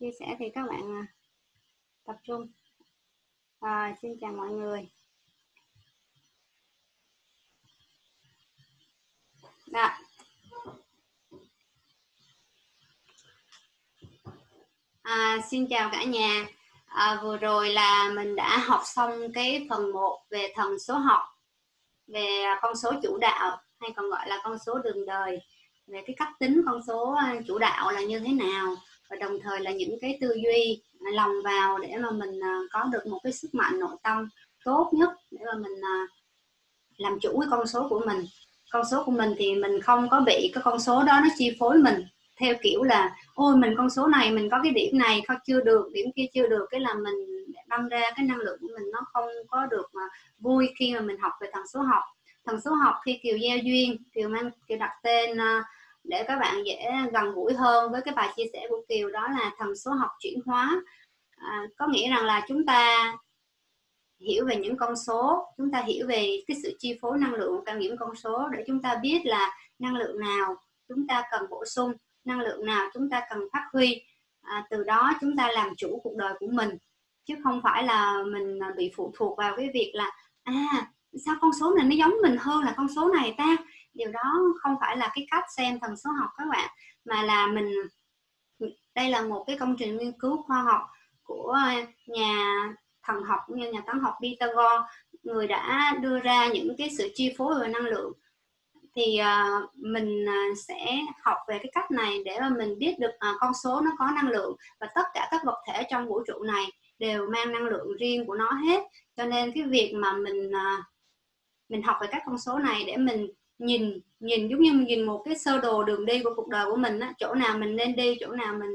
chia sẻ thì các bạn à, tập trung. À, xin chào mọi người. Đó. À, xin chào cả nhà. À, vừa rồi là mình đã học xong cái phần 1 về thần số học về con số chủ đạo hay còn gọi là con số đường đời về cái cách tính con số à, chủ đạo là như thế nào và đồng thời là những cái tư duy lòng vào để mà mình à, có được một cái sức mạnh nội tâm tốt nhất để mà mình à, làm chủ cái con số của mình. Con số của mình thì mình không có bị cái con số đó nó chi phối mình theo kiểu là ôi mình con số này mình có cái điểm này không chưa được điểm kia chưa được. Cái là mình đâm ra cái năng lượng của mình nó không có được mà vui khi mà mình học về thần số học. Thần số học khi kiều gieo duyên kiều mang kiều đặt tên uh, để các bạn dễ gần gũi hơn với cái bài chia sẻ của Kiều đó là thần số học chuyển hóa. À, có nghĩa rằng là chúng ta hiểu về những con số chúng ta hiểu về cái sự chi phối năng lượng cảm nhiễm con số để chúng ta biết là năng lượng nào chúng ta cần bổ sung năng lượng nào chúng ta cần phát huy. À, từ đó chúng ta làm chủ cuộc đời của mình chứ không phải là mình bị phụ thuộc vào cái việc là à sao con số này nó giống mình hơn là con số này ta? Điều đó không phải là cái cách xem thần số học các bạn mà là mình đây là một cái công trình nghiên cứu khoa học của nhà thần học cũng như nhà toán học Pythagore. Người đã đưa ra những cái sự chi phối về năng lượng. Thì uh, mình uh, sẽ học về cái cách này để mà mình biết được uh, con số nó có năng lượng và tất cả các vật thể trong vũ trụ này đều mang năng lượng riêng của nó hết. Cho nên cái việc mà mình uh, mình học về các con số này để mình nhìn nhìn giống như mình nhìn một cái sơ đồ đường đi của cuộc đời của mình á chỗ nào mình nên đi chỗ nào mình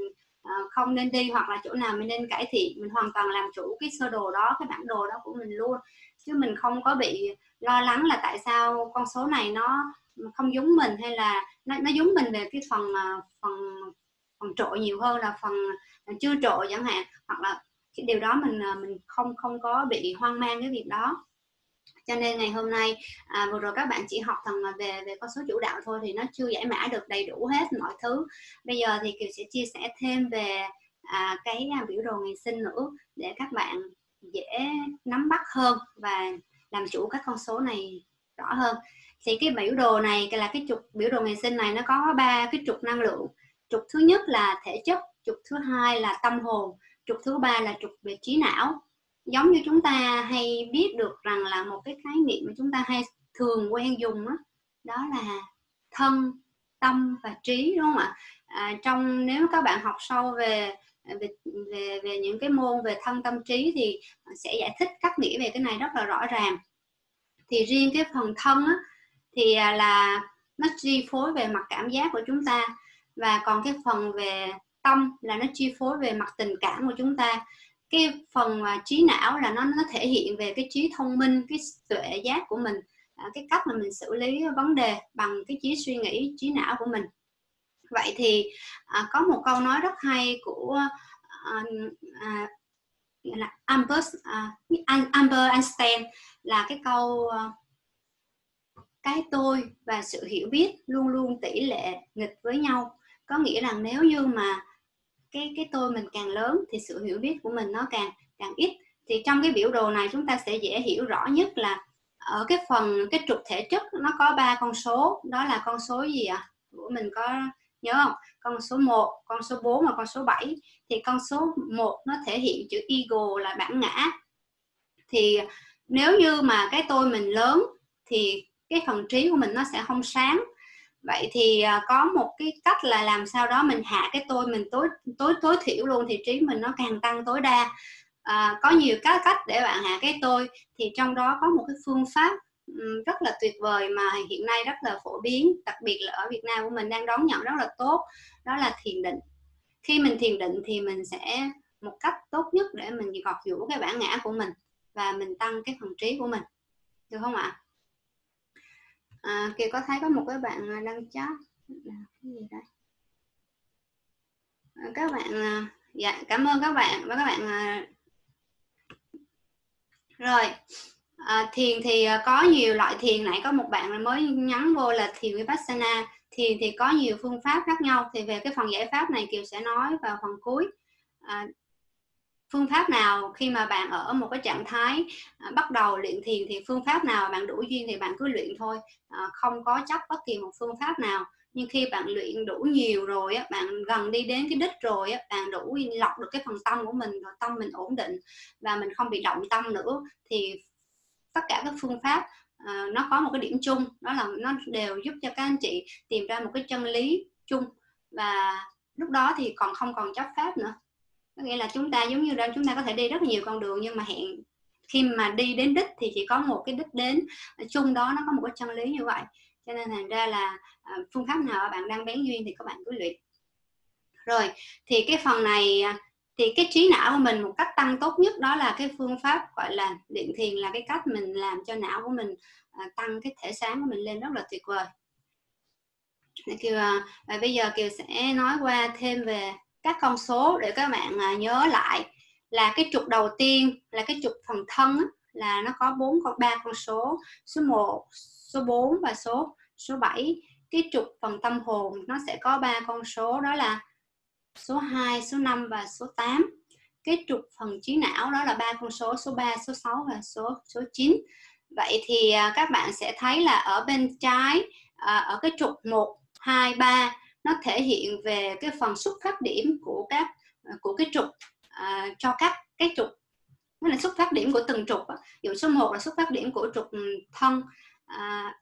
uh, không nên đi hoặc là chỗ nào mình nên cải thiện mình hoàn toàn làm chủ cái sơ đồ đó cái bản đồ đó của mình luôn. Chứ mình không có bị lo lắng là tại sao con số này nó không giống mình hay là nó, nó giống mình về cái phần uh, phần phần trội nhiều hơn là phần chưa trội chẳng hạn. Hoặc là cái điều đó mình à, mình không không có bị hoang mang cái việc đó cho nên ngày hôm nay à, vừa rồi các bạn chỉ học thằng à, về về con số chủ đạo thôi thì nó chưa giải mã được đầy đủ hết mọi thứ. Bây giờ thì kiều sẽ chia sẻ thêm về à, cái à, biểu đồ ngày sinh nữa để các bạn dễ nắm bắt hơn và làm chủ các con số này rõ hơn. Thì cái biểu đồ này là cái trục biểu đồ ngày sinh này nó có ba cái trục năng lượng. Trục thứ nhất là thể chất trục thứ hai là tâm hồn trục thứ ba là trục về trí não giống như chúng ta hay biết được rằng là một cái khái niệm mà chúng ta hay thường quen dùng đó, đó là thân tâm và trí đúng không ạ? À, trong nếu các bạn học sâu về về về về những cái môn về thân tâm trí thì sẽ giải thích cách nghĩa về cái này rất là rõ ràng. Thì riêng cái phần thân á, thì à, là nó chi phối về mặt cảm giác của chúng ta và còn cái phần về tâm là nó chi phối về mặt tình cảm của chúng ta cái phần mà trí não là nó nó thể hiện về cái trí thông minh cái tuệ giác của mình à, cái cách mà mình xử lý vấn đề bằng cái trí suy nghĩ trí não của mình. Vậy thì à, có một câu nói rất hay của à, à, là Albert à, Albert Einstein là cái câu à, cái tôi và sự hiểu biết luôn luôn tỷ lệ nghịch với nhau. Có nghĩa là nếu như mà cái cái tôi mình càng lớn thì sự hiểu biết của mình nó càng càng ít. Thì trong cái biểu đồ này chúng ta sẽ dễ hiểu rõ nhất là ở cái phần, cái trục thể chất nó có ba con số. Đó là con số gì ạ? À? của mình có nhớ không? Con số 1 con số 4 và con số 7 thì con số 1 nó thể hiện chữ ego là bản ngã. Thì nếu như mà cái tôi mình lớn thì cái phần trí của mình nó sẽ không sáng vậy thì à, có một cái cách là làm sao đó mình hạ cái tôi mình tối tối tối thiểu luôn thì trí mình nó càng tăng tối đa. À, có nhiều các cách để bạn hạ cái tôi thì trong đó có một cái phương pháp rất là tuyệt vời mà hiện nay rất là phổ biến đặc biệt là ở Việt Nam của mình đang đón nhận rất là tốt đó là thiền định. Khi mình thiền định thì mình sẽ một cách tốt nhất để mình gọt giũa cái bản ngã của mình và mình tăng cái phần trí của mình được không ạ? à, À, kia có thấy có một cái bạn à, đang đăng chat. Là cái gì đây? À, các bạn à, dạ cảm ơn các bạn. Và các bạn rồi à, thiền thì có nhiều loại thiền. Nãy có một bạn mới nhắn vô là thiền vipassana. Thiền thì có nhiều phương pháp khác nhau. Thì về cái phần giải pháp này kiều sẽ nói vào phần cuối. À, phương pháp nào khi mà bạn ở một cái trạng thái à, bắt đầu luyện thiền thì phương pháp nào bạn đủ duyên thì bạn cứ luyện thôi. À, không có chấp bất kỳ một phương pháp nào. Nhưng khi bạn luyện đủ nhiều rồi á bạn gần đi đến cái đích rồi á bạn đủ lọc được cái phần tâm của mình rồi tâm mình ổn định và mình không bị động tâm nữa thì tất cả các phương pháp à, nó có một cái điểm chung. Đó là nó đều giúp cho các anh chị tìm ra một cái chân lý chung. Và lúc đó thì còn không còn chấp pháp nữa có nghĩa là chúng ta, giống như là chúng ta có thể đi rất nhiều con đường, nhưng mà hẹn, khi mà đi đến đích thì chỉ có một cái đích đến chung đó, nó có một cái chân lý như vậy. Cho nên thành ra là à, phương pháp nào bạn đang bén duyên thì các bạn cứ luyện. Rồi, thì cái phần này à, thì cái trí não của mình một cách tăng tốt nhất đó là cái phương pháp gọi là luyện thiền là cái cách mình làm cho não của mình à, tăng cái thể sáng của mình lên rất là tuyệt vời. Kiều và bây giờ Kiều sẽ nói qua thêm về các con số để các bạn à, nhớ lại là cái trục đầu tiên là cái trục phần thân là nó có bốn con ba con số số 1 số 4 và số số 7 cái trục phần tâm hồn nó sẽ có ba con số đó là số 2 số 5 và số 8 cái trục phần trí não đó là ba con số số 3 số 6 và số số 9 vậy thì à, các bạn sẽ thấy là ở bên trái à, ở cái trục 1 2 3 nó thể hiện về cái phần xuất phát điểm của các à, của cái trục à, cho các cái trục. Nó là xuất phát điểm của từng trục ví dụ số 1 là xuất phát điểm của trục ừ, thân à,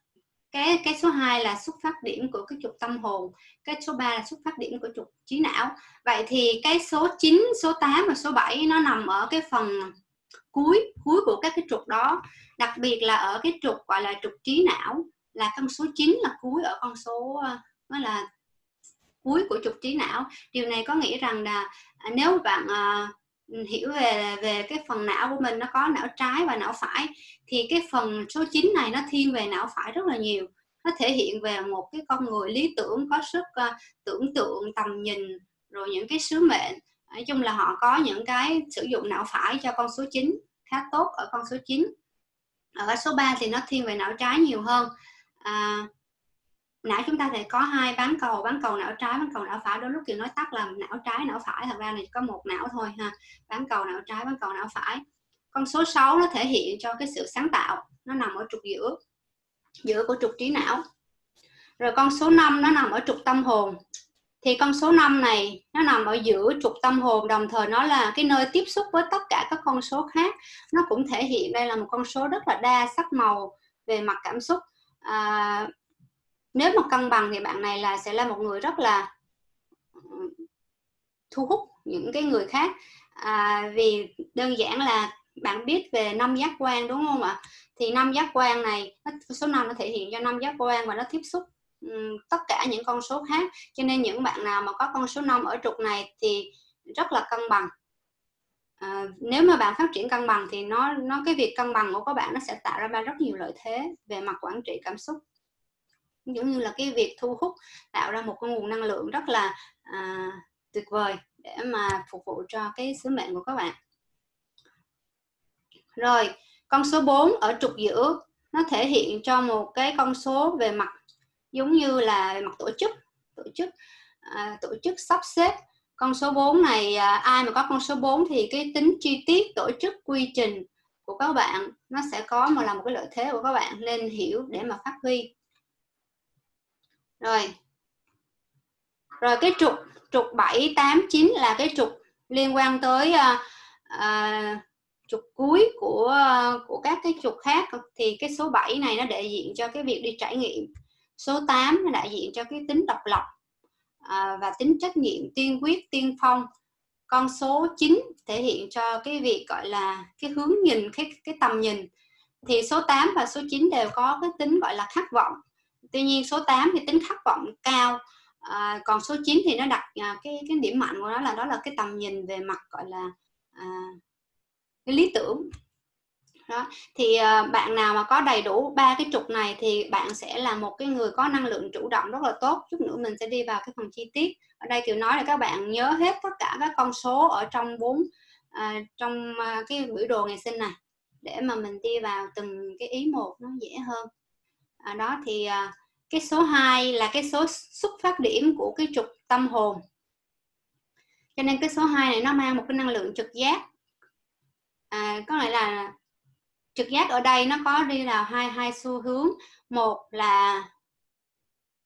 cái cái số 2 là xuất phát điểm của cái trục tâm hồn cái số 3 là xuất phát điểm của trục trí não. Vậy thì cái số 9 số 8 và số 7 nó nằm ở cái phần cuối cuối của các cái trục đó. Đặc biệt là ở cái trục gọi là trục trí não là con số 9 là cuối ở con số à, nó là cuối của trục trí não. Điều này có nghĩa rằng là à, nếu bạn uh, hiểu về về cái phần não của mình nó có não trái và não phải thì cái phần số 9 này nó thiên về não phải rất là nhiều. Nó thể hiện về một cái con người lý tưởng có sức uh, tưởng tượng tầm nhìn rồi những cái sứ mệnh. Nói chung là họ có những cái sử dụng não phải cho con số 9 khá tốt ở con số 9 ở số 3 thì nó thiên về não trái nhiều hơn. À, não chúng ta thì có hai bán cầu bán cầu não trái bán cầu não phải. Đôi lúc thì nói tắt là não trái não phải. Thật ra này có một não thôi ha. Bán cầu não trái bán cầu não phải. Con số 6 nó thể hiện cho cái sự sáng tạo. Nó nằm ở trục giữa giữa của trục trí não. Rồi con số 5 nó nằm ở trục tâm hồn. Thì con số 5 này nó nằm ở giữa trục tâm hồn. Đồng thời nó là cái nơi tiếp xúc với tất cả các con số khác. Nó cũng thể hiện đây là một con số rất là đa sắc màu về mặt cảm xúc. À, nếu mà cân bằng thì bạn này là sẽ là một người rất là ừ, thu hút những cái người khác. À, vì đơn giản là bạn biết về năm giác quan đúng không ạ? Thì năm giác quan này số năm nó thể hiện cho năm giác quan và nó tiếp xúc um, tất cả những con số khác. Cho nên những bạn nào mà có con số 5 ở trục này thì rất là cân bằng. À, nếu mà bạn phát triển cân bằng thì nó nó cái việc cân bằng của các bạn nó sẽ tạo ra rất nhiều lợi thế về mặt quản trị cảm xúc giống như là cái việc thu hút tạo ra một cái nguồn năng lượng rất là à, tuyệt vời để mà phục vụ cho cái sứ mệnh của các bạn. Rồi con số 4 ở trục giữa nó thể hiện cho một cái con số về mặt giống như là về mặt tổ chức tổ chức à, tổ chức sắp xếp. Con số 4 này à, ai mà có con số 4 thì cái tính chi tiết tổ chức quy trình của các bạn nó sẽ có mà là một cái lợi thế của các bạn nên hiểu để mà phát huy rồi. Rồi cái trục trục 7 8 9 là cái trục liên quan tới uh, uh, trục cuối của của các cái trục khác. Thì cái số 7 này nó đại diện cho cái việc đi trải nghiệm. Số 8 nó đại diện cho cái tính độc lập à, và tính trách nhiệm tiên quyết tiên phong. Con số 9 thể hiện cho cái việc gọi là cái hướng nhìn cái cái tầm nhìn. Thì số 8 và số 9 đều có cái tính gọi là khát vọng tuy nhiên số 8 thì tính khát vọng cao à, còn số 9 thì nó đặt à, cái cái điểm mạnh của nó là đó là cái tầm nhìn về mặt gọi là à, cái lý tưởng. Đó thì à, bạn nào mà có đầy đủ ba cái trục này thì bạn sẽ là một cái người có năng lượng chủ động rất là tốt. Chút nữa mình sẽ đi vào cái phần chi tiết. Ở đây kiểu nói là các bạn nhớ hết tất cả các con số ở trong bốn à, trong à, cái biểu đồ ngày sinh này để mà mình đi vào từng cái ý một nó dễ hơn. À, đó thì à, cái số 2 là cái số xuất phát điểm của cái trục tâm hồn. Cho nên cái số 2 này nó mang một cái năng lượng trực giác. À, có nghĩa là trực giác ở đây nó có đi là hai hai xu hướng. Một là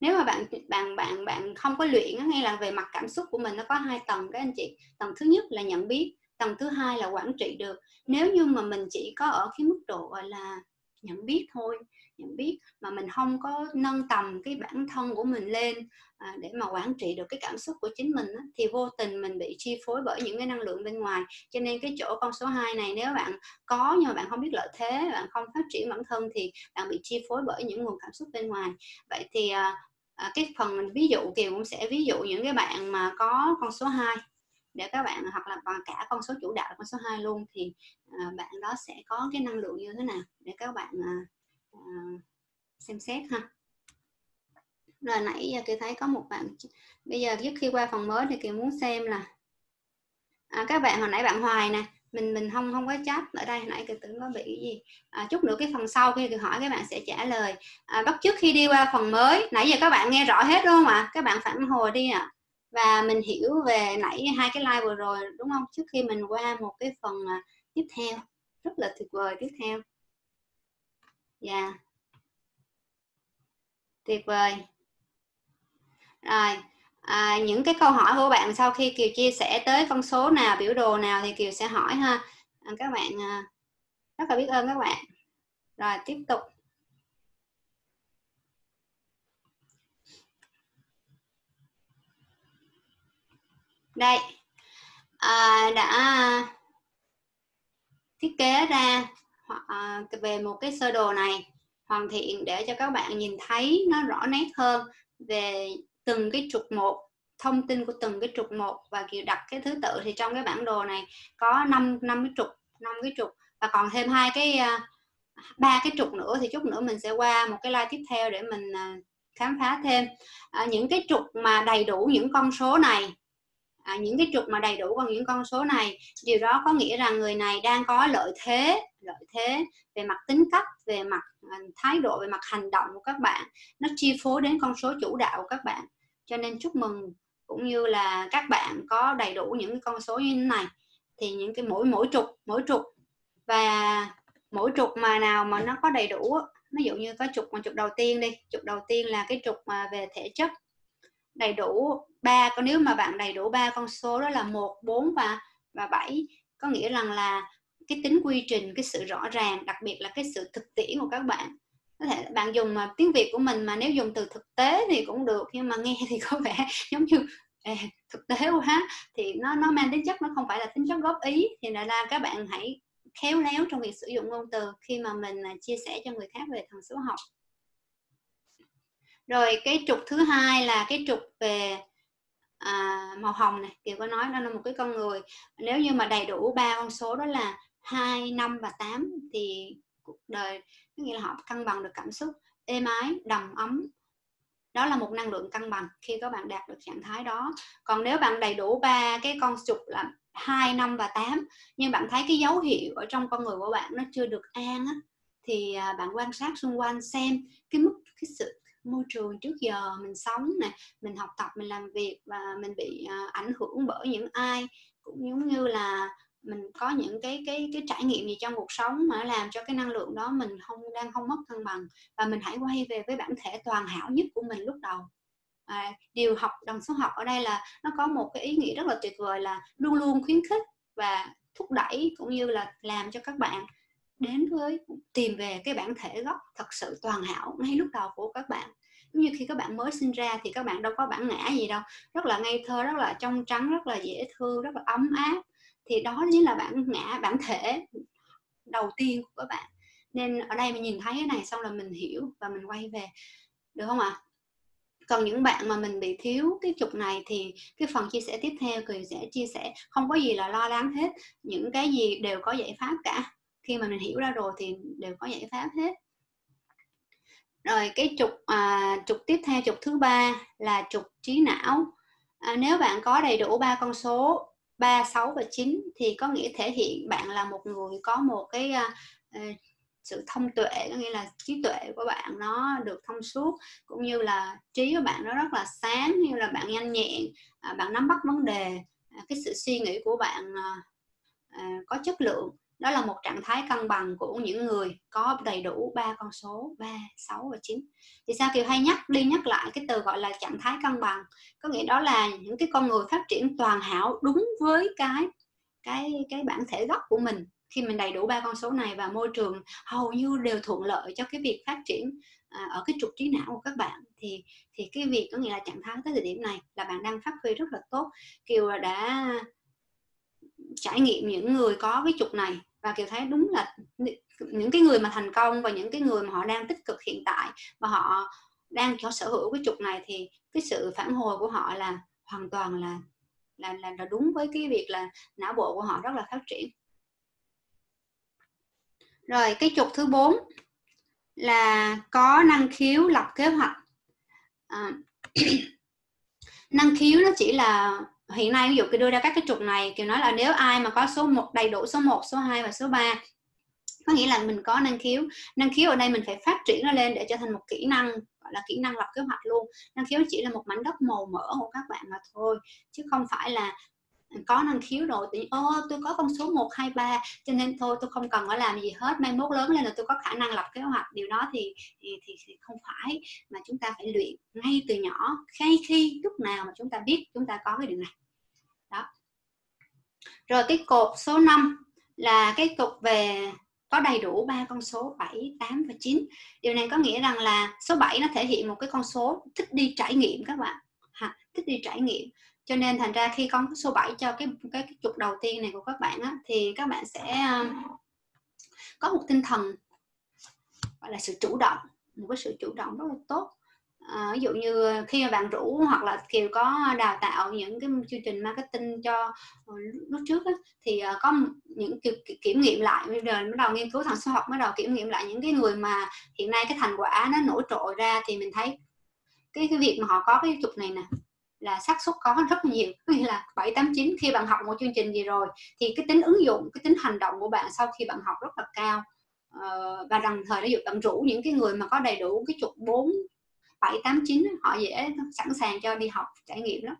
nếu mà bạn bạn bạn bạn không có luyện ngay là về mặt cảm xúc của mình nó có hai tầng các anh chị. Tầng thứ nhất là nhận biết tầng thứ hai là quản trị được. Nếu như mà mình chỉ có ở cái mức độ gọi là nhận biết thôi nhận biết mà mình không có nâng tầm cái bản thân của mình lên à, để mà quản trị được cái cảm xúc của chính mình á, thì vô tình mình bị chi phối bởi những cái năng lượng bên ngoài. Cho nên cái chỗ con số 2 này nếu bạn có nhưng mà bạn không biết lợi thế bạn không phát triển bản thân thì bạn bị chi phối bởi những nguồn cảm xúc bên ngoài. Vậy thì à, à, cái phần ví dụ kiều cũng sẽ ví dụ những cái bạn mà có con số 2 để các bạn hoặc là cả con số chủ đạo con số 2 luôn thì à, bạn đó sẽ có cái năng lượng như thế nào để các bạn à, À, xem xét ha. Rồi nãy giờ kia thấy có một bạn bây giờ trước khi qua phần mới thì kia muốn xem là à, các bạn hồi nãy bạn hoài nè mình mình không không có chat ở đây hồi nãy kia tưởng có bị cái gì. À, chút nữa cái phần sau khi kia hỏi các bạn sẽ trả lời. À, bắt trước khi đi qua phần mới nãy giờ các bạn nghe rõ hết đúng không ạ? Các bạn phản hồi đi ạ. À và mình hiểu về nãy hai cái like vừa rồi đúng không? Trước khi mình qua một cái phần à, tiếp theo rất là tuyệt vời tiếp theo dạ. Yeah. tuyệt vời. Rồi à, những cái câu hỏi của bạn sau khi kiều chia sẻ tới con số nào biểu đồ nào thì kiều sẽ hỏi ha. À, các bạn à, rất là biết ơn các bạn. Rồi tiếp tục. Đây. À, đã thiết kế ra à, về một cái sơ đồ này hoàn thiện để cho các bạn nhìn thấy nó rõ nét hơn về từng cái trục một thông tin của từng cái trục một. Và kiểu đặt cái thứ tự thì trong cái bản đồ này có năm năm cái trục năm cái trục. Và còn thêm hai cái à, ba cái trục nữa thì chút nữa mình sẽ qua một cái like tiếp theo để mình à, khám phá thêm. À, những cái trục mà đầy đủ những con số này à, những cái trục mà đầy đủ bằng những con số này điều đó có nghĩa rằng người này đang có lợi thế lợi thế về mặt tính cách, về mặt à, thái độ, về mặt hành động của các bạn. Nó chi phối đến con số chủ đạo của các bạn. Cho nên chúc mừng cũng như là các bạn có đầy đủ những con số như thế này. Thì những cái mỗi mỗi trục mỗi trục. Và mỗi trục mà nào mà nó có đầy đủ ví dụ như có trục mà trục đầu tiên đi. Trục đầu tiên là cái trục mà về thể chất. Đầy đủ ba còn nếu mà bạn đầy đủ ba con số đó là một, bốn và và bảy, có nghĩa rằng là cái tính quy trình cái sự rõ ràng đặc biệt là cái sự thực tiễn của các bạn. Có thể bạn dùng mà tiếng việt của mình mà nếu dùng từ thực tế thì cũng được nhưng mà nghe thì có vẻ giống như Ê, thực tế quá. Thì nó nó mang tính chất nó không phải là tính chất góp ý. Thì là, là các bạn hãy khéo léo trong việc sử dụng ngôn từ khi mà mình à, chia sẻ cho người khác về thần số học. Rồi cái trục thứ hai là cái trục về à, màu hồng này. Kiều có nói đó là một cái con người. Nếu như mà đầy đủ ba con số đó là hai năm và 8 thì cuộc đời có nghĩa là họ cân bằng được cảm xúc êm ái đầm ấm. Đó là một năng lượng cân bằng khi các bạn đạt được trạng thái đó. Còn nếu bạn đầy đủ ba cái con trục là hai năm và 8 nhưng bạn thấy cái dấu hiệu ở trong con người của bạn nó chưa được an á, thì à, bạn quan sát xung quanh xem cái mức cái sự môi trường trước giờ mình sống nè mình học tập mình làm việc và mình bị à, ảnh hưởng bởi những ai cũng giống như là mình có những cái cái cái trải nghiệm gì trong cuộc sống mà làm cho cái năng lượng đó mình không đang không mất cân bằng và mình hãy quay về với bản thể toàn hảo nhất của mình lúc đầu. À, điều học đồng số học ở đây là nó có một cái ý nghĩa rất là tuyệt vời là luôn luôn khuyến khích và thúc đẩy cũng như là làm cho các bạn đến với tìm về cái bản thể gốc thật sự toàn hảo ngay lúc đầu của các bạn. Giống như khi các bạn mới sinh ra thì các bạn đâu có bản ngã gì đâu rất là ngây thơ rất là trong trắng rất là dễ thương rất là ấm áp thì đó chính là bản ngã bản thể đầu tiên của các bạn. Nên ở đây mình nhìn thấy cái này xong là mình hiểu và mình quay về. Được không ạ? Còn những bạn mà mình bị thiếu cái trục này thì cái phần chia sẻ tiếp theo thì sẽ chia sẻ. Không có gì là lo lắng hết. Những cái gì đều có giải pháp cả. Khi mà mình hiểu ra rồi thì đều có giải pháp hết. Rồi cái trục à, trục tiếp theo trục thứ ba là trục trí não. À, nếu bạn có đầy đủ ba con số 3, 6 và 9 thì có nghĩa thể hiện bạn là một người có một cái uh, sự thông tuệ có nghĩa là trí tuệ của bạn nó được thông suốt cũng như là trí của bạn nó rất là sáng như là bạn nhanh nhẹn à, bạn nắm bắt vấn đề cái sự suy nghĩ của bạn có chất lượng đó là một trạng thái cân bằng của những người có đầy đủ ba con số 3, 6 và 9 thì sao Kiều hay nhắc đi nhắc lại cái từ gọi là trạng thái cân bằng? Có nghĩa đó là những cái con người phát triển toàn hảo đúng với cái cái cái bản thể gốc của mình. Khi mình đầy đủ ba con số này và môi trường hầu như đều thuận lợi cho cái việc phát triển à, ở cái trục trí não của các bạn thì thì cái việc có nghĩa là trạng thái tới thời điểm này là bạn đang phát huy rất là tốt. Kiều đã trải nghiệm những người có cái trục này. Và kiều thấy đúng là những cái người mà thành công và những cái người mà họ đang tích cực hiện tại và họ đang có sở hữu cái trục này thì cái sự phản hồi của họ là hoàn toàn là là là, là đúng với cái việc là não bộ của họ rất là phát triển. Rồi cái trục thứ bốn là có năng khiếu lập kế hoạch. À, năng khiếu nó chỉ là hiện nay ví dụ cái đưa ra các cái trục này kiểu nói là nếu ai mà có số một đầy đủ số 1, số 2 và số 3 có nghĩa là mình có năng khiếu. Năng khiếu ở đây mình phải phát triển nó lên để trở thành một kỹ năng gọi là kỹ năng lập kế hoạch luôn. Năng khiếu chỉ là một mảnh đất màu mỡ của các bạn mà thôi chứ không phải là có năng khiếu rồi thì ô tôi có con số 1, 2, 3 cho nên thôi tôi không cần phải làm gì hết mai mốt lớn lên là tôi có khả năng lập kế hoạch. Điều đó thì thì, thì, thì không phải mà chúng ta phải luyện ngay từ nhỏ ngay khi lúc nào mà chúng ta biết chúng ta có cái điều này. Đó. Rồi cái cột số 5 là cái cột về có đầy đủ ba con số 7, 8 và 9. Điều này có nghĩa rằng là số 7 nó thể hiện một cái con số thích đi trải nghiệm các bạn. Ha, thích đi trải nghiệm cho nên thành ra khi con số 7 cho cái cái, cái trục đầu tiên này của các bạn á, thì các bạn sẽ à, có một tinh thần gọi là sự chủ động một cái sự chủ động rất là tốt. À, ví dụ như khi mà bạn rủ hoặc là kiều có đào tạo những cái chương trình marketing cho ờ, lúc trước á, thì ờ, có những kiểm nghiệm lại bây giờ bắt đầu nghiên cứu thằng số học bắt đầu kiểm nghiệm lại những cái người mà hiện nay cái thành quả nó nổi trội ra thì mình thấy cái cái việc mà họ có cái trục này nè là xác suất có rất nhiều. Có nghĩa là bảy, tám, chín khi bạn học một chương trình gì rồi, thì cái tính ứng dụng, cái tính hành động của bạn sau khi bạn học rất là cao. Ờ, và đồng thời ví dụ bạn rủ những cái người mà có đầy đủ cái trục bốn, bảy, tám, chín, họ dễ sẵn sàng cho đi học trải nghiệm lắm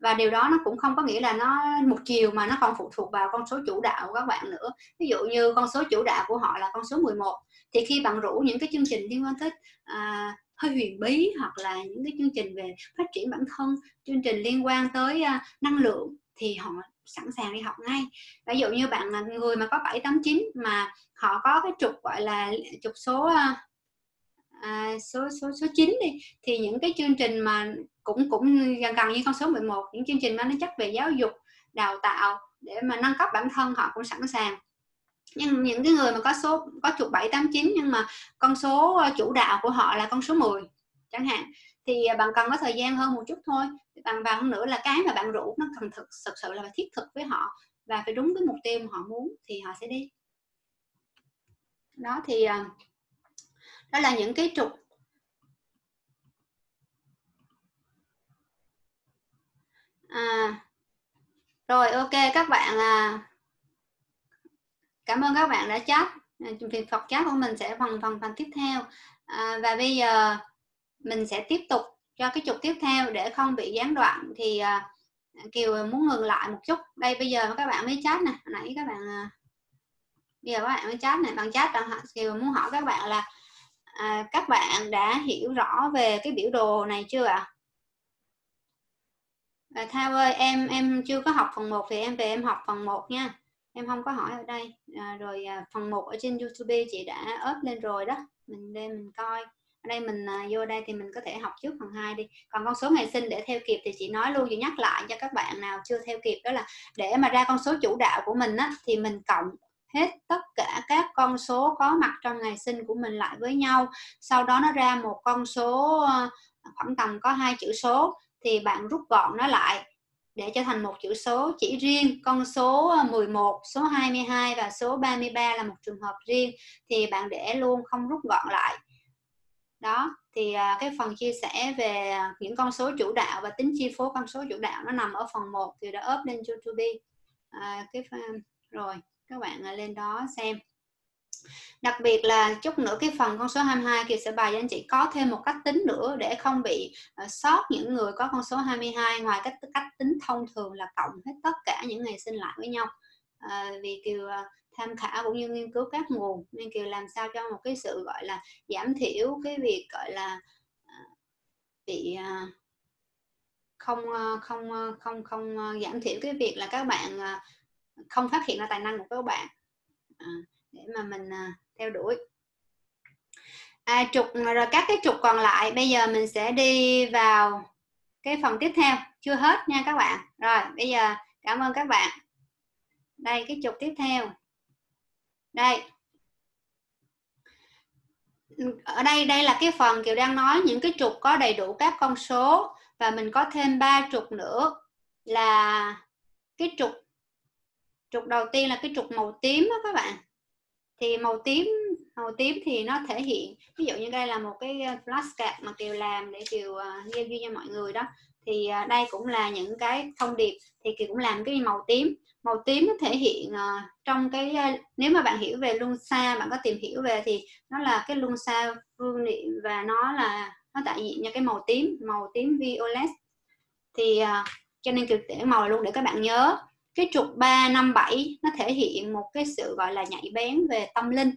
và điều đó nó cũng không có nghĩa là nó một chiều mà nó còn phụ thuộc vào con số chủ đạo của các bạn nữa. Ví dụ như con số chủ đạo của họ là con số 11 thì khi bạn rủ những cái chương trình liên quan tới à, hơi huyền bí hoặc là những cái chương trình về phát triển bản thân chương trình liên quan tới à, năng lượng thì họ sẵn sàng đi học ngay. Ví dụ như bạn là người mà có 7 8 9 mà họ có cái trục gọi là trục số à, à, số số số 9 đi. Thì những cái chương trình mà cũng cũng gần gần như con số 11 những chương trình mà nó chắc về giáo dục đào tạo để mà nâng cấp bản thân họ cũng sẵn sàng. Nhưng những cái người mà có số có chục 7 8 9 nhưng mà con số ờ, chủ đạo của họ là con số 10 chẳng hạn thì ờ, bạn cần có thời gian hơn một chút thôi. Bằng hơn nữa là cái mà bạn rủ nó cần thực thực sự là thiết thực với họ và phải đúng với mục tiêu mà họ muốn thì họ sẽ đi. Đó thì ờ, đó là những cái trục. À, rồi ok các bạn à, cảm ơn các bạn đã chat. À, Việc phật chat của mình sẽ phần phần phần tiếp theo. À, và bây giờ mình sẽ tiếp tục cho cái trục tiếp theo để không bị gián đoạn. Thì à, kiều muốn ngừng lại một chút. Đây bây giờ các bạn mới chat nè. Nãy các bạn à, bây giờ các bạn mới chat này bằng chat bạn kiều muốn hỏi các bạn là à, các bạn đã hiểu rõ về cái biểu đồ này chưa ạ? À? Thao ơi em em chưa có học phần 1 thì em về em học phần 1 nha. Em không có hỏi ở đây. À, rồi à, phần 1 ở trên YouTube chị đã up lên rồi đó. Mình lên mình coi. Ở đây mình à, vô đây thì mình có thể học trước phần 2 đi. Còn con số ngày sinh để theo kịp thì chị nói luôn chị nhắc lại cho các bạn nào chưa theo kịp. Đó là để mà ra con số chủ đạo của mình á thì mình cộng hết tất cả các con số có mặt trong ngày sinh của mình lại với nhau. Sau đó nó ra một con số ờ, khoảng tầm có hai chữ số thì bạn rút gọn nó lại để cho thành một chữ số chỉ riêng. Con số ờ, 11, số 22 và số 33 là một trường hợp riêng thì bạn để luôn không rút gọn lại. Đó thì ờ, cái phần chia sẻ về những con số chủ đạo và tính chi phối con số chủ đạo nó nằm ở phần 1 thì đã up lên YouTube à, cái rồi các bạn à, lên đó xem. Đặc biệt là chút nữa cái phần con số 22 kia sẽ bài cho anh chị có thêm một cách tính nữa để không bị uh, sót những người có con số 22 ngoài cách cách tính thông thường là cộng hết tất cả những ngày sinh lại với nhau. Uh, vì kiều uh, tham khảo cũng như nghiên cứu các nguồn nên kiều làm sao cho một cái sự gọi là giảm thiểu cái việc gọi là uh, bị uh, không không không không giảm thiểu cái việc là các bạn không phát hiện ra tài năng của các bạn. À, để mà mình à, theo đuổi. À, trục rồi các cái trục còn lại bây giờ mình sẽ đi vào cái phần tiếp theo. Chưa hết nha các bạn. Rồi bây giờ cảm ơn các bạn. Đây cái trục tiếp theo. Đây. Ở đây đây là cái phần kiều đang nói những cái trục có đầy đủ các con số và mình có thêm ba trục nữa là cái trục trục đầu tiên là cái trục màu tím đó các bạn. Thì màu tím màu tím thì nó thể hiện ví dụ như đây là một cái ờ, flashcard mà kiều làm để kiều ờ, uh, duy cho mọi người đó. Thì uh, đây cũng là những cái thông điệp thì kiều cũng làm cái màu tím. Màu tím nó thể hiện uh, trong cái uh, nếu mà bạn hiểu về luân xa bạn có tìm hiểu về thì nó là cái luân xa vương niệm và nó là nó đại diện cho cái màu tím màu tím violet. Thì uh, cho nên kiều để màu luôn để các bạn nhớ cái trục 357 nó thể hiện một cái sự gọi là nhạy bén về tâm linh.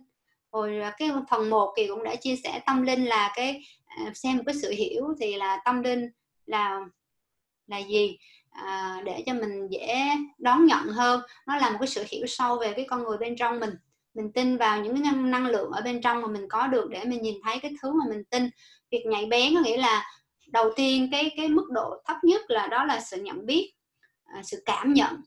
Rồi à, cái phần 1 thì cũng đã chia sẻ tâm linh là cái à, xem một cái sự hiểu thì là tâm linh là là gì? À, để cho mình dễ đón nhận hơn. Nó là một cái sự hiểu sâu về cái con người bên trong mình. Mình tin vào những cái năng lượng ở bên trong mà mình có được để mình nhìn thấy cái thứ mà mình tin. Việc nhạy bén có nghĩa là đầu tiên cái cái mức độ thấp nhất là đó là sự nhận biết à, sự cảm nhận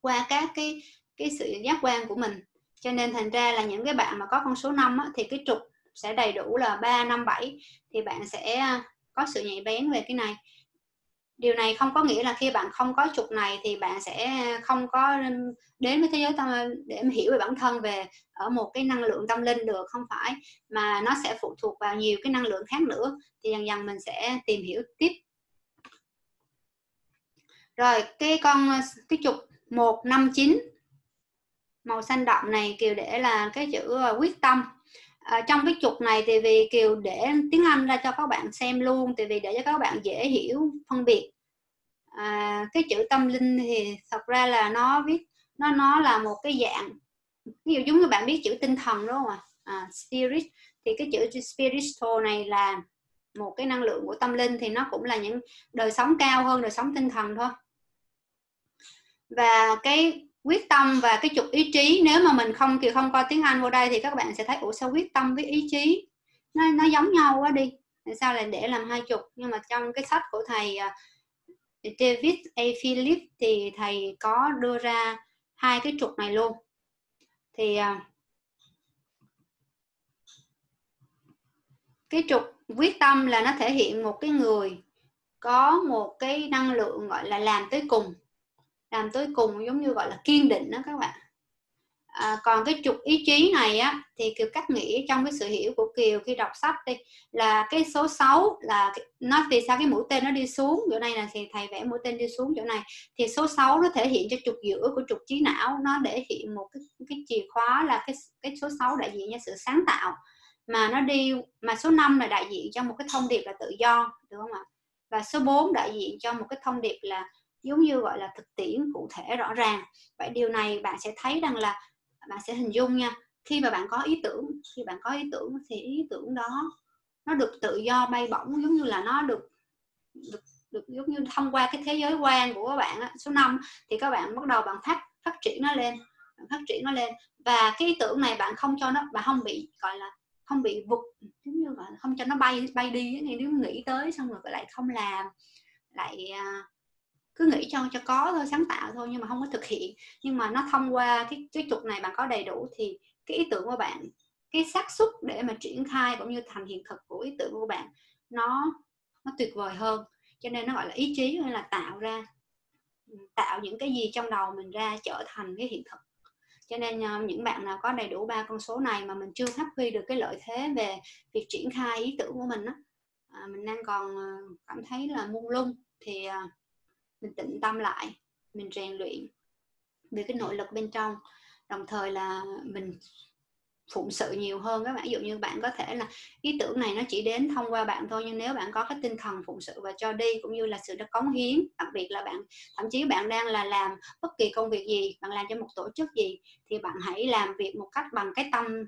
qua các cái cái sự giác quan của mình. Cho nên thành ra là những cái bạn mà có con số 5 á, thì cái trục sẽ đầy đủ là 3 5 7 thì bạn sẽ à, có sự nhạy bén về cái này. Điều này không có nghĩa là khi bạn không có trục này thì bạn sẽ không có đến với thế giới tâm để hiểu về bản thân về ở một cái năng lượng tâm linh được không phải. Mà nó sẽ phụ thuộc vào nhiều cái năng lượng khác nữa thì dần dần mình sẽ tìm hiểu tiếp. Rồi cái con cái trục 159 màu xanh đậm này Kiều để là cái chữ ờ, quyết tâm. À, trong cái trục này thì vì Kiều để tiếng Anh ra cho các bạn xem luôn thì vì để cho các bạn dễ hiểu phân biệt. À, cái chữ tâm linh thì thật ra là nó viết nó nó là một cái dạng ví dụ giống như bạn biết chữ tinh thần đúng không ạ? À, spirit. Thì cái chữ spiritual này là một cái năng lượng của tâm linh thì nó cũng là những đời sống cao hơn đời sống tinh thần thôi và cái quyết tâm và cái trục ý chí, nếu mà mình không, kiểu không coi tiếng Anh vô đây thì các bạn sẽ thấy, ủa, sao quyết tâm với ý chí nó nó giống nhau quá đi? Tại sao lại để làm hai trục? Nhưng mà trong cái sách của thầy à, David A. Philip thì thầy có đưa ra hai cái trục này luôn. Thì à, cái trục quyết tâm là nó thể hiện một cái người có một cái năng lượng, gọi là, làm tới cùng làm tới cùng giống như gọi là kiên định đó các bạn. À, còn cái trục ý chí này á thì kiều cách nghĩ trong cái sự hiểu của kiều khi đọc sách đi là cái số 6 là nó vì sao cái mũi tên nó đi xuống chỗ này là thì thầy vẽ mũi tên đi xuống chỗ này. Thì số 6 nó thể hiện cho trục giữa của trục trí não nó để hiện một cái cái chìa khóa là cái cái số 6 đại diện cho sự sáng tạo. Mà nó đi mà số 5 là đại diện cho một cái thông điệp là tự do đúng không ạ? Và số 4 đại diện cho một cái thông điệp là giống như gọi là thực tiễn cụ thể rõ ràng. Vậy điều này bạn sẽ thấy rằng là bạn sẽ hình dung nha khi mà bạn có ý tưởng khi bạn có ý tưởng thì ý tưởng đó nó được tự do bay bổng giống như là nó được được, được giống như thông qua cái thế giới quan của các bạn á, số 5 thì các bạn bắt đầu bạn phát phát triển nó lên bạn phát triển nó lên. Và cái ý tưởng này bạn không cho nó bạn không bị gọi là không bị vụt giống như là không cho nó bay bay đi nếu nghĩ tới xong rồi lại không làm lại uh, cứ nghĩ cho cho có thôi sáng tạo thôi nhưng mà không có thực hiện. Nhưng mà nó thông qua cái cái trục này bạn có đầy đủ thì cái ý tưởng của bạn cái xác suất để mà triển khai cũng như thành hiện thực của ý tưởng của bạn nó nó tuyệt vời hơn. Cho nên nó gọi là ý chí hay là tạo ra tạo những cái gì trong đầu mình ra trở thành cái hiện thực. Cho nên ờ, những bạn nào có đầy đủ ba con số này mà mình chưa phát huy được cái lợi thế về việc triển khai ý tưởng của mình đó, à, mình đang còn ờ, cảm thấy là mung lung thì ờ, mình tĩnh tâm lại, mình rèn luyện về cái nội lực bên trong. Đồng thời là mình phụng sự nhiều hơn các bạn. Ví dụ như bạn có thể là ý tưởng này nó chỉ đến thông qua bạn thôi, nhưng nếu bạn có cái tinh thần phụng sự và cho đi, cũng như là sự đã cống hiến, đặc biệt là bạn, thậm chí bạn đang là làm bất kỳ công việc gì, bạn làm cho một tổ chức gì, thì bạn hãy làm việc một cách bằng cái tâm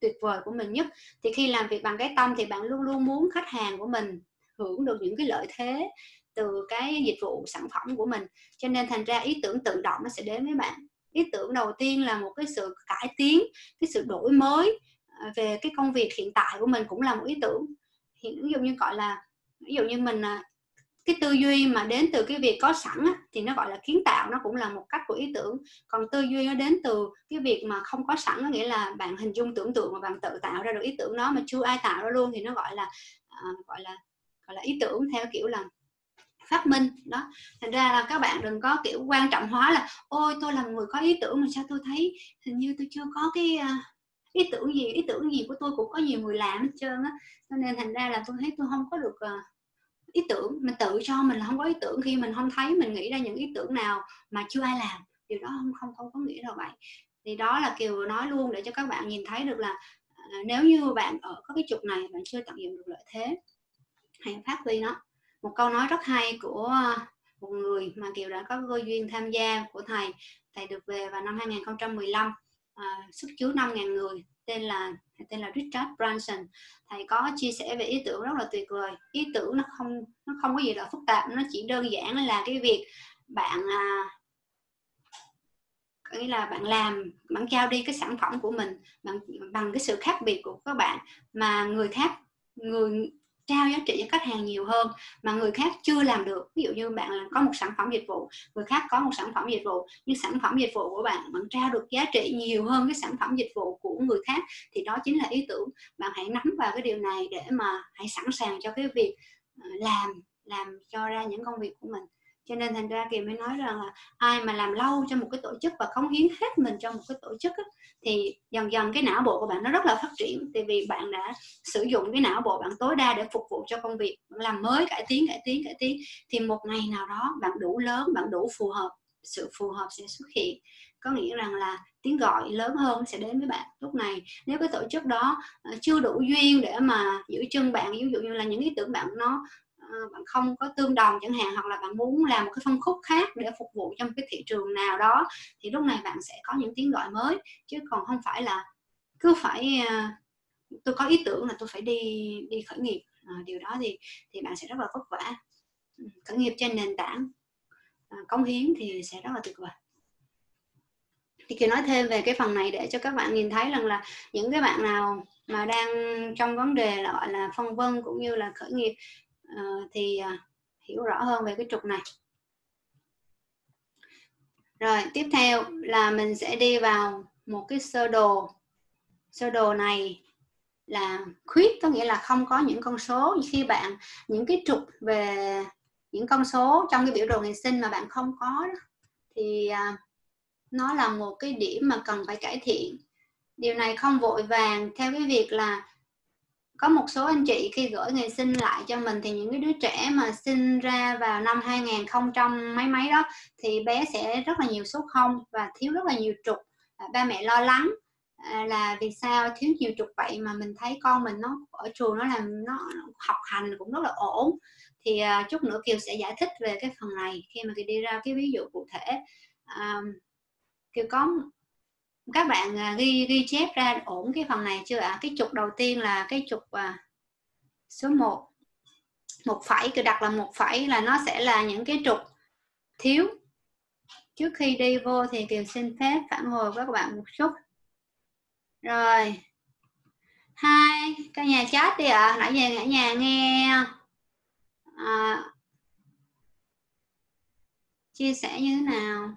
tuyệt vời của mình nhất. Thì khi làm việc bằng cái tâm thì bạn luôn luôn muốn khách hàng của mình hưởng được những cái lợi thế từ cái dịch vụ sản phẩm của mình. Cho nên thành ra ý tưởng tự động nó sẽ đến với bạn. Ý tưởng đầu tiên là một cái sự cải tiến cái sự đổi mới à, về cái công việc hiện tại của mình cũng là một ý tưởng. Hiện ví dụ như gọi là ví dụ như mình à, cái tư duy mà đến từ cái việc có sẵn á, thì nó gọi là kiến tạo nó cũng là một cách của ý tưởng. Còn tư duy nó đến từ cái việc mà không có sẵn có nghĩa là bạn hình dung tưởng tượng mà bạn tự tạo ra được ý tưởng đó mà chưa ai tạo ra luôn thì nó gọi là uh, gọi là gọi là ý tưởng theo kiểu là phát minh đó. Thành ra là các bạn đừng có kiểu quan trọng hóa là ôi tôi là người có ý tưởng mà sao tôi thấy hình như tôi chưa có cái uh, ý tưởng gì ý tưởng gì của tôi cũng có nhiều người làm hết trơn á. Cho nên thành ra là tôi thấy tôi không có được uh, ý tưởng. Mình tự cho mình là không có ý tưởng khi mình không thấy mình nghĩ ra những ý tưởng nào mà chưa ai làm điều đó không không không có nghĩa là vậy. Thì đó là kiều nói luôn để cho các bạn nhìn thấy được là à, nếu như bạn ở có cái trục này bạn chưa tận dụng được lợi thế hãy phát huy nó một câu nói rất hay của ờ, một người mà kiều đã có cơ duyên tham gia của thầy. Thầy được về vào năm 2015 à, ờ, xuất chứa 5.000 người tên là tên là Richard Branson. Thầy có chia sẻ về ý tưởng rất là tuyệt vời. Ý tưởng nó không nó không có gì là phức tạp nó chỉ đơn giản là cái việc bạn à, nghĩa là bạn làm bạn trao đi cái sản phẩm của mình bằng bằng cái sự khác biệt của các bạn. Mà người khác người trao giá trị cho khách hàng nhiều hơn mà người khác chưa làm được. Ví dụ như bạn có một sản phẩm dịch vụ, người khác có một sản phẩm dịch vụ, nhưng sản phẩm dịch vụ của bạn bạn trao được giá trị nhiều hơn cái sản phẩm dịch vụ của người khác thì đó chính là ý tưởng. Bạn hãy nắm vào cái điều này để mà hãy sẵn sàng cho cái việc ờ, làm làm cho ra những công việc của mình cho nên thành ra kỳ mới nói rằng là ai mà làm lâu cho một cái tổ chức và cống hiến hết mình cho một cái tổ chức á, thì dần dần cái não bộ của bạn nó rất là phát triển. Tại vì bạn đã sử dụng cái não bộ bạn tối đa để phục vụ cho công việc bạn làm mới cải tiến cải tiến cải tiến. Thì một ngày nào đó bạn đủ lớn bạn đủ phù hợp sự phù hợp sẽ xuất hiện. Có nghĩa rằng là tiếng gọi lớn hơn sẽ đến với bạn. Lúc này nếu cái tổ chức đó ờ, chưa đủ duyên để mà giữ chân bạn ví dụ như là những ý tưởng bạn nó Ờ, bạn không có tương đồng chẳng hạn hoặc là bạn muốn làm một cái phân khúc khác để phục vụ trong cái thị trường nào đó thì lúc này bạn sẽ có những tiếng gọi mới. Chứ còn không phải là cứ phải ờ, tôi có ý tưởng là tôi phải đi đi khởi nghiệp. À, điều đó thì thì bạn sẽ rất là vất vả. Ừ, khởi nghiệp trên nền tảng à, cống hiến thì sẽ rất là tuyệt vời. Thì kỳ nói thêm về cái phần này để cho các bạn nhìn thấy rằng là những cái bạn nào mà đang trong vấn đề là gọi là phân vân cũng như là khởi nghiệp uh, thì uh, hiểu rõ hơn về cái trục này. Rồi tiếp theo là mình sẽ đi vào một cái sơ đồ. Sơ đồ này là khuyết có nghĩa là không có những con số. Khi bạn những cái trục về những con số trong cái biểu đồ ngày sinh mà bạn không có đó, thì uh, nó là một cái điểm mà cần phải cải thiện. Điều này không vội vàng theo cái việc là có một số anh chị khi gửi ngày sinh lại cho mình thì những cái đứa trẻ mà sinh ra vào năm 2000 mấy mấy đó thì bé sẽ rất là nhiều số không và thiếu rất là nhiều trục. À, ba mẹ lo lắng à, là vì sao thiếu nhiều trục vậy mà mình thấy con mình nó ở trường nó làm nó học hành cũng rất là ổn. Thì à, chút nữa kiều sẽ giải thích về cái phần này khi mà kiều đi ra cái ví dụ cụ thể. Uh, kiều có các bạn à, ghi ghi chép ra ổn cái phần này chưa ạ? À? cái trục đầu tiên là cái trục à, số 1 một phẩy cứ đặt là một phẩy là nó sẽ là những cái trục thiếu. Trước khi đi vô thì kiều xin phép phản hồi với các bạn một chút. Rồi. Hai cả nhà chat đi ạ. À. nãy giờ cả nhà nghe à, chia sẻ như thế nào?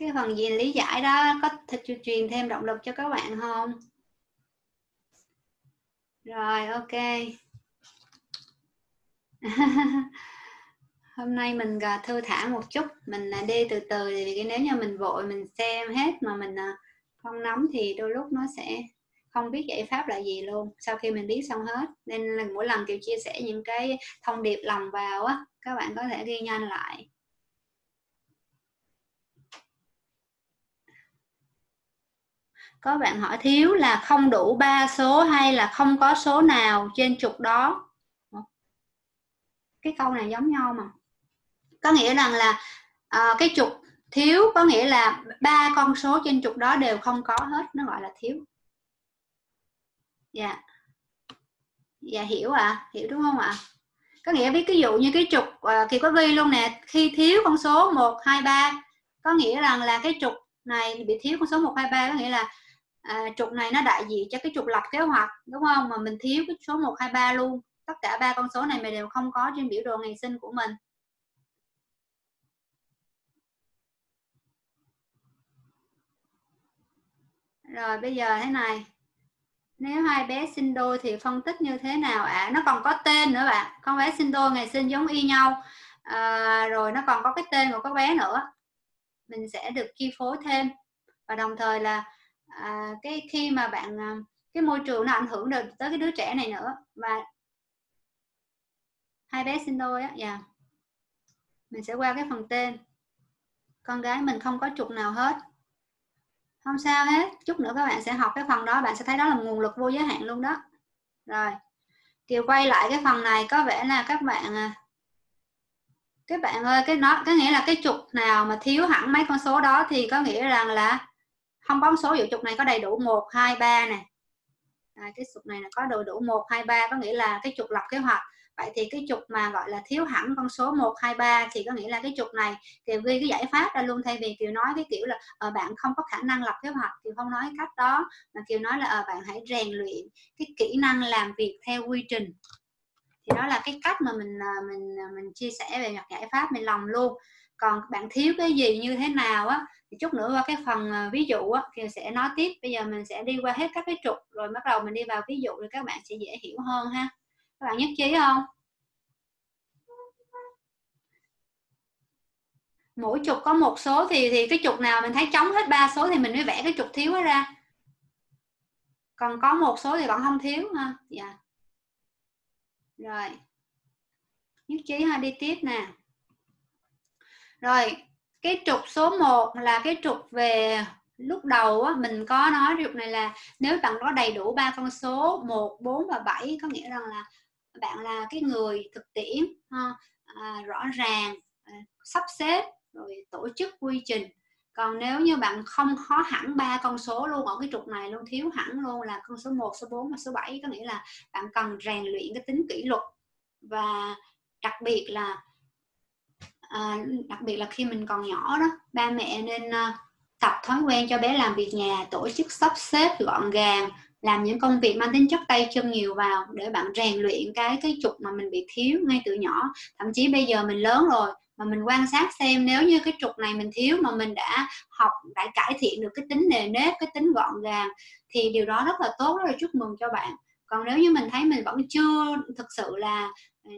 Cái phần gì lý giải đó, có thể truyền thêm động lực cho các bạn không? Rồi, ok. Hôm nay mình à, thư thả một chút. Mình à, đi từ từ thì nếu như mình vội mình xem hết mà mình à, không nắm thì đôi lúc nó sẽ không biết giải pháp là gì luôn. Sau khi mình biết xong hết, nên là mỗi lần kiểu chia sẻ những cái thông điệp lòng vào á, các bạn có thể ghi nhanh lại. Có bạn hỏi thiếu là không đủ ba số hay là không có số nào trên trục đó cái câu này giống nhau mà có nghĩa rằng là uh, cái trục thiếu có nghĩa là ba con số trên trục đó đều không có hết nó gọi là thiếu dạ yeah. dạ hiểu ạ à? hiểu đúng không ạ à? có nghĩa ví dụ như cái trục uh, kỳ có ghi luôn nè khi thiếu con số 1 2 3 có nghĩa rằng là cái trục này bị thiếu con số 1 2 3 có nghĩa là à, trục này nó đại diện cho cái trục lập kế hoạch đúng không? Mà mình thiếu cái số 1 2 3 luôn. Tất cả ba con số này mình đều không có trên biểu đồ ngày sinh của mình. Rồi bây giờ thế này. Nếu hai bé sinh đôi thì phân tích như thế nào ạ? À? nó còn có tên nữa bạn. Con bé sinh đôi ngày sinh giống y nhau. À, rồi nó còn có cái tên của các bé nữa. Mình sẽ được chi phối thêm. Và đồng thời là à, cái khi mà bạn à, cái môi trường nó ảnh hưởng được tới cái đứa trẻ này nữa và hai bé sinh đôi á dạ. Mình sẽ qua cái phần tên. Con gái mình không có trục nào hết. Không sao hết chút nữa các bạn sẽ học cái phần đó bạn sẽ thấy đó là nguồn lực vô giới hạn luôn đó. Rồi kiều quay lại cái phần này có vẻ là các bạn à, các bạn ơi cái nó có nghĩa là cái trục nào mà thiếu hẳn mấy con số đó thì có nghĩa rằng là không có số dụ trục này có đầy đủ một hai ba này à, cái trục này là có đầy đủ một hai ba có nghĩa là cái trục lập kế hoạch. Vậy thì cái trục mà gọi là thiếu hẳn con số 1 2 3 thì có nghĩa là cái trục này Kiều ghi cái giải pháp ra luôn thay vì Kiều nói cái kiểu là uh, bạn không có khả năng lập kế hoạch. Kiều không nói cách đó mà Kiều nói là uh, bạn hãy rèn luyện cái kỹ năng làm việc theo quy trình. Thì đó là cái cách mà mình ờ, mình mình chia sẻ về mặt giải pháp mình lòng luôn. Còn bạn thiếu cái gì như thế nào á chút nữa qua cái phần à, ví dụ á, thì sẽ nói tiếp. Bây giờ mình sẽ đi qua hết các cái trục, rồi bắt đầu mình đi vào ví dụ thì các bạn sẽ dễ hiểu hơn ha. Các bạn nhất trí không? Mỗi trục có một số thì thì cái trục nào mình thấy trống hết ba số thì mình mới vẽ cái trục thiếu đó ra. Còn có một số thì còn không thiếu ha. Dạ. Rồi. Nhất trí ha, đi tiếp nè. Rồi cái trục số 1 là cái trục về lúc đầu á, mình có nói trục này là nếu bạn có đầy đủ ba con số 1, 4 và 7 có nghĩa rằng là bạn là cái người thực tiễn ha, à, rõ ràng à, sắp xếp rồi tổ chức quy trình. Còn nếu như bạn không khó hẳn ba con số luôn ở cái trục này luôn thiếu hẳn luôn là con số 1, số 4 và số 7 có nghĩa là bạn cần rèn luyện cái tính kỷ luật. Và đặc biệt là à, đặc biệt là khi mình còn nhỏ đó ba mẹ nên ờ, tập thói quen cho bé làm việc nhà tổ chức sắp xếp gọn gàng làm những công việc mang tính chất tay chân nhiều vào để bạn rèn luyện cái cái trục mà mình bị thiếu ngay từ nhỏ. Thậm chí bây giờ mình lớn rồi mà mình quan sát xem nếu như cái trục này mình thiếu mà mình đã học đã cải thiện được cái tính nề nếp cái tính gọn gàng thì điều đó rất là tốt rất là chúc mừng cho bạn. Còn nếu như mình thấy mình vẫn chưa thực sự là ờ,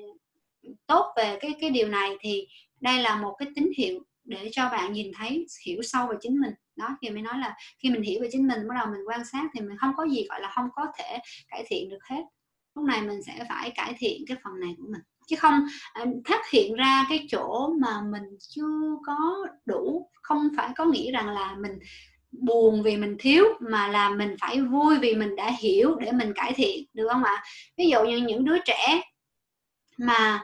tốt về cái cái điều này thì đây là một cái tín hiệu để cho bạn nhìn thấy, hiểu sâu về chính mình. Đó, thì mới nói là khi mình hiểu về chính mình, bắt đầu mình quan sát thì mình không có gì gọi là không có thể cải thiện được hết. Lúc này mình sẽ phải cải thiện cái phần này của mình. Chứ không à, phát hiện ra cái chỗ mà mình chưa có đủ, không phải có nghĩa rằng là mình buồn vì mình thiếu, mà là mình phải vui vì mình đã hiểu để mình cải thiện, được không ạ? Ví dụ như những đứa trẻ mà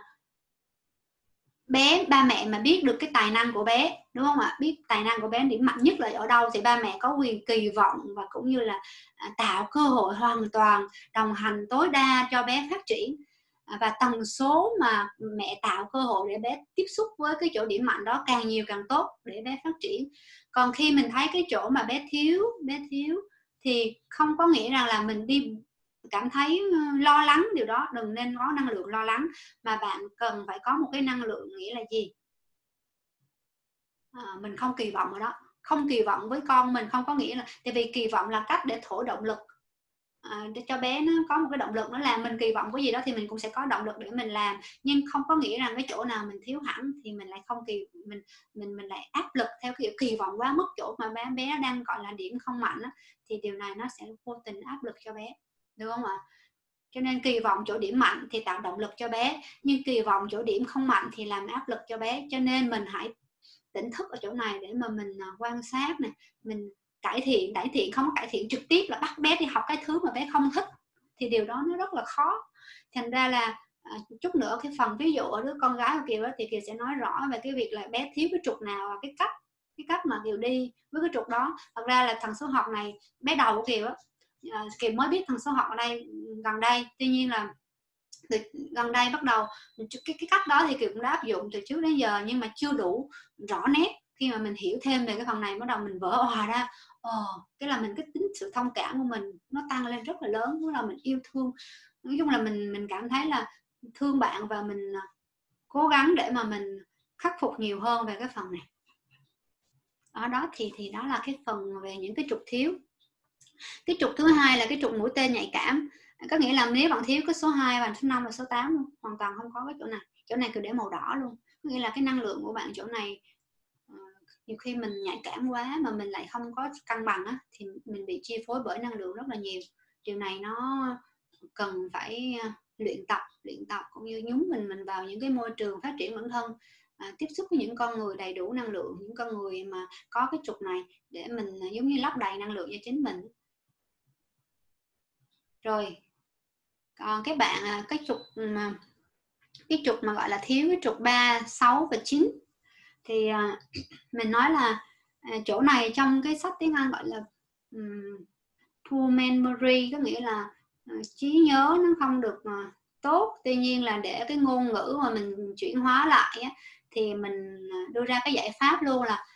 bé, ba mẹ mà biết được cái tài năng của bé, đúng không ạ? Biết tài năng của bé, điểm mạnh nhất là ở đâu thì ba mẹ có quyền kỳ vọng và cũng như là à, tạo cơ hội hoàn toàn đồng hành tối đa cho bé phát triển. À, và tần số mà mẹ tạo cơ hội để bé tiếp xúc với cái chỗ điểm mạnh đó càng nhiều càng tốt để bé phát triển. Còn khi mình thấy cái chỗ mà bé thiếu bé thiếu thì không có nghĩa rằng là mình đi cảm thấy ờ, lo lắng điều đó đừng nên có năng lượng lo lắng mà bạn cần phải có một cái năng lượng nghĩa là gì? À, mình không kỳ vọng ở đó không kỳ vọng với con mình không có nghĩa là tại vì kỳ vọng là cách để thổi động lực. À, để cho bé nó có một cái động lực nó làm mình kỳ vọng cái gì đó thì mình cũng sẽ có động lực để mình làm nhưng không có nghĩa rằng cái chỗ nào mình thiếu hẳn thì mình lại không kỳ mình mình mình lại áp lực theo kiểu kỳ vọng quá mức chỗ mà bé bé đang gọi là điểm không mạnh đó, thì điều này nó sẽ vô tình áp lực cho bé đúng không ạ? Cho nên kỳ vọng chỗ điểm mạnh thì tạo động lực cho bé nhưng kỳ vọng chỗ điểm không mạnh thì làm áp lực cho bé. Cho nên mình hãy tỉnh thức ở chỗ này để mà mình à, quan sát này mình cải thiện cải thiện không cải thiện trực tiếp là bắt bé đi học cái thứ mà bé không thích thì điều đó nó rất là khó. Thành ra là à, chút nữa cái phần ví dụ ở đứa con gái của kiều đó thì kiều sẽ nói rõ về cái việc là bé thiếu cái trục nào và cái cách cái cách mà kiều đi với cái trục đó. Thật ra là thằng số học này bé đầu của kiều đó à, kiều mới biết thằng số học ở đây ừ, gần đây. Tuy nhiên là từ gần đây bắt đầu ừ, cái cái cách đó thì kiều cũng đã áp dụng từ trước đến giờ nhưng mà chưa đủ rõ nét. Khi mà mình hiểu thêm về cái phần này bắt đầu mình vỡ hòa ra. Ồ cái là mình cái tính sự thông cảm của mình nó tăng lên rất là lớn lúc là mình yêu thương. Nói chung là mình mình cảm thấy là thương bạn và mình à, cố gắng để mà mình khắc phục nhiều hơn về cái phần này. Ở đó thì thì đó là cái phần về những cái trục thiếu cái trục thứ hai là cái trục mũi tên nhạy cảm. Có nghĩa là nếu bạn thiếu cái số 2 và số 5 và số 8 luôn hoàn toàn không có cái chỗ này. Chỗ này cứ để màu đỏ luôn. Có nghĩa là cái năng lượng của bạn chỗ này ờ, nhiều khi mình nhạy cảm quá mà mình lại không có cân bằng á, thì mình bị chi phối bởi năng lượng rất là nhiều. Điều này nó cần phải ờ, luyện tập luyện tập cũng như nhúng mình mình vào những cái môi trường phát triển bản thân à, tiếp xúc với những con người đầy đủ năng lượng những con người mà có cái trục này để mình ờ, giống như lắp đầy năng lượng cho chính mình rồi còn cái bạn à, cái trục mà cái trục mà gọi là thiếu cái trục 3, 6 và 9 thì à, mình nói là à, chỗ này trong cái sách tiếng Anh gọi là um, poor memory có nghĩa là trí nhớ nó không được tốt. Tuy nhiên là để cái ngôn ngữ mà mình chuyển hóa lại á, thì mình đưa ra cái giải pháp luôn là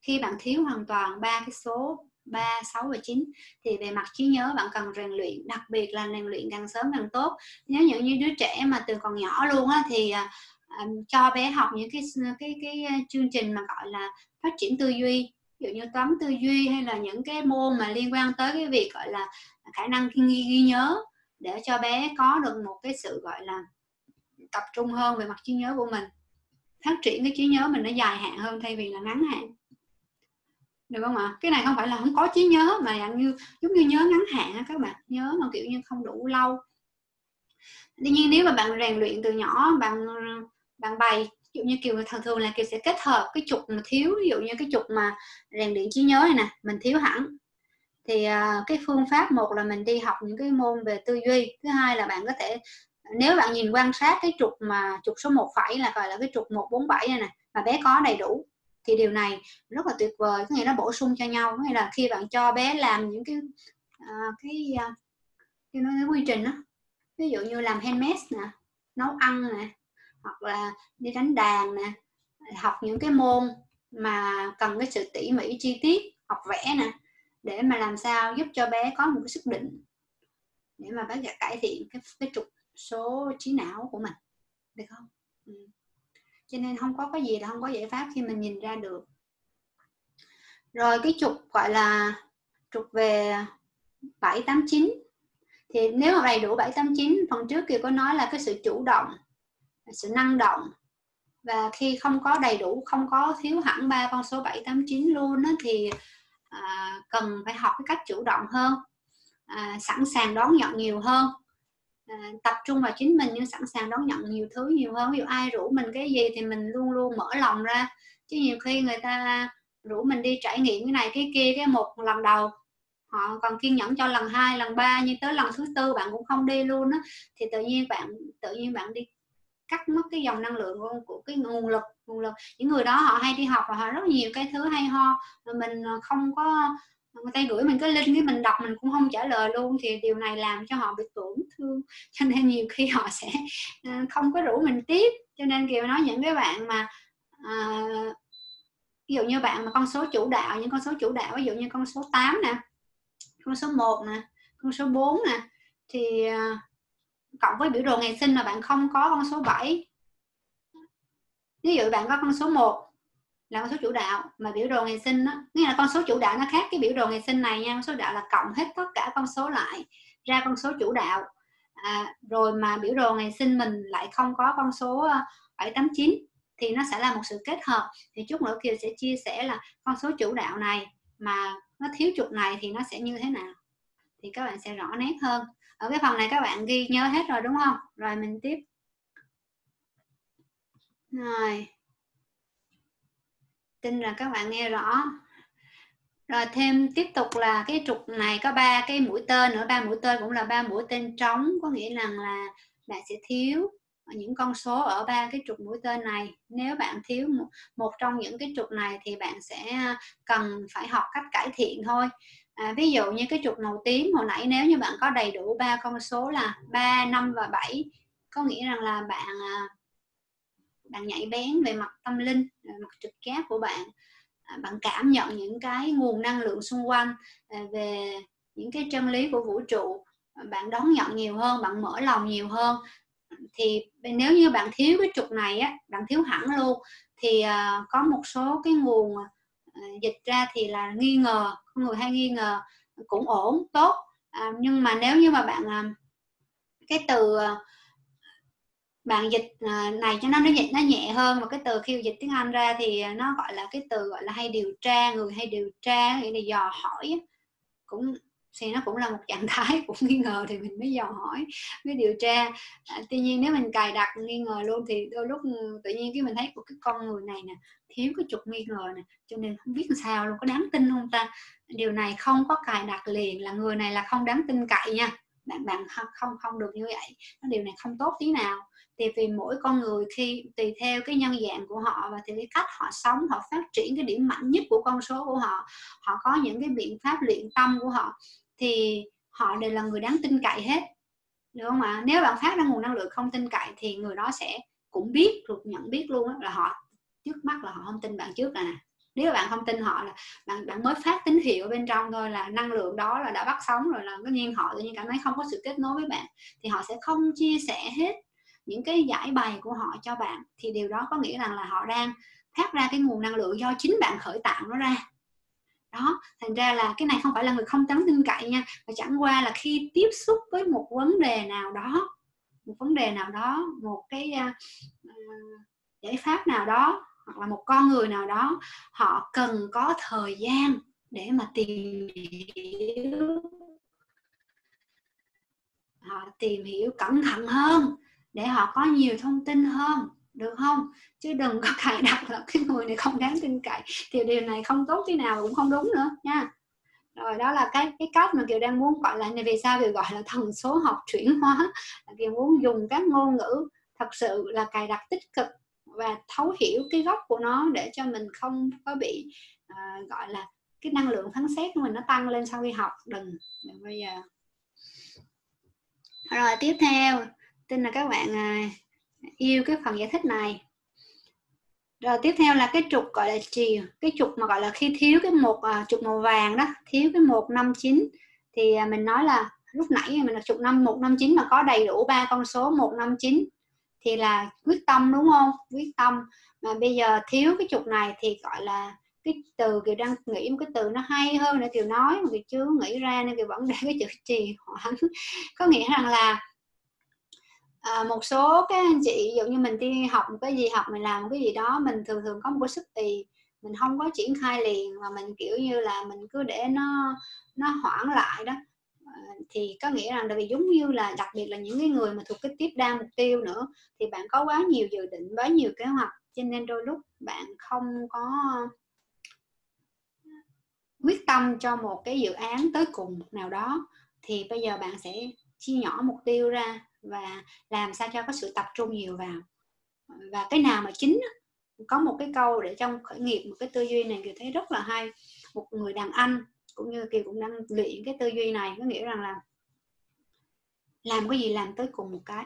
khi bạn thiếu hoàn toàn ba cái số 3, 6 và 9 thì về mặt trí nhớ bạn cần rèn luyện đặc biệt là rèn luyện càng sớm càng tốt. Nếu như như đứa trẻ mà từ còn nhỏ luôn á thì um, cho bé học những cái cái cái à, chương trình mà gọi là phát triển tư duy. Ví dụ như toán tư duy hay là những cái môn mà liên quan tới cái việc gọi là khả năng ghi, ghi nhớ để cho bé có được một cái sự gọi là tập trung hơn về mặt trí nhớ của mình. Phát triển cái trí nhớ mình nó dài hạn hơn thay vì là ngắn hạn được không ạ? Cái này không phải là không có trí nhớ mà dạng như giống như nhớ ngắn hạn các bạn. Nhớ mà kiểu như không đủ lâu. Tuy nhiên nếu mà bạn rèn luyện từ nhỏ bạn bạn bày ví dụ như kiểu thường thường là kiều sẽ kết hợp cái trục mà thiếu ví dụ như cái trục mà rèn luyện trí nhớ này nè mình thiếu hẳn. Thì uh, cái phương pháp một là mình đi học những cái môn về tư duy. Thứ hai là bạn có thể nếu bạn nhìn quan sát cái trục mà trục số 1 phẩy là gọi là cái trục 147 này nè mà bé có đầy đủ thì điều này rất là tuyệt vời có nghĩa là bổ sung cho nhau có nghĩa là khi bạn cho bé làm những cái uh, cái uh, cái, cái quy trình đó ví dụ như làm handmade nè nấu ăn nè hoặc là đi đánh đàn nè học những cái môn mà cần cái sự tỉ mỉ chi tiết học vẽ nè để mà làm sao giúp cho bé có một cái sức định để mà bé cải thiện cái, cái trục số trí não của mình được không ừ cho nên không có cái gì là không có giải pháp khi mình nhìn ra được. Rồi cái trục gọi là trục về 789 thì nếu mà đầy đủ 789 phần trước kia có nói là cái sự chủ động sự năng động. Và khi không có đầy đủ không có thiếu hẳn ba con số 789 luôn đó, thì à, cần phải học cái cách chủ động hơn à, sẵn sàng đón nhận nhiều hơn à, tập trung vào chính mình nhưng sẵn sàng đón nhận nhiều thứ nhiều hơn. Ví dụ ai rủ mình cái gì thì mình luôn luôn mở lòng ra. Chứ nhiều khi người ta rủ mình đi trải nghiệm cái này cái kia cái một lần đầu họ còn kiên nhẫn cho lần hai lần ba nhưng tới lần thứ tư bạn cũng không đi luôn á. Thì tự nhiên bạn tự nhiên bạn đi cắt mất cái dòng năng lượng của, của cái nguồn lực nguồn lực. Những người đó họ hay đi học và họ rất nhiều cái thứ hay ho. Mà mình à, không có người ta gửi mình cái link cái mình đọc mình cũng không trả lời luôn thì điều này làm cho họ bị tổn thương. Cho nên nhiều khi họ sẽ ờ, không có rủ mình tiếp. Cho nên kiều nói những cái bạn mà à, ví dụ như bạn mà con số chủ đạo những con số chủ đạo ví dụ như con số 8 nè con số 1 nè con số 4 nè thì ờ, cộng với biểu đồ ngày sinh là bạn không có con số 7 ví dụ bạn có con số 1 là con số chủ đạo. Mà biểu đồ ngày sinh đó nghĩa là con số chủ đạo nó khác cái biểu đồ ngày sinh này nha. Con số đạo là cộng hết tất cả con số lại ra con số chủ đạo. À, rồi mà biểu đồ ngày sinh mình lại không có con số ờ, 789 thì nó sẽ là một sự kết hợp. Thì chút nữa kia sẽ chia sẻ là con số chủ đạo này mà nó thiếu trục này thì nó sẽ như thế nào. Thì các bạn sẽ rõ nét hơn. Ở cái phần này các bạn ghi nhớ hết rồi đúng không? Rồi mình tiếp. Rồi tin là các bạn nghe rõ. Rồi thêm tiếp tục là cái trục này có ba cái mũi tên nữa. Ba mũi tên cũng là ba mũi tên trống có nghĩa rằng là bạn sẽ thiếu những con số ở ba cái trục mũi tên này. Nếu bạn thiếu một, một trong những cái trục này thì bạn sẽ à, cần phải học cách cải thiện thôi. À, ví dụ như cái trục màu tím hồi nãy nếu như bạn có đầy đủ ba con số là 3, 5 và 7 có nghĩa rằng là bạn à, bạn nhạy bén về mặt tâm linh à, mặt trực giác của bạn. À, bạn cảm nhận những cái nguồn năng lượng xung quanh à, về những cái chân lý của vũ trụ. Bạn đón nhận nhiều hơn bạn mở lòng nhiều hơn. Thì nếu như bạn thiếu cái trục này á bạn thiếu hẳn luôn thì có một số cái nguồn dịch ra thì là nghi ngờ con người hay nghi ngờ cũng ổn tốt. Nhưng mà nếu như mà bạn cái từ uh, bạn dịch à, này cho nó nó dịch nó nhẹ hơn và cái từ khi dịch tiếng Anh ra thì nó gọi là cái từ gọi là hay điều tra người hay điều tra nghĩa là dò hỏi cũng thì nó cũng là một trạng thái cũng nghi ngờ thì mình mới dò hỏi mới điều tra. À, tuy nhiên nếu mình cài đặt nghi ngờ luôn thì đôi lúc ừ, tự nhiên cái mình thấy của cái con người này nè thiếu cái chục nghi ngờ nè cho nên không biết sao luôn có đáng tin không ta? Điều này không có cài đặt liền là người này là không đáng tin cậy nha. Bạn bạn không không không được như vậy nó điều này không tốt tí nào thì vì mỗi con người khi, tùy theo cái nhân dạng của họ và thì cái cách họ sống, họ phát triển cái điểm mạnh nhất của con số của họ họ có những cái biện pháp luyện tâm của họ, thì họ đều là người đáng tin cậy hết. Được không ạ? Nếu bạn phát ra nguồn năng lượng không tin cậy thì người đó sẽ cũng biết được nhận biết luôn đó là họ, trước mắt là họ không tin bạn trước là nè nếu bạn không tin họ là bạn bạn mới phát tín hiệu bên trong thôi là năng lượng đó là đã bắt sóng rồi là tất nhiên họ tự nhiên cảm thấy không có sự kết nối với bạn, thì họ sẽ không chia sẻ hết những cái giải bày của họ cho bạn thì điều đó có nghĩa rằng là họ đang phát ra cái nguồn năng lượng do chính bạn khởi tạo nó ra. Đó thành ra là cái này không phải là người không đáng tin cậy nha mà chẳng qua là khi tiếp xúc với một vấn đề nào đó một vấn đề nào đó một cái uh, giải pháp nào đó hoặc là một con người nào đó họ cần có thời gian để mà tìm hiểu. Họ tìm hiểu cẩn thận hơn để họ có nhiều thông tin hơn được không? Chứ đừng có cài đặt là cái người này không đáng tin cậy. Thì điều này không tốt tí nào cũng không đúng nữa nha. Rồi đó là cái cái cách mà kiều đang muốn gọi là này. Vì sao kiều gọi là thần số học chuyển hóa? Là kiều muốn dùng các ngôn ngữ thật sự là cài đặt tích cực và thấu hiểu cái gốc của nó để cho mình không có bị uh, gọi là cái năng lượng phán xét của mình nó tăng lên sau khi học. Đừng, đừng bây giờ. Rồi tiếp theo tin là các bạn à, yêu cái phần giải thích này. Rồi tiếp theo là cái trục gọi là chiều cái trục mà gọi là khi thiếu cái một à, trục màu vàng đó thiếu cái một năm chín thì à, mình nói là lúc nãy mình là trục năm một năm chín mà có đầy đủ ba con số một năm chín thì là quyết tâm đúng không? Quyết tâm. Mà bây giờ thiếu cái trục này thì gọi là cái từ kiều đang nghĩ một cái từ nó hay hơn để kiều nói mà kiều chưa nghĩ ra nên kiều vẫn để cái chữ trì hoãn. Có nghĩa rằng là à, một số các anh chị ví dụ như mình đi học một cái gì học mình làm một cái gì đó mình thường thường có một cái sức tì mình không có triển khai liền mà mình kiểu như là mình cứ để nó nó hoãn lại đó. Ờ, thì có nghĩa rằng là vì giống như là đặc biệt là những cái người mà thuộc cái tiếp đa mục tiêu nữa thì bạn có quá nhiều dự định quá nhiều kế hoạch cho nên đôi lúc bạn không có quyết tâm cho một cái dự án tới cùng nào đó thì bây giờ bạn sẽ chia nhỏ mục tiêu ra và làm sao cho có sự tập trung nhiều vào. Và cái nào mà chính có một cái câu để trong khởi nghiệp, một cái tư duy này kiều thấy rất là hay. Một người đàn anh cũng như kiều cũng đang luyện cái tư duy này, có nghĩa rằng là làm cái gì làm tới cùng một cái.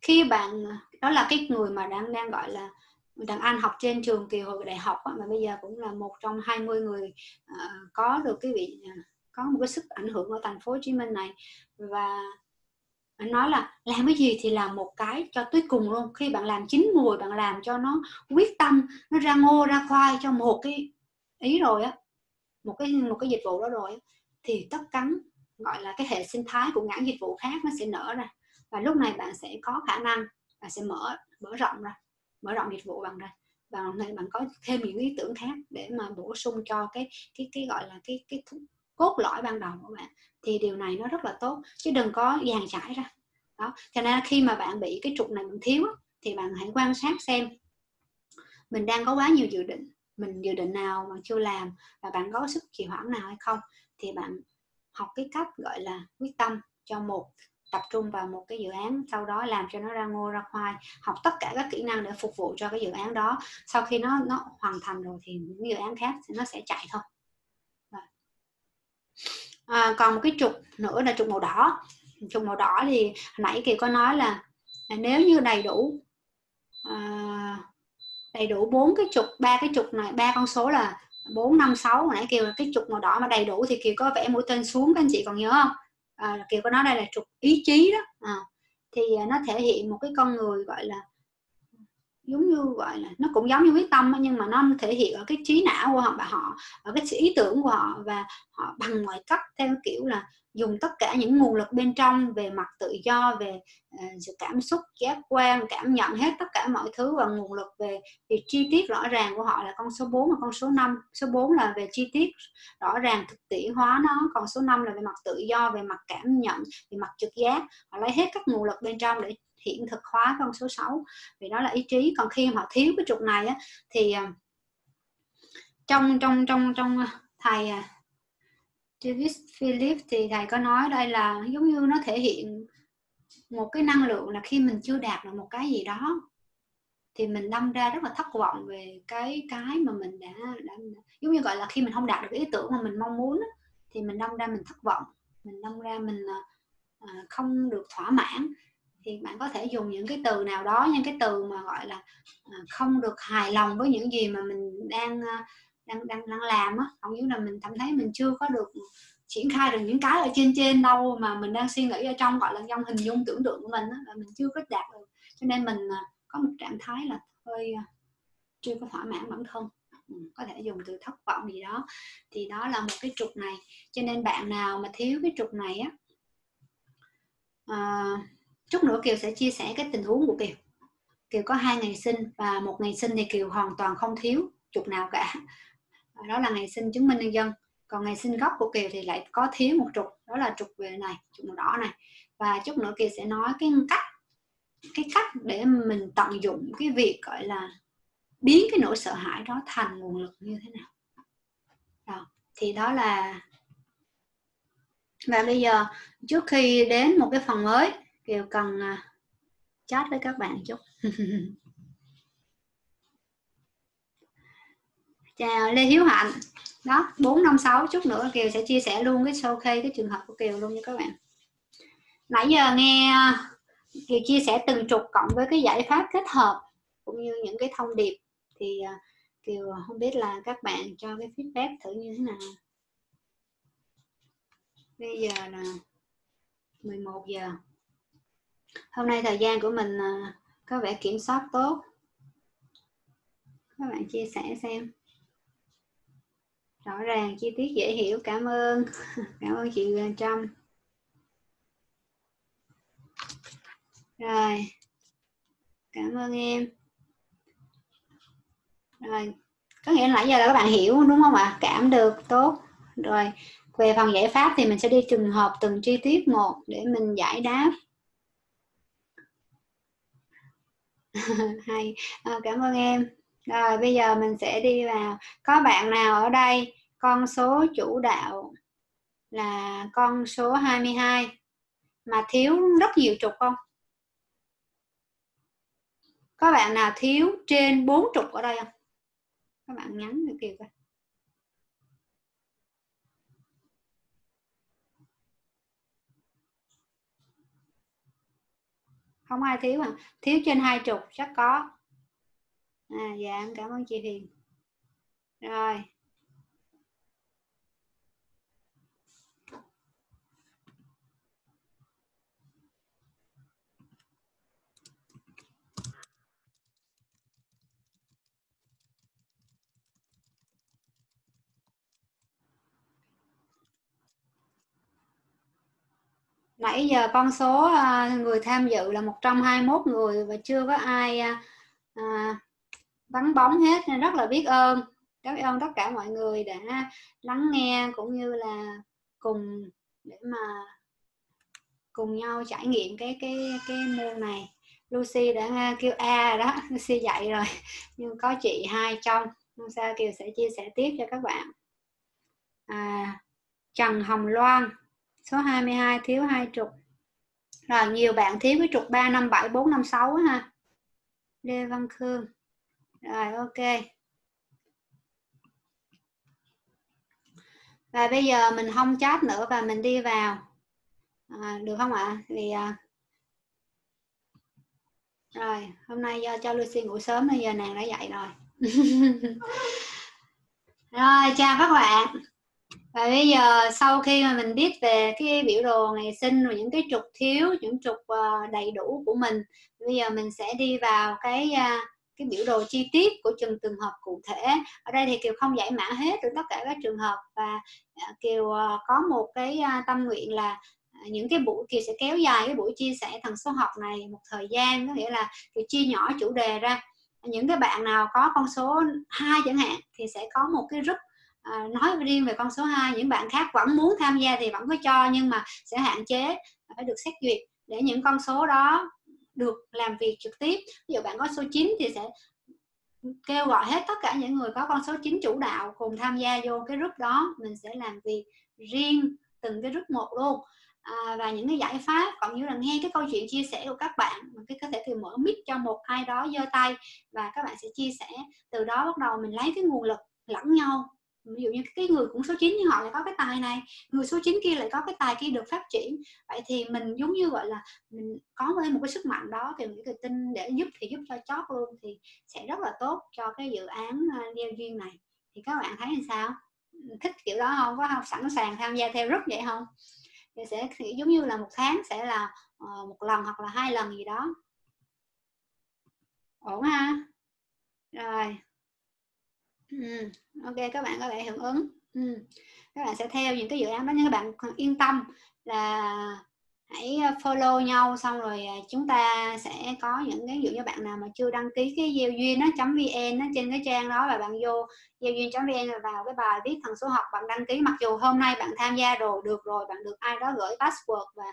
Khi bạn, đó là cái người mà đang đang gọi là đàn anh học trên trường kỳ hồi đại học mà bây giờ cũng là một trong 20 người ờ, có được cái vị ờ, có một cái sức ảnh hưởng ở thành phố Hồ Chí Minh này. Và anh nói là làm cái gì thì làm một cái cho tới cùng luôn. Khi bạn làm chín mùi, bạn làm cho nó quyết tâm, nó ra ngô, ra khoai cho một cái ý rồi á, một cái một cái dịch vụ đó rồi thì tất cắn, gọi là cái hệ sinh thái của nhãn dịch vụ khác nó sẽ nở ra. Và lúc này bạn sẽ có khả năng bạn sẽ mở mở rộng ra, mở rộng dịch vụ bằng ra. Và này bạn có thêm những ý tưởng khác để mà bổ sung cho cái cái cái gọi là cái cái cốt lõi ban đầu của bạn thì điều này nó rất là tốt, chứ đừng có dàn trải ra. Đó, cho nên khi mà bạn bị cái trục này mình thiếu thì bạn hãy quan sát xem mình đang có quá nhiều dự định, mình dự định nào mà chưa làm và bạn có sức trì hoãn nào hay không, thì bạn học cái cách gọi là quyết tâm cho một, tập trung vào một cái dự án, sau đó làm cho nó ra ngô, ra khoai, học tất cả các kỹ năng để phục vụ cho cái dự án đó. Sau khi nó nó hoàn thành rồi thì những dự án khác nó sẽ chạy thôi à, còn một cái trục nữa là trục màu đỏ. Trục màu đỏ thì nãy kỳ có nói là, là nếu như đầy đủ à, đầy đủ bốn cái trục ba cái trục này ba con số là bốn năm sáu nãy kêu là cái trục màu đỏ mà đầy đủ thì kiều có vẽ mũi tên xuống các anh chị còn nhớ không? Ờ, à, kiều có nói đây là trục ý chí đó. À, thì nó thể hiện một cái con người gọi là giống như gọi là nó cũng giống như quyết tâm nhưng mà nó thể hiện ở cái trí não của họ và họ ở cái ý tưởng của họ và họ bằng mọi cách theo kiểu là dùng tất cả những nguồn lực bên trong về mặt tự do về uh, sự cảm xúc giác quan cảm nhận hết tất cả mọi thứ và nguồn lực về việc chi tiết rõ ràng của họ là con số 4 và con số 5 số 4 là về chi tiết rõ ràng thực tiễn hóa nó còn số 5 là về mặt tự do về mặt cảm nhận về mặt trực giác. Họ lấy hết các nguồn lực bên trong để hiện thực hóa con số 6 vì đó là ý chí. Còn khi họ thiếu cái trục này á, thì à, trong trong trong trong à, thầy uh, David Philip thì thầy có nói đây là giống như nó thể hiện một cái năng lượng là khi mình chưa đạt được một cái gì đó thì mình đâm ra rất là thất vọng về cái cái mà mình đã, đã giống như gọi là khi mình không đạt được ý tưởng mà mình mong muốn thì mình đâm ra mình thất vọng. Mình đâm ra mình không được thỏa mãn thì bạn có thể dùng những cái từ nào đó những cái từ mà gọi là à, không được hài lòng với những gì mà mình đang à, đang đang đang làm á. Không như là mình cảm thấy mình chưa có được triển khai được những cái ở trên trên đâu mà mình đang suy nghĩ ở trong gọi là trong hình dung tưởng tượng của mình á là mình chưa có đạt được. Cho nên mình à, có một trạng thái là hơi chưa có thỏa mãn bản thân. Ừ, có thể dùng từ thất vọng gì đó. Thì đó là một cái trục này. Cho nên bạn nào mà thiếu cái trục này á à, chút nữa kiều sẽ chia sẻ cái tình huống của kiều. Kiều có hai ngày sinh và một ngày sinh thì kiều hoàn toàn không thiếu trục nào cả. Đó là ngày sinh chứng minh nhân dân. Còn ngày sinh gốc của kiều thì lại có thiếu một trục, đó là trục về này, trục màu đỏ này. Và chút nữa kiều sẽ nói cái cách cái cách để mình tận dụng cái việc gọi là biến cái nỗi sợ hãi đó thành nguồn lực như thế nào. Đó. thì đó là và bây giờ, trước khi đến một cái phần mới kiều cần à, chat với các bạn chút. Chào Lê Hiếu Hạnh. Đó, bốn năm sáu chút nữa Kiều sẽ chia sẻ luôn cái showcase, cái trường hợp của Kiều luôn nha các bạn. Nãy giờ nghe à, Kiều chia sẻ từng trục cộng với cái giải pháp kết hợp cũng như những cái thông điệp thì à, Kiều không biết là các bạn cho cái feedback thử như thế nào. Bây giờ là 11 giờ hôm nay thời gian của mình à, có vẻ kiểm soát tốt. Các bạn chia sẻ xem. Rõ ràng, chi tiết dễ hiểu. Cảm ơn. Cảm ơn chị Trâm. Rồi. Cảm ơn em. Rồi. Có nghĩa là nãy giờ là các bạn hiểu, đúng không ạ? Cảm được, tốt. Rồi. Về phần giải pháp thì mình sẽ đi trường hợp từng chi tiết một để mình giải đáp. hay à, cảm ơn em rồi bây giờ mình sẽ đi vào có bạn nào ở đây con số chủ đạo là con số 22 mà thiếu rất nhiều trục không? Có bạn nào thiếu trên bốn trục ở đây không? Các bạn nhắn được kìa coi. Không ai thiếu mà Thiếu trên hai chục chắc có. À, dạ cảm ơn chị Hiền. Rồi. Nãy giờ con số à, người tham dự là 121 người và chưa có ai à, à, vắng bóng hết nên rất là biết ơn. Cảm ơn tất cả mọi người đã lắng nghe cũng như là cùng để mà cùng nhau trải nghiệm cái cái cái môn này. Lucy đã kêu A đó Lucy dạy rồi nhưng có chị hai trong. Hôm sau Kiều sẽ chia sẻ tiếp cho các bạn. À, Trần Hồng Loan số 22 thiếu hai trục. Rồi nhiều bạn thiếu cái trục 3 5 7 4 5 6 ha. Lê Văn Khương. Rồi ok. Và bây giờ mình không chat nữa và mình đi vào. À, được không ạ? Vì à, rồi hôm nay do cho Lucy ngủ sớm nên giờ nàng đã dậy rồi. Rồi chào các bạn và bây giờ sau khi mà mình biết về cái biểu đồ ngày sinh và những cái trục thiếu, những trục ờ, đầy đủ của mình, bây giờ mình sẽ đi vào cái à, cái biểu đồ chi tiết của từng trường hợp cụ thể. Ở đây thì kiều không giải mã hết được tất cả các trường hợp và à, kiều ờ, có một cái à, tâm nguyện là những cái buổi, kiều sẽ kéo dài cái buổi chia sẻ thần số học này một thời gian, có nghĩa là kiều chia nhỏ chủ đề ra. Những cái bạn nào có con số 2 chẳng hạn thì sẽ có một cái group à, nói riêng về con số 2 những bạn khác vẫn muốn tham gia thì vẫn có cho nhưng mà sẽ hạn chế phải được xét duyệt để những con số đó được làm việc trực tiếp. Ví dụ bạn có số 9 thì sẽ kêu gọi hết tất cả những người có con số 9 chủ đạo cùng tham gia vô cái group đó. Mình sẽ làm việc riêng từng cái group một luôn. À, và những cái giải pháp cũng như là nghe cái câu chuyện chia sẻ của các bạn mình cái có thể thì mở mic cho một ai đó giơ tay và các bạn sẽ chia sẻ. Từ đó bắt đầu mình lấy cái nguồn lực lẫn nhau ví dụ như cái người cũng số 9 nhưng họ lại có cái tài này, người số 9 kia lại có cái tài kia được phát triển. Vậy thì mình giống như, gọi là, mình có thêm một cái sức mạnh đó thì những cái tin để giúp thì giúp cho chót luôn thì sẽ rất là tốt cho cái dự án gieo duyên này. Thì các bạn thấy làm sao? Thích kiểu đó không? Có không? Sẵn sàng tham gia theo rất vậy không? Thì sẽ giống như là một tháng sẽ là ờ, một lần hoặc là hai lần gì đó. Ổn ha? Rồi ừ. ok, các bạn có thể hưởng ứng ừ. các bạn sẽ theo những cái dự án đó nhưng các bạn yên tâm là hãy ờ, follow nhau, xong rồi ờ, chúng ta sẽ có những cái, ví dụ như bạn nào mà chưa đăng ký cái gieo duyên nó vn nó trên cái trang đó, và bạn vô gieo duyên vn vào cái bài viết thần số học bạn đăng ký. Mặc dù hôm nay bạn tham gia rồi được rồi, bạn được ai đó gửi password và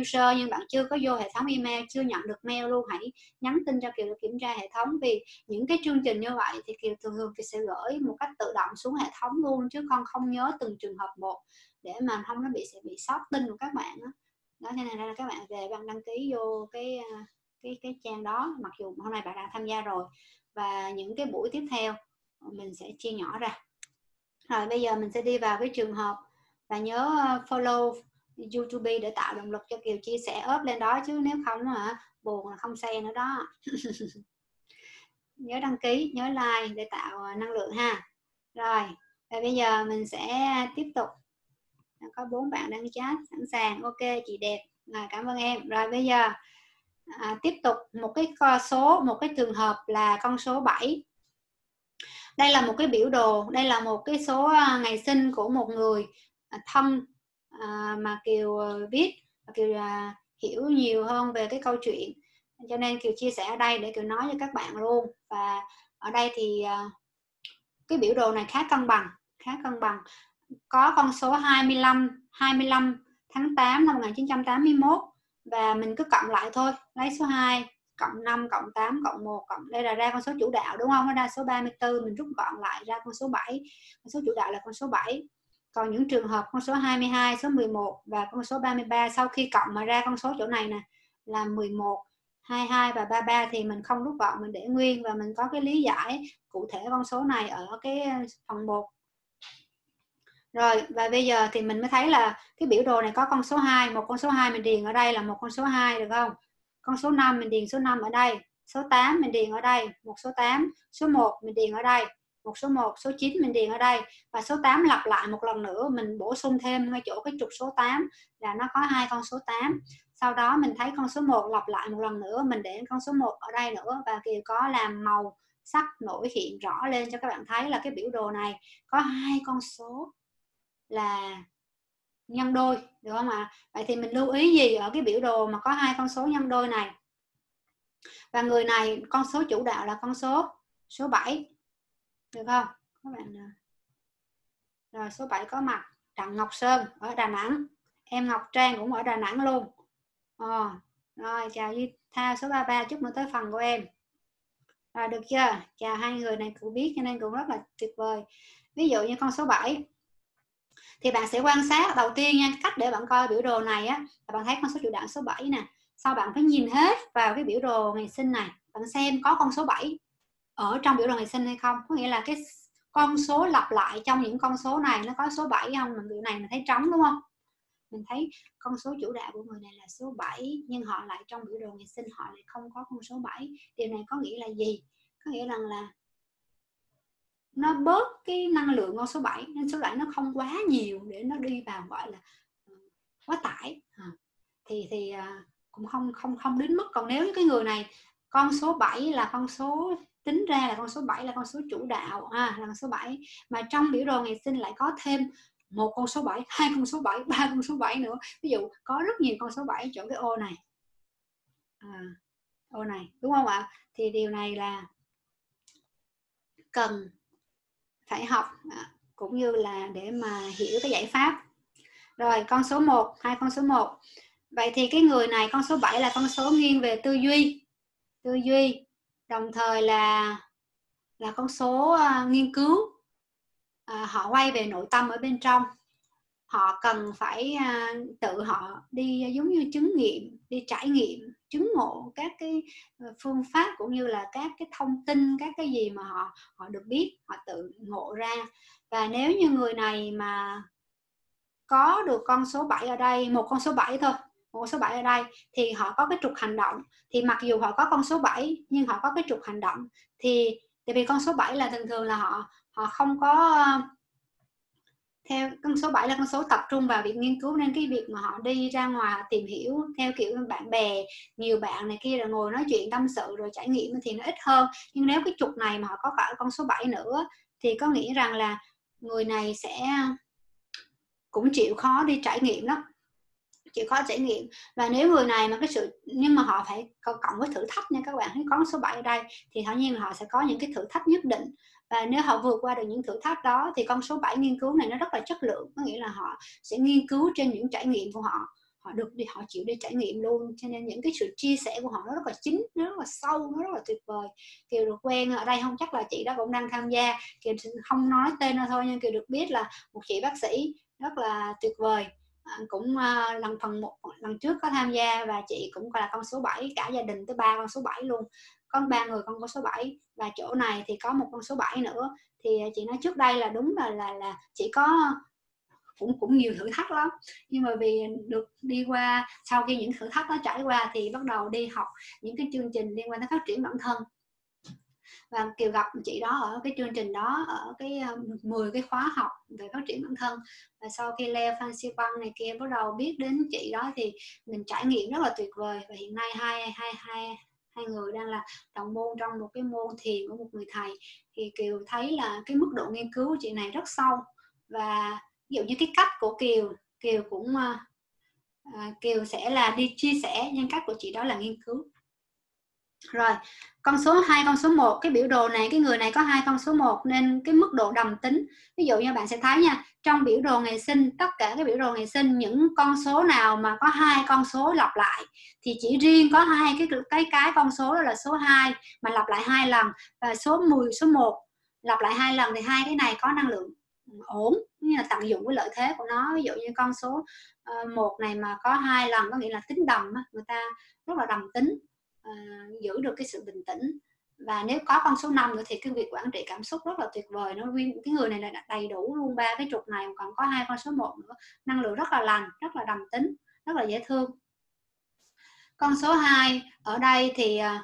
user, nhưng bạn chưa có vô hệ thống email, chưa nhận được mail luôn, hãy nhắn tin cho kiều để kiểm tra hệ thống. Vì những cái chương trình như vậy thì kiều thường thường thì sẽ gửi một cách tự động xuống hệ thống luôn, chứ con không nhớ từng trường hợp một để mà không nó bị, sẽ bị sót tin của các bạn đó đó nên là các bạn về bạn đăng ký vô cái à, cái cái trang đó, mặc dù hôm nay bạn đã tham gia rồi. Và những cái buổi tiếp theo, mình sẽ chia nhỏ ra. Rồi, bây giờ mình sẽ đi vào cái trường hợp và nhớ à, follow YouTube để tạo động lực cho Kiều chia sẻ ốp lên đó chứ nếu không hả, buồn là không xe nữa đó. Nhớ đăng ký, nhớ like để tạo à, năng lượng ha. Rồi, và bây giờ mình sẽ tiếp tục có bốn bạn đang chat sẵn sàng. Ok chị đẹp. À, cảm ơn em. Rồi bây giờ à, tiếp tục một cái số một cái trường hợp là con số 7 đây là một cái biểu đồ đây là một cái số à, ngày sinh của một người à, thân à, mà kiều à, viết. Kiều à, hiểu nhiều hơn về cái câu chuyện. Cho nên kiều chia sẻ ở đây để kiều nói cho các bạn luôn. Và ở đây thì à, cái biểu đồ này khá cân bằng khá cân bằng có con số 25 25 tháng 8 năm 1981 và mình cứ cộng lại thôi, lấy số 2 cộng 5 cộng 8 cộng 1 cộng, đây là ra con số chủ đạo, đúng không? Nó ra số 34 mình rút gọn lại ra con số 7 con số chủ đạo là con số 7 còn những trường hợp con số 22 số 11 và con số 33 sau khi cộng mà ra con số chỗ này nè, là 11 22 và 33 thì mình không rút gọn, mình để nguyên và mình có cái lý giải cụ thể con số này ở cái phần 1 rồi, và bây giờ thì mình mới thấy là cái biểu đồ này có con số 2 một con số 2 mình điền ở đây là một con số 2 được không? Con số 5 mình điền số 5 ở đây, số 8 mình điền ở đây, một số 8 số 1 mình điền ở đây, một số 1 số 9 mình điền ở đây. Và số 8 lặp lại một lần nữa, mình bổ sung thêm ngay chỗ cái trục số 8 là nó có hai con số 8 sau đó mình thấy con số 1 lặp lại một lần nữa, mình để con số 1 ở đây nữa và Kiều có làm màu sắc nổi hiện rõ lên cho các bạn thấy là cái biểu đồ này có hai con số là nhân đôi được không ạ? Vậy thì mình lưu ý gì ở cái biểu đồ mà có hai con số nhân đôi này? Và người này con số chủ đạo là con số số 7 được không? Các bạn rồi số 7 có mặt Đặng Ngọc Sơn ở Đà Nẵng. Em Ngọc Trang cũng ở Đà Nẵng luôn. Ờ, rồi chào Duy Tha số 33 chúc mừng tới phần của em. Rồi được chưa? Chào hai người này cũng biết cho nên cũng rất là tuyệt vời. Ví dụ như con số 7 thì bạn sẽ quan sát đầu tiên nha, cách để bạn coi biểu đồ này á, là bạn thấy con số chủ đạo số 7 nè. Sau bạn phải nhìn hết vào cái biểu đồ ngày sinh này, bạn xem có con số 7 ở trong biểu đồ ngày sinh hay không. Có nghĩa là cái con số lặp lại trong những con số này nó có số 7 không? Mình biểu này mình thấy trống, đúng không? Mình thấy con số chủ đạo của người này là số 7 nhưng họ lại trong biểu đồ ngày sinh họ lại không có con số 7 điều này có nghĩa là gì? Có nghĩa rằng là nó bớt cái năng lượng con số 7 nên số 7 nó không quá nhiều để nó đi vào gọi là ờ, quá tải. À. thì thì à, cũng không không không đến mức. Còn nếu như cái người này con số 7 là con số tính ra là con số 7 là con số chủ đạo à, là con số 7 mà trong biểu đồ ngày sinh lại có thêm một con số 7, hai con số 7, ba con số 7 nữa. Ví dụ có rất nhiều con số 7 chỗ cái ô này. À, ô này đúng không ạ? Thì điều này là cần phải học à, cũng như là để mà hiểu cái giải pháp. Rồi con số 1 hai con số 1 vậy thì cái người này con số 7 là con số nghiêng về tư duy. Tư duy đồng thời là là con số uh, nghiên cứu. Uh, họ quay về nội tâm ở bên trong họ cần phải à, tự họ đi à, giống như chứng nghiệm đi trải nghiệm chứng ngộ các cái ờ, phương pháp cũng như là các cái thông tin các cái gì mà họ họ được biết họ tự ngộ ra. Và nếu như người này mà có được con số 7 ở đây một con số 7 thôi một con số 7 ở đây thì họ có cái trục hành động. Thì mặc dù họ có con số 7 nhưng họ có cái trục hành động. Thì tại vì con số 7 là thường thường là họ họ không có theo con số 7 là con số tập trung vào việc nghiên cứu nên cái việc mà họ đi ra ngoài tìm hiểu theo kiểu bạn bè, nhiều bạn này kia rồi ngồi nói chuyện tâm sự rồi trải nghiệm thì nó ít hơn. Nhưng nếu cái trục này mà họ có cả con số 7 nữa thì có nghĩa rằng là người này sẽ cũng chịu khó đi trải nghiệm lắm, chịu khó trải nghiệm. Và nếu người này mà cái sự nhưng mà họ phải cộng với thử thách nha các bạn thấy có số 7 ở đây thì tất nhiên là họ sẽ có những cái thử thách nhất định và nếu họ vượt qua được những thử thách đó thì con số 7 nghiên cứu này nó rất là chất lượng. Có nghĩa là họ sẽ nghiên cứu trên những trải nghiệm của họ. Họ được đi họ chịu đi trải nghiệm luôn. Cho nên những cái sự chia sẻ của họ nó rất là chính nó rất là sâu nó rất là tuyệt vời. Kiều được quen ở đây không chắc là chị đó cũng đang tham gia. Kiều không nói tên nó thôi nhưng kiều được biết là một chị bác sĩ rất là tuyệt vời. À, cũng uh, lần phần một lần trước có tham gia và chị cũng là con số 7 cả gia đình tới ba con số 7 luôn có ba người con có số 7 và chỗ này thì có một con số 7 nữa. Thì à, chị nói trước đây là đúng là là là chỉ có cũng cũng nhiều thử thách lắm. Nhưng mà vì được đi qua, sau khi những thử thách nó trải qua thì bắt đầu đi học những cái chương trình liên quan tới phát triển bản thân. Và kiều gặp chị đó ở cái chương trình đó, ở cái à, 10 cái khóa học về phát triển bản thân. Và sau khi leo fancy băng này kia bắt đầu biết đến chị đó thì mình trải nghiệm rất là tuyệt vời. Và hiện nay hai hai hai hai người đang là đồng môn trong một cái môn thiền của một người thầy thì kiều thấy là cái mức độ nghiên cứu của chị này rất sâu. Và ví dụ như cái cách của kiều kiều cũng uh, kiều sẽ là đi chia sẻ nhưng cách của chị đó là nghiên cứu rồi, con số 2 con số 1 cái biểu đồ này, cái người này có hai, con số 1 nên cái mức độ đồng tính, ví dụ như bạn sẽ thấy nha, trong biểu đồ ngày sinh, tất cả cái biểu đồ ngày sinh, những con số nào mà có hai con số lặp lại, thì chỉ riêng có hai cái cái cái con số đó là số 2 mà lặp lại hai lần. Và số 10 số 1 lặp lại hai lần thì hai cái này có năng lượng ổn như là tận dụng cái lợi thế của nó. Ví dụ như con số ờ, một này mà có hai lần, có nghĩa là tính đồng người ta rất là đồng tính uh, giữ được cái sự bình tĩnh. Và nếu có con số 5 nữa thì cái việc quản trị cảm xúc rất là tuyệt vời. Nó cái người này là đầy đủ luôn ba cái trục này còn có hai con số 1 nữa. Năng lượng rất là lành rất là đầm tính rất là dễ thương. Con số 2 ở đây thì uh,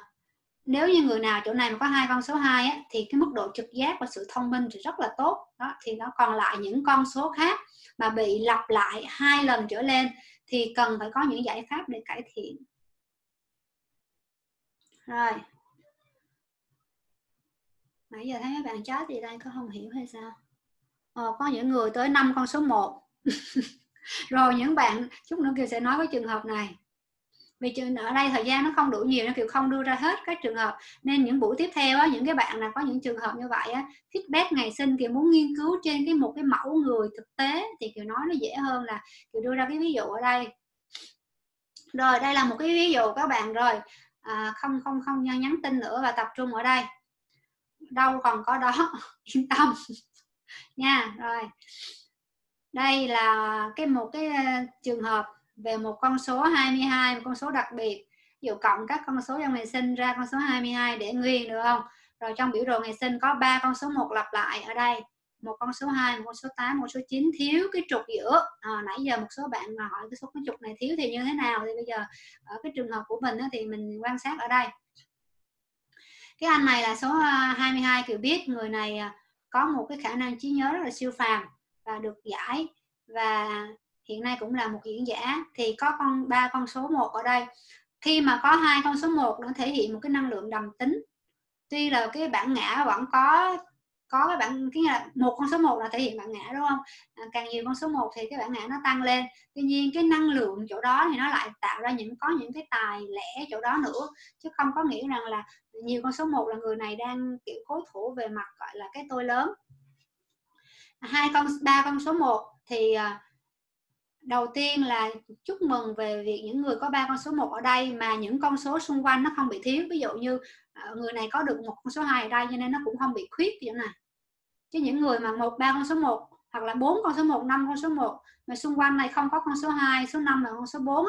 nếu như người nào chỗ này mà có hai con số 2 á, thì cái mức độ trực giác và sự thông minh thì rất là tốt. Đó thì nó còn lại những con số khác mà bị lặp lại hai lần trở lên thì cần phải có những giải pháp để cải thiện rồi. Nãy giờ thấy mấy bạn chat gì đây có không hiểu hay sao? Ờ, có những người tới năm con số 1 rồi những bạn chút nữa kiều sẽ nói cái trường hợp này. Vì ở đây thời gian nó không đủ nhiều nên kiều không đưa ra hết các trường hợp. Nên những buổi tiếp theo á, những cái bạn nào có những trường hợp như vậy á, feedback ngày sinh kiều muốn nghiên cứu trên cái một cái mẫu người thực tế thì kiều nói nó dễ hơn là kiều đưa ra cái ví dụ ở đây. Rồi đây là một cái ví dụ các bạn rồi à, không không không nhắn tin nữa và tập trung ở đây. Đâu còn có đó yên tâm. Nha rồi. Đây là cái một cái ờ, trường hợp về một con số 22 một con số đặc biệt. Ví dụ cộng các con số trong ngày sinh ra con số 22 để nguyên được không? Rồi trong biểu đồ ngày sinh có ba con số một lặp lại ở đây một con số 2, một con số 8, một con số 9 thiếu cái trục giữa. À, nãy giờ một số bạn mà hỏi cái số cái trục này thiếu thì như thế nào? Thì bây giờ ở cái trường hợp của mình đó, thì mình quan sát ở đây. Cái anh này là số ờ, 22 kiểu biết người này ờ, có một cái khả năng trí nhớ rất là siêu phàm và được giải và hiện nay cũng là một diễn giả. Thì có con ba con số một ở đây. Khi mà có hai con số một nó thể hiện một cái năng lượng đầm tính. Tuy là cái bản ngã vẫn có có cái bạn cái là một con số một là thể hiện bạn ngã đúng không? À, càng nhiều con số một thì cái bạn ngã nó tăng lên. Tuy nhiên cái năng lượng chỗ đó thì nó lại tạo ra những có những cái tài lẻ chỗ đó nữa chứ không có nghĩa rằng là nhiều con số một là người này đang kiểu cố thủ về mặt gọi là cái tôi lớn. Hai con ba con số một thì à, đầu tiên là chúc mừng về việc những người có ba con số một ở đây mà những con số xung quanh nó không bị thiếu. Ví dụ như Ờ, người này có được một con số 2 ở đây cho nên nó cũng không bị khuyết kiểu này. Chứ những người mà một ba con số 1 hoặc là bốn con số 1 năm con số 1 mà xung quanh này không có con số 2 số 5 và con số 4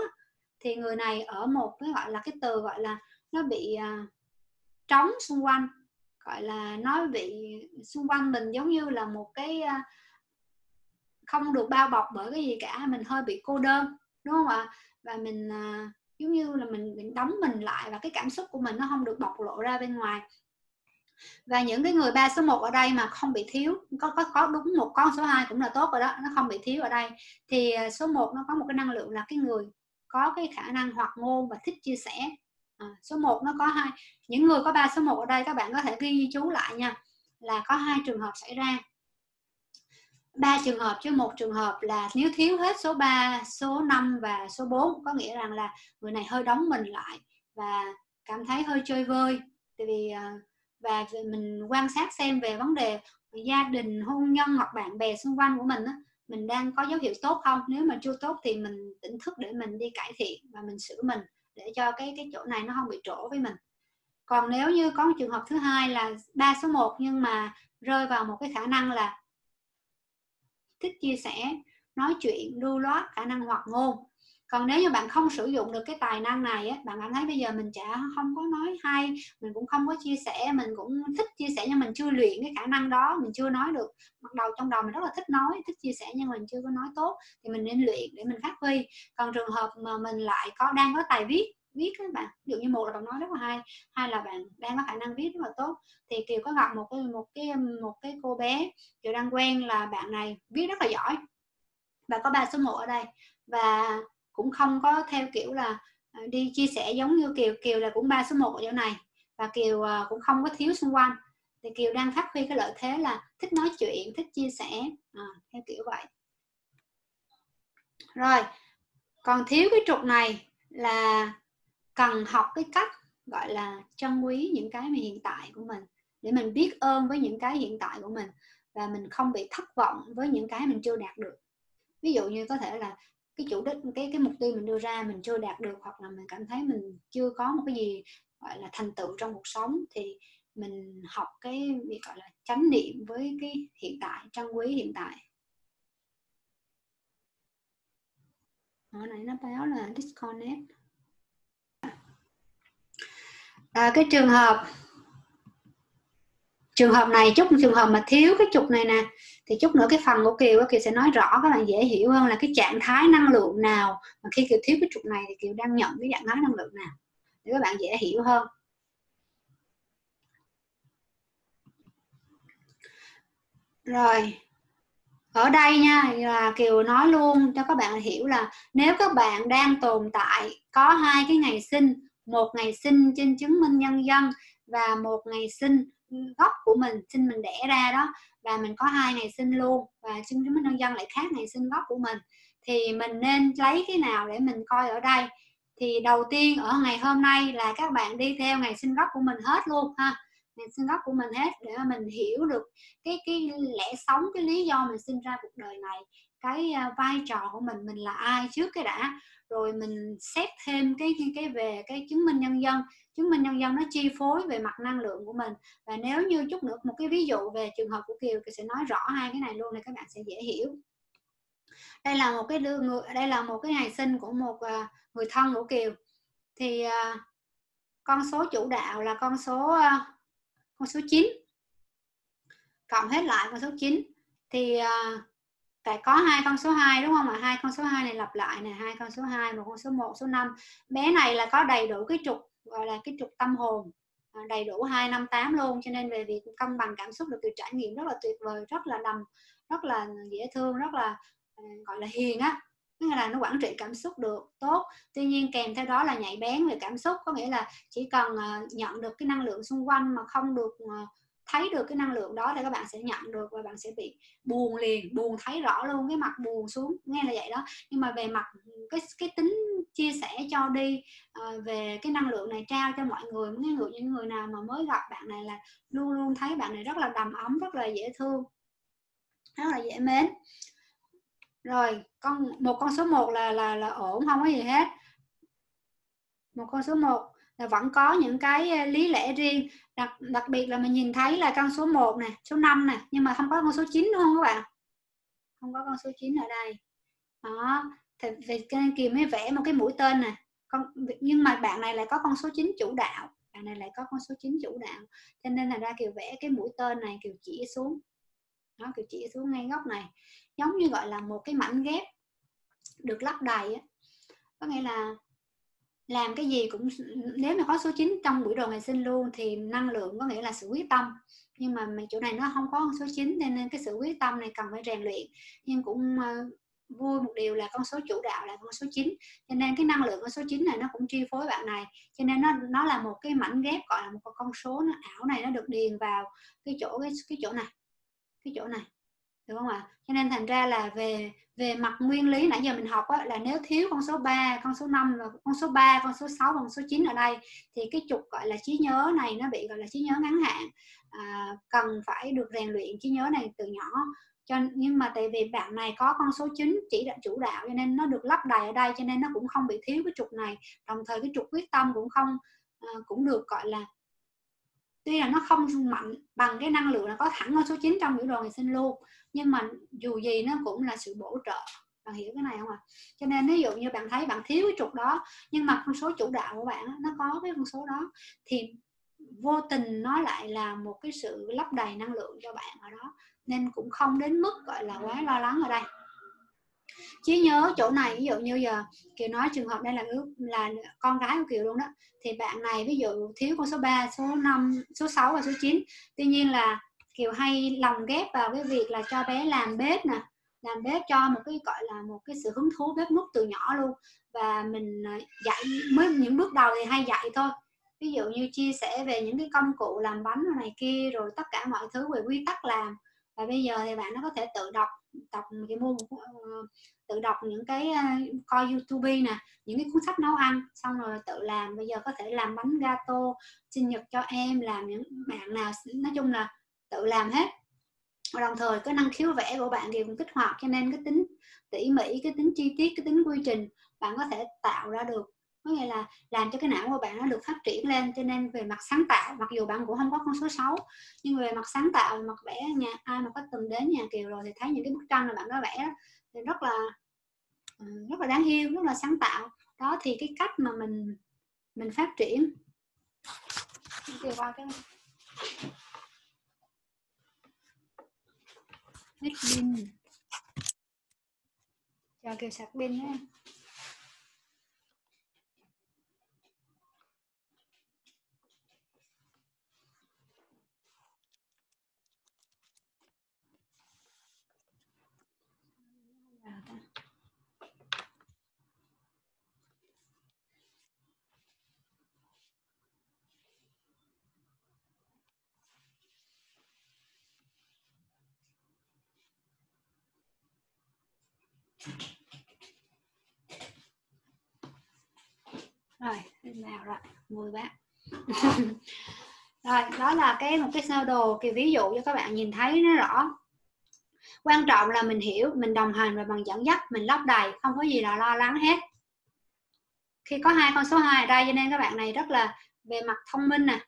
thì người này ở một cái gọi là cái từ gọi là nó bị uh, trống xung quanh. Gọi là nó bị xung quanh mình giống như là một cái uh, không được bao bọc bởi cái gì cả mình hơi bị cô đơn đúng không ạ? Và mình uh, giống như là mình mình đóng mình lại và cái cảm xúc của mình nó không được bộc lộ ra bên ngoài. Và những cái người ba số 1 ở đây mà không bị thiếu có có có đúng một con số 2 cũng là tốt rồi đó nó không bị thiếu ở đây. Thì à, số 1 nó có một cái năng lượng là cái người có cái khả năng hoạt ngôn và thích chia sẻ. À, số 1 nó có hai những người có ba số 1 ở đây các bạn có thể ghi chú lại nha là có hai trường hợp xảy ra ba trường hợp chứ một trường hợp là nếu thiếu hết số 3, số 5 và số 4 có nghĩa rằng là người này hơi đóng mình lại và cảm thấy hơi chơi vơi. Tại vì ờ, và mình quan sát xem về vấn đề gia đình hôn nhân hoặc bạn bè xung quanh của mình mình đang có dấu hiệu tốt không? Nếu mà chưa tốt thì mình tỉnh thức để mình đi cải thiện và mình sửa mình để cho cái cái chỗ này nó không bị trổ với mình. Còn nếu như có một trường hợp thứ hai là ba số 1 nhưng mà rơi vào một cái khả năng là thích chia sẻ, nói chuyện, lưu loát khả năng hoạt ngôn. Còn nếu như bạn không sử dụng được cái tài năng này á, bạn cảm thấy bây giờ mình chả không có nói hay, mình cũng không có chia sẻ, mình cũng thích chia sẻ nhưng mình chưa luyện cái khả năng đó, mình chưa nói được. Bắt đầu trong đầu mình rất là thích nói, thích chia sẻ nhưng mình chưa có nói tốt, thì mình nên luyện để mình phát huy. Còn trường hợp mà mình lại có, đang có tài viết viết các bạn. Ví dụ như một là bạn nói rất là hay hai là bạn đang có khả năng viết rất là tốt. Thì kiều có gặp một cái một cái một cái cô bé kiều đang quen là bạn này viết rất là giỏi. Và có ba số 1 ở đây. Và cũng không có theo kiểu là ờ, đi chia sẻ giống như kiều. Kiều là cũng ba số 1 ở chỗ này. Và kiều ờ, cũng không có thiếu xung quanh. Thì kiều đang phát huy cái lợi thế là thích nói chuyện thích chia sẻ. À, theo kiểu vậy. Rồi còn thiếu cái trục này là cần học cái cách, gọi là, trân quý những cái mà hiện tại của mình, để mình biết ơn với những cái hiện tại của mình và mình không bị thất vọng với những cái mình chưa đạt được. Ví dụ như có thể là cái chủ đích, cái cái mục tiêu mình đưa ra mình chưa đạt được hoặc là mình cảm thấy mình chưa có một cái gì, gọi là, thành tựu trong cuộc sống thì mình học cái việc, gọi là, chánh niệm với cái hiện tại, trân quý hiện tại. Ở này nó báo là disconnect à, cái trường hợp trường hợp này chút trường hợp mà thiếu cái trục này nè thì chút nữa cái phần của kiều kiều sẽ nói rõ các bạn dễ hiểu hơn là cái trạng thái năng lượng nào. Mà khi kiều thiếu cái trục này thì kiều đang nhận cái trạng thái năng lượng nào để các bạn dễ hiểu hơn. Rồi ở đây nha là kiều nói luôn cho các bạn hiểu là nếu các bạn đang tồn tại có hai cái ngày sinh một ngày sinh trên chứng minh nhân dân và một ngày sinh gốc của mình, sinh mình đẻ ra đó. Và mình có hai ngày sinh luôn và chứng minh nhân dân lại khác ngày sinh gốc của mình. Thì mình nên lấy cái nào để mình coi ở đây? Thì đầu tiên ở ngày hôm nay là các bạn đi theo ngày sinh gốc của mình hết luôn ha. Ngày sinh gốc của mình hết để mà mình hiểu được cái cái lẽ sống, cái lý do mình sinh ra cuộc đời này. Cái à, vai trò của mình mình là ai trước cái đã rồi mình xét thêm cái cái, về cái chứng minh nhân dân. Chứng minh nhân dân nó chi phối về mặt năng lượng của mình. Và nếu như chút nữa một cái ví dụ về trường hợp của kiều thì sẽ nói rõ hai cái này luôn để các bạn sẽ dễ hiểu. Đây là một cái đưa người đây là một cái ngày sinh của một à, người thân của kiều. Thì à, con số chủ đạo là con số à, con số 9 cộng hết lại con số 9 thì uh, tại có hai con số 2 đúng không ạ? Hai con số 2 này lặp lại này hai con số 2 một con số 1 số 5 bé này là có đầy đủ cái trục, gọi là cái trục tâm hồn à, đầy đủ 258 luôn. Cho nên về việc cân bằng cảm xúc được trải nghiệm rất là tuyệt vời, rất là đầm, rất là dễ thương, rất là à, gọi là hiền á. Nghĩa là nó quản trị cảm xúc được, tốt. Tuy nhiên kèm theo đó là nhạy bén về cảm xúc. Có nghĩa là chỉ cần à, nhận được cái năng lượng xung quanh mà không được thấy được cái năng lượng đó thì các bạn sẽ nhận được và bạn sẽ bị buồn liền buồn thấy rõ luôn cái mặt buồn xuống nghe là vậy đó. Nhưng mà về mặt cái cái tính chia sẻ cho đi uh, về cái năng lượng này trao cho mọi người những người những người nào mà mới gặp bạn này là luôn luôn thấy bạn này rất là đầm ấm rất là dễ thương rất là dễ mến. Rồi con một con số 1 là là là ổn không có gì hết. Một con số 1 là vẫn có những cái lý lẽ riêng. Đặc đặc biệt là mình nhìn thấy là con số 1 này số 5 này nhưng mà không có con số 9 đúng không các bạn? Không có con số 9 ở đây. Đó, thì vì kiều mới vẽ một cái mũi tên này con, nhưng mà bạn này lại có con số 9 chủ đạo. Bạn này lại có con số 9 chủ đạo. Cho nên là ra kiều vẽ cái mũi tên này, kiều chỉ xuống. Nó kiều chỉ xuống ngay góc này. Giống như gọi là một cái mảnh ghép được lắp đầy á. Có nghĩa là làm cái gì cũng nếu mà có số 9 trong buổi đồ ngày sinh luôn thì năng lượng có nghĩa là sự quyết tâm. Nhưng mà chỗ này nó không có số 9 nên cái sự quyết tâm này cần phải rèn luyện. Nhưng cũng uh, vui một điều là con số chủ đạo là con số 9 cho nên cái năng lượng con số 9 này nó cũng chi phối bạn này. Cho nên nó nó là một cái mảnh ghép gọi là một con số nó ảo này nó được điền vào cái chỗ cái cái chỗ này. Cái chỗ này được không ạ? Cho nên thành ra là về về mặt nguyên lý nãy giờ mình học á, là nếu thiếu con số 3, con số 5 và con số 3, con số 6 và con số 9 ở đây thì cái trục gọi là trí nhớ này nó bị gọi là trí nhớ ngắn hạn. À, cần phải được rèn luyện trí nhớ này từ nhỏ. Cho nhưng mà tại vì bạn này có con số 9 chỉ đạo chủ đạo cho nên nó được lắp đầy ở đây cho nên nó cũng không bị thiếu cái trục này. Đồng thời cái trục quyết tâm cũng không à, cũng được gọi là tuy là nó không mạnh bằng cái năng lượng là có thẳng con số 9 trong biểu đồ ngày sinh luôn nhưng mà dù gì nó cũng là sự bổ trợ. Bạn hiểu cái này không ạ? À? cho nên ví dụ như bạn thấy bạn thiếu cái trục đó nhưng mà con số chủ đạo của bạn nó có cái con số đó thì vô tình nó lại là một cái sự lấp đầy năng lượng cho bạn ở đó. Nên cũng không đến mức gọi là quá lo lắng ở đây. Chỉ nhớ chỗ này ví dụ như giờ kiều nói trường hợp đây là là con gái của kiều luôn đó. Thì bạn này ví dụ thiếu con số 3, số 5, số 6 và số 9 tuy nhiên là kiều hay lòng ghép vào cái việc là cho bé làm bếp nè, làm bếp cho một cái, gọi là một cái sự hứng thú bếp nút từ nhỏ luôn. Và mình ờ, dạy, mới những bước đầu thì hay dạy thôi. Ví dụ như chia sẻ về những cái công cụ làm bánh này kia, rồi tất cả mọi thứ về quy tắc làm. Và bây giờ thì bạn nó có thể tự đọc đọc cái môn ờ, tự đọc những cái ờ, coi youtube nè, những cái cuốn sách nấu ăn, xong rồi tự làm. Bây giờ có thể làm bánh gato, sinh nhật cho em, làm những bạn nào, nói chung là tự làm hết. Và đồng thời cái năng khiếu vẽ của bạn thì cũng kích hoạt, cho nên cái tính tỉ mỉ, cái tính chi tiết, cái tính quy trình bạn có thể tạo ra được. Có nghĩa là làm cho cái não của bạn nó được phát triển lên, cho nên về mặt sáng tạo, mặc dù bạn cũng không có con số 6 nhưng về mặt sáng tạo mặt vẽ nhà, ai mà có từng đến nhà kiều rồi thì thấy những cái bức tranh mà bạn đã vẽ thì rất là ừ, rất là đáng yêu, rất là sáng tạo. Đó, thì cái cách mà mình mình phát triển. Kiều qua cái hết pin. Chờ kiểu sạc pin nhé. Rồi nào rồi mười bác rồi, đó là cái một cái sơ đồ, cái ví dụ cho các bạn nhìn thấy nó rõ. Quan trọng là mình hiểu, mình đồng hành và bằng dẫn dắt, mình lấp đầy, không có gì là lo lắng hết. Khi có hai con số 2 ở đây, cho nên các bạn này rất là về mặt thông minh nè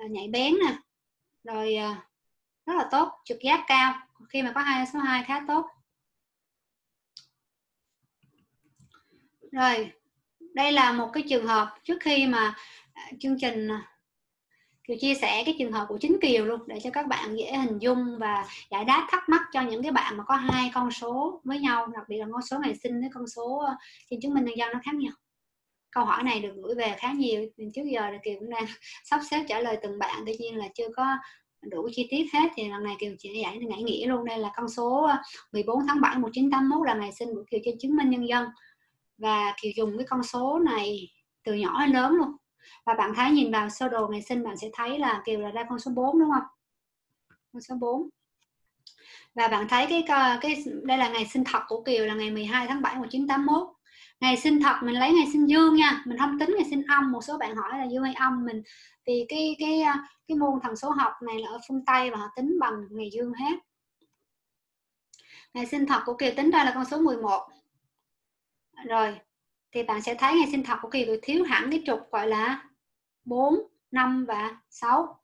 à, nhạy bén nè. Rồi à, rất là tốt, trực giác cao. Khi mà có hai số 2 khá tốt. Rồi, đây là một cái trường hợp trước khi mà à, chương trình à, Kiều chia sẻ cái trường hợp của chính Kiều luôn, để cho các bạn dễ hình dung và giải đáp thắc mắc cho những cái bạn mà có hai con số với nhau, đặc biệt là con số ngày sinh với con số à, trên chứng minh nhân dân nó khác nhau. Câu hỏi này được gửi về khá nhiều trước giờ là Kiều cũng đang sắp xếp trả lời từng bạn, tuy nhiên là chưa có đủ chi tiết hết, thì lần này Kiều chỉ giải ngãi nghĩa luôn. Đây là con số 14 tháng 7 1981 là ngày sinh của Kiều trên chứng minh nhân dân và Kiều dùng cái con số này từ nhỏ đến lớn luôn. Và bạn thấy nhìn vào sơ đồ ngày sinh, bạn sẽ thấy là Kiều là ra con số 4 đúng không? Con số 4 và bạn thấy cái cái, đây là ngày sinh thật của Kiều, là ngày 12 tháng 7 1981 ngày sinh thật, mình lấy ngày sinh dương nha, mình không tính ngày sinh âm, một số bạn hỏi là dương hay âm mình. Vì cái cái à, cái môn thần số học này là ở phương tây và họ tính bằng ngày dương hết. Ngày sinh thật của Kiều tính ra là con số 11 rồi thì bạn sẽ thấy ngày sinh thật của kỳ bị thiếu hẳn cái trục gọi là 4, 5 và 6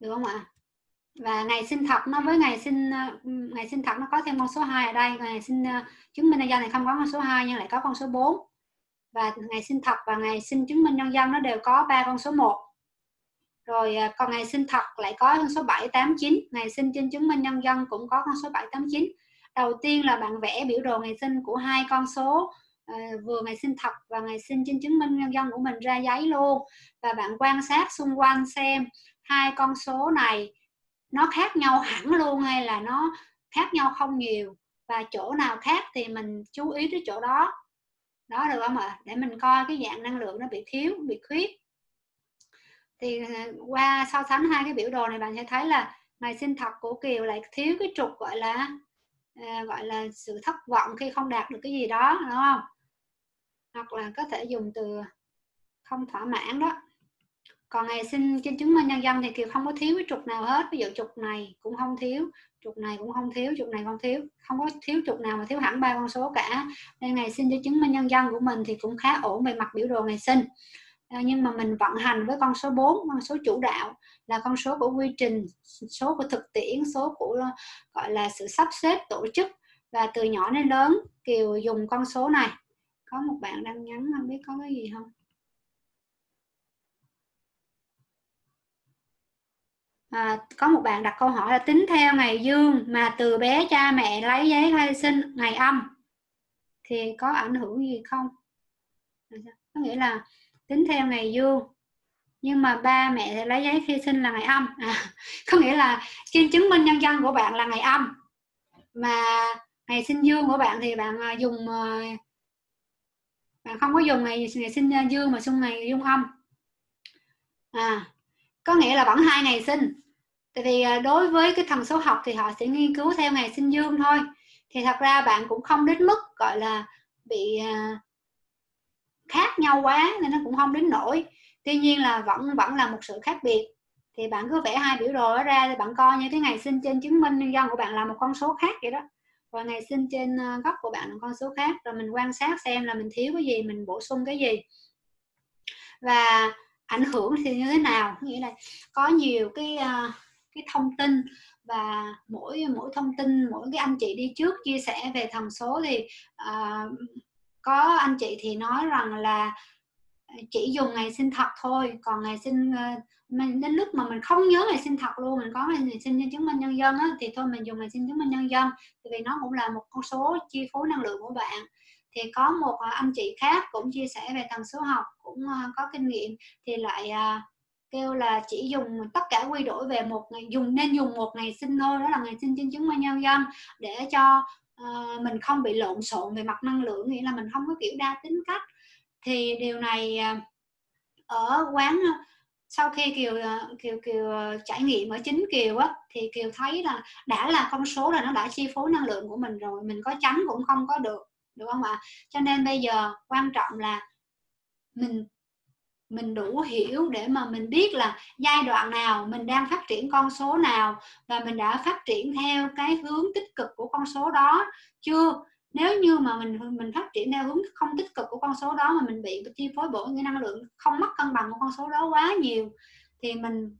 được không ạ? Và ngày sinh thật nó với ngày sinh ờ, ngày sinh thật nó có thêm con số 2 ở đây. Ngày sinh ờ, chứng minh nhân dân này không có con số 2 nhưng lại có con số 4 và ngày sinh thật và ngày sinh chứng minh nhân dân nó đều có ba con số 1 rồi ờ, còn ngày sinh thật lại có con số 7, 8, 9 ngày sinh trên chứng minh nhân dân cũng có con số 7, 8, 9 đầu tiên là bạn vẽ biểu đồ ngày sinh của hai con số Ờ, vừa ngày sinh thật và ngày sinh trên chứng minh nhân dân của mình ra giấy luôn. Và bạn quan sát xung quanh xem hai con số này nó khác nhau hẳn luôn hay là nó khác nhau không nhiều. Và chỗ nào khác thì mình chú ý tới chỗ đó. Đó được không ạ? Để mình coi cái dạng năng lượng nó bị thiếu bị khuyết. Thì ờ, qua so sánh hai cái biểu đồ này bạn sẽ thấy là ngày sinh thật của kiều lại thiếu cái trục gọi là à, gọi là sự thất vọng khi không đạt được cái gì đó đúng không? Hoặc là có thể dùng từ không thỏa mãn đó. Còn ngày sinh trên chứng minh nhân dân thì kiều không có thiếu cái trục nào hết. Ví dụ trục này cũng không thiếu, trục này cũng không thiếu, trục này không thiếu. Không có thiếu trục nào mà thiếu hẳn ba con số cả. Nên ngày sinh cho chứng minh nhân dân của mình thì cũng khá ổn về mặt biểu đồ ngày sinh. À, nhưng mà mình vận hành với con số 4 con số chủ đạo là con số của quy trình, số của thực tiễn, số của, gọi là sự sắp xếp tổ chức. Và từ nhỏ đến lớn, kiều dùng con số này có một bạn đang nhắn không biết có cái gì không? À, có một bạn đặt câu hỏi là tính theo ngày dương mà từ bé cha mẹ lấy giấy khai sinh ngày âm thì có ảnh hưởng gì không? Có nghĩa là tính theo ngày dương nhưng mà ba mẹ lấy giấy khai sinh là ngày âm. À, có nghĩa là trên chứng minh nhân dân của bạn là ngày âm. Mà ngày sinh dương của bạn thì bạn à, dùng à, bạn không có dùng ngày ngày sinh à, dương mà xung ngày dương âm. À có nghĩa là vẫn hai ngày sinh. Tại vì à, đối với cái thần số học thì họ sẽ nghiên cứu theo ngày sinh dương thôi. Thì thật ra bạn cũng không đến mức, gọi là, bị à, khác nhau quá nên nó cũng không đến nổi tuy nhiên là vẫn vẫn là một sự khác biệt. Thì bạn cứ vẽ hai biểu đồ đó ra thì bạn coi như cái ngày sinh trên chứng minh nhân dân của bạn là một con số khác vậy đó và ngày sinh trên ờ, góc của bạn là con số khác. Rồi mình quan sát xem là mình thiếu cái gì mình bổ sung cái gì. Và ảnh hưởng thì như thế nào? Nghĩa là có nhiều cái ờ, cái thông tin và mỗi mỗi thông tin mỗi cái anh chị đi trước chia sẻ về thần số thì uh, có anh chị thì nói rằng là chỉ dùng ngày sinh thật thôi. Còn ngày sinh uh, mình đến lúc mà mình không nhớ ngày sinh thật luôn mình có ngày sinh trên chứng minh nhân dân á, thì thôi mình dùng ngày sinh chứng minh nhân dân vì nó cũng là một con số chi phối năng lượng của bạn. Thì có một à, anh chị khác cũng chia sẻ về tầng số học cũng à, có kinh nghiệm thì lại à, kêu là chỉ dùng tất cả quy đổi về một ngày dùng nên dùng một ngày sinh thôi đó là ngày sinh trên chứng minh nhân dân để cho uh, mình không bị lộn xộn về mặt năng lượng nghĩa là mình không có kiểu đa tính cách. Thì điều này uh, ở quán sau khi kiều ờ, kiều kiều ờ, trải nghiệm ở chính kiều á, thì kiều thấy là đã là con số là nó đã chi phối năng lượng của mình rồi, mình có tránh cũng không có được được không ạ? Cho nên bây giờ quan trọng là mình mình đủ hiểu để mà mình biết là giai đoạn nào mình đang phát triển con số nào và mình đã phát triển theo cái hướng tích cực của con số đó chưa? Nếu như mà mình mình phát triển theo hướng không tích cực của con số đó mà mình bị chi phối bởi cái năng lượng không mất cân bằng của con số đó quá nhiều, thì mình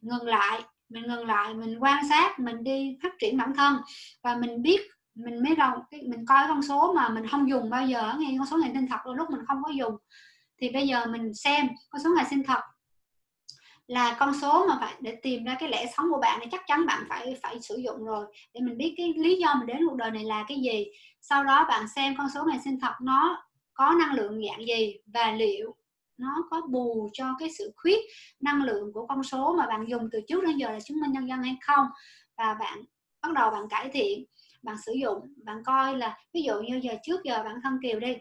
ngừng lại, mình ngừng lại, mình quan sát, mình đi phát triển bản thân và mình biết, mình mới đầu mình coi con số mà mình không dùng bao giờ, nghe con số ngày sinh thật lúc mình không có dùng. Thì bây giờ mình xem con số ngày sinh thật là con số mà phải để tìm ra cái lẽ sống của bạn thì chắc chắn bạn phải phải sử dụng rồi. Để mình biết cái lý do mình đến cuộc đời này là cái gì. Sau đó bạn xem con số ngày sinh thật nó có năng lượng dạng gì và liệu nó có bù cho cái sự khuyết năng lượng của con số mà bạn dùng từ trước đến giờ là chứng minh nhân dân hay không. Và bạn bắt đầu bạn cải thiện, bạn sử dụng, bạn coi là ví dụ như giờ trước giờ bản thân kiều đi.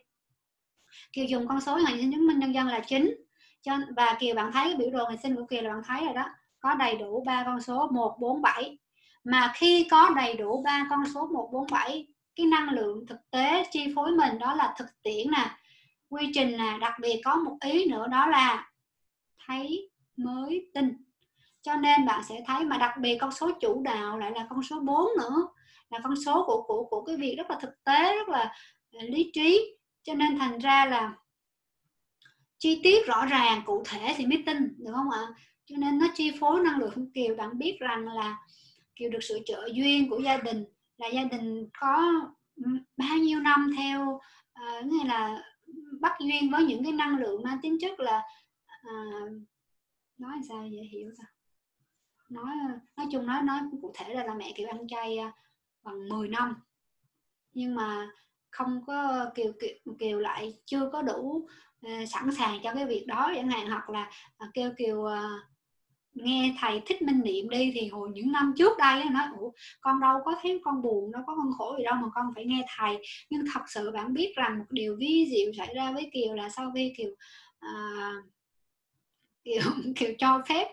Kiều dùng con số ngày sinh chứng minh nhân dân là chính cho và kiều bạn thấy cái biểu đồ ngày sinh của kiều là bạn thấy rồi đó. Có đầy đủ ba con số 147 mà khi có đầy đủ ba con số 147 cái năng lượng thực tế chi phối mình đó là thực tiễn nè. Quy trình là đặc biệt có một ý nữa đó là thấy mới tin. Cho nên bạn sẽ thấy, mà đặc biệt con số chủ đạo lại là con số 4 nữa. Là con số của của của cái việc rất là thực tế, rất là à, lý trí. Cho nên thành ra là chi tiết rõ ràng cụ thể thì mới tin được không ạ? Cho nên nó chi phối năng lượng của kiều bạn biết rằng là kiều được sự trợ duyên của gia đình là gia đình có bao nhiêu năm theo uh, nghĩa là bắt duyên với những cái năng lượng mang tính chất là uh, nói sao dễ hiểu ta? Nói nói chung nói nói cụ thể là, là mẹ kiều ăn chay uh, bằng 10 năm. Nhưng mà không có kiều kiều, kiều lại chưa có đủ Ờ, sẵn sàng cho cái việc đó chẳng hạn hoặc là uh, kêu kiều uh, nghe thầy thích minh niệm đi thì hồi những năm trước đây nói ủa con đâu có thấy con buồn đâu có con khổ gì đâu mà con phải nghe thầy. Nhưng thật sự bạn biết rằng một điều vi diệu xảy ra với kiều là sau khi kiều uh, kiều kiều cho phép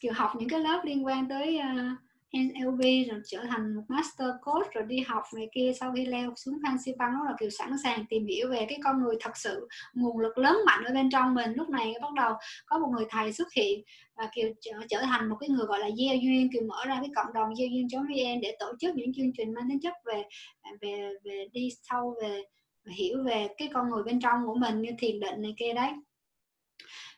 kiều học những cái lớp liên quan tới uh, NLP rồi trở thành một master coach rồi đi học này kia sau khi leo xuống fancy băng đó là kiểu sẵn sàng tìm hiểu về cái con người thật sự nguồn lực lớn mạnh ở bên trong mình. Lúc này bắt đầu có một người thầy xuất hiện và kiểu trở, trở thành một cái người gọi là gieo duyên kiểu mở ra cái cộng đồng gieo duyên vn để tổ chức những chương trình mang tính chất về về về đi sâu về hiểu về cái con người bên trong của mình như thiền định này kia đấy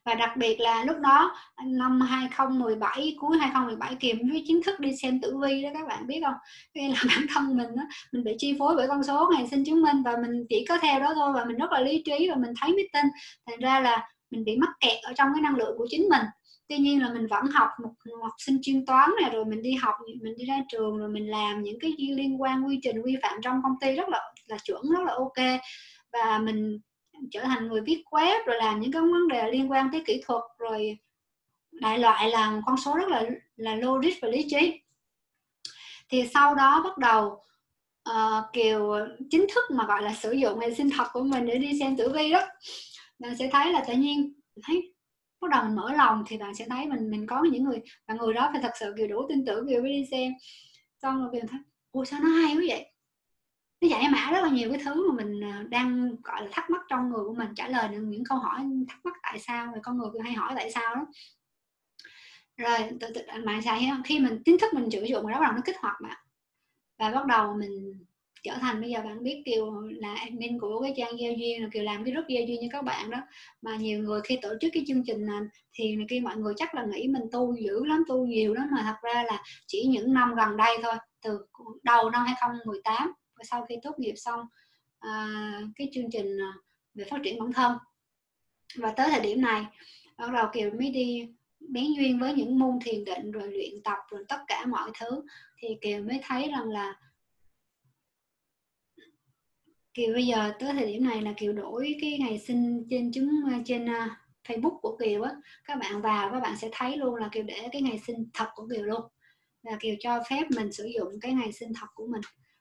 và đặc biệt là lúc đó năm 2017 cuối 2017 kiềm với chính thức đi xem tử vi đó các bạn biết không? Vì là bản thân mình đó, mình bị chi phối bởi con số ngày sinh chứng minh và mình chỉ có theo đó thôi và mình rất là lý trí và mình thấy mới tin. Thành ra là mình bị mắc kẹt ở trong cái năng lượng của chính mình. Tuy nhiên là mình vẫn học một học sinh chuyên toán này rồi mình đi học mình đi ra trường rồi mình làm những cái liên quan quy trình quy phạm trong công ty rất là là chuẩn rất là ok. Và mình trở thành người viết web rồi làm những cái vấn đề liên quan tới kỹ thuật rồi đại loại là con số rất là là logic và lý trí. Thì sau đó bắt đầu uh, kiều chính thức mà gọi là sử dụng hệ sinh thật của mình để đi xem tử vi đó bạn sẽ thấy là tự nhiên thấy bắt đầu mình mở lòng thì bạn sẽ thấy mình mình có những người và người đó phải thật sự kiều đủ tin tưởng kiều mới đi xem. Xong rồi kiều thấy ủa sao nó hay quá vậy? Nó giải mã rất là nhiều cái thứ mà mình à, đang gọi là thắc mắc trong người của mình trả lời được những câu hỏi thắc mắc tại sao rồi con người hay hỏi tại sao đó. Rồi tự, tự, à, mà xài khi mình chính thức mình sử dụng rồi bắt đầu nó kích hoạt bạn và bắt đầu mình trở thành bây giờ bạn biết kiều là admin của cái trang giao duyên là kiều làm cái group giao duyên như các bạn đó mà nhiều người khi tổ chức cái chương trình này thì này kia mọi người chắc là nghĩ mình tu dữ lắm tu nhiều lắm mà thật ra là chỉ những năm gần đây thôi từ đầu năm 2018 sau khi tốt nghiệp xong à, cái chương trình à, về phát triển bản thân. Và tới thời điểm này bắt đầu kiều mới đi bén duyên với những môn thiền định rồi luyện tập rồi tất cả mọi thứ thì kiều mới thấy rằng là kiều bây giờ tới thời điểm này là kiều đổi cái ngày sinh trên chứng à, trên à, facebook của kiều á. Các bạn vào các bạn sẽ thấy luôn là kiều để cái ngày sinh thật của kiều luôn. Và kiều cho phép mình sử dụng cái ngày sinh thật của mình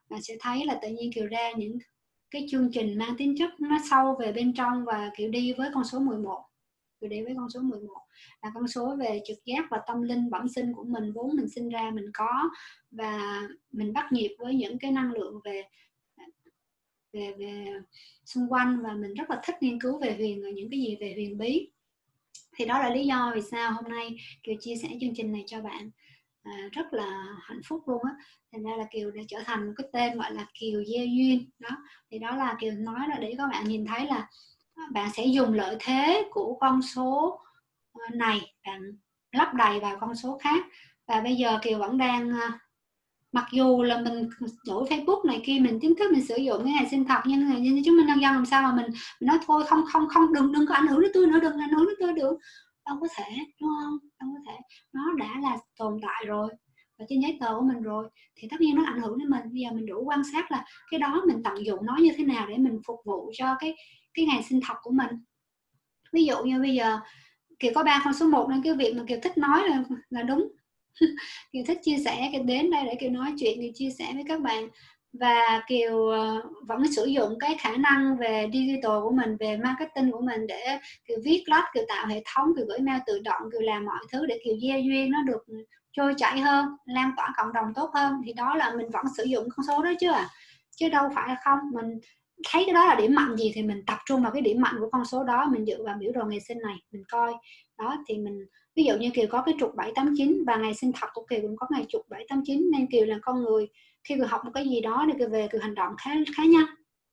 bạn sẽ thấy là tự nhiên kiểu ra những cái chương trình mang tính chất nó sâu về bên trong và kiểu đi với con số 11 kiểu đi với con số 11 là con số về trực giác và tâm linh bẩm sinh của mình, vốn mình sinh ra mình có và mình bắt nhịp với những cái năng lượng về về về xung quanh và mình rất là thích nghiên cứu về huyền và những cái gì về huyền bí. Thì đó là lý do vì sao hôm nay kiều chia sẻ chương trình này cho bạn à, rất là hạnh phúc luôn á. Thành ra là kiều đã trở thành một cái tên gọi là kiều gieo duyên đó. Thì đó là kiều nói là để các bạn nhìn thấy là bạn sẽ dùng lợi thế của con số ờ, này bạn lắp đầy vào con số khác. Và bây giờ kiều vẫn đang ờ, mặc dù là mình đổi Facebook này kia mình chính thức mình sử dụng cái ngày sinh thật nhưng ngày chứng minh nhân dân làm sao mà mình, mình nói thôi không không không đừng đừng có ảnh hưởng đến tôi nữa đừng ảnh hưởng đến tôi được đâu có thể, đúng không? Đâu có thể. Nó đã là tồn tại rồi, ở trên giấy tờ của mình rồi, thì tất nhiên nó ảnh hưởng đến mình. Bây giờ mình đủ quan sát là cái đó mình tận dụng nó như thế nào để mình phục vụ cho cái cái ngày sinh thật của mình. Ví dụ như bây giờ kiều có ba con số 1 nên cái việc mà kiều thích nói là là đúng. Kiều thích chia sẻ cái đến đây để kiều nói chuyện kiều chia sẻ với các bạn và kiều ờ, vẫn sử dụng cái khả năng về digital của mình về marketing của mình để kiều viết blog, kiều tạo hệ thống kiều gửi mail tự động kiều làm mọi thứ để kiều gieo duyên nó được trôi chảy hơn lan tỏa cộng đồng tốt hơn. Thì đó là mình vẫn sử dụng con số đó chứ à. Chứ đâu phải là không. Mình thấy cái đó là điểm mạnh gì thì mình tập trung vào cái điểm mạnh của con số đó mình dựa vào biểu đồ ngày sinh này mình coi. Đó thì mình ví dụ như kiều có cái trục 789 và ngày sinh thật của kiều cũng có ngày trục 789 nên kiều là con người khi vừa học một cái gì đó thì cứ về cứ hành động khá khá nhanh.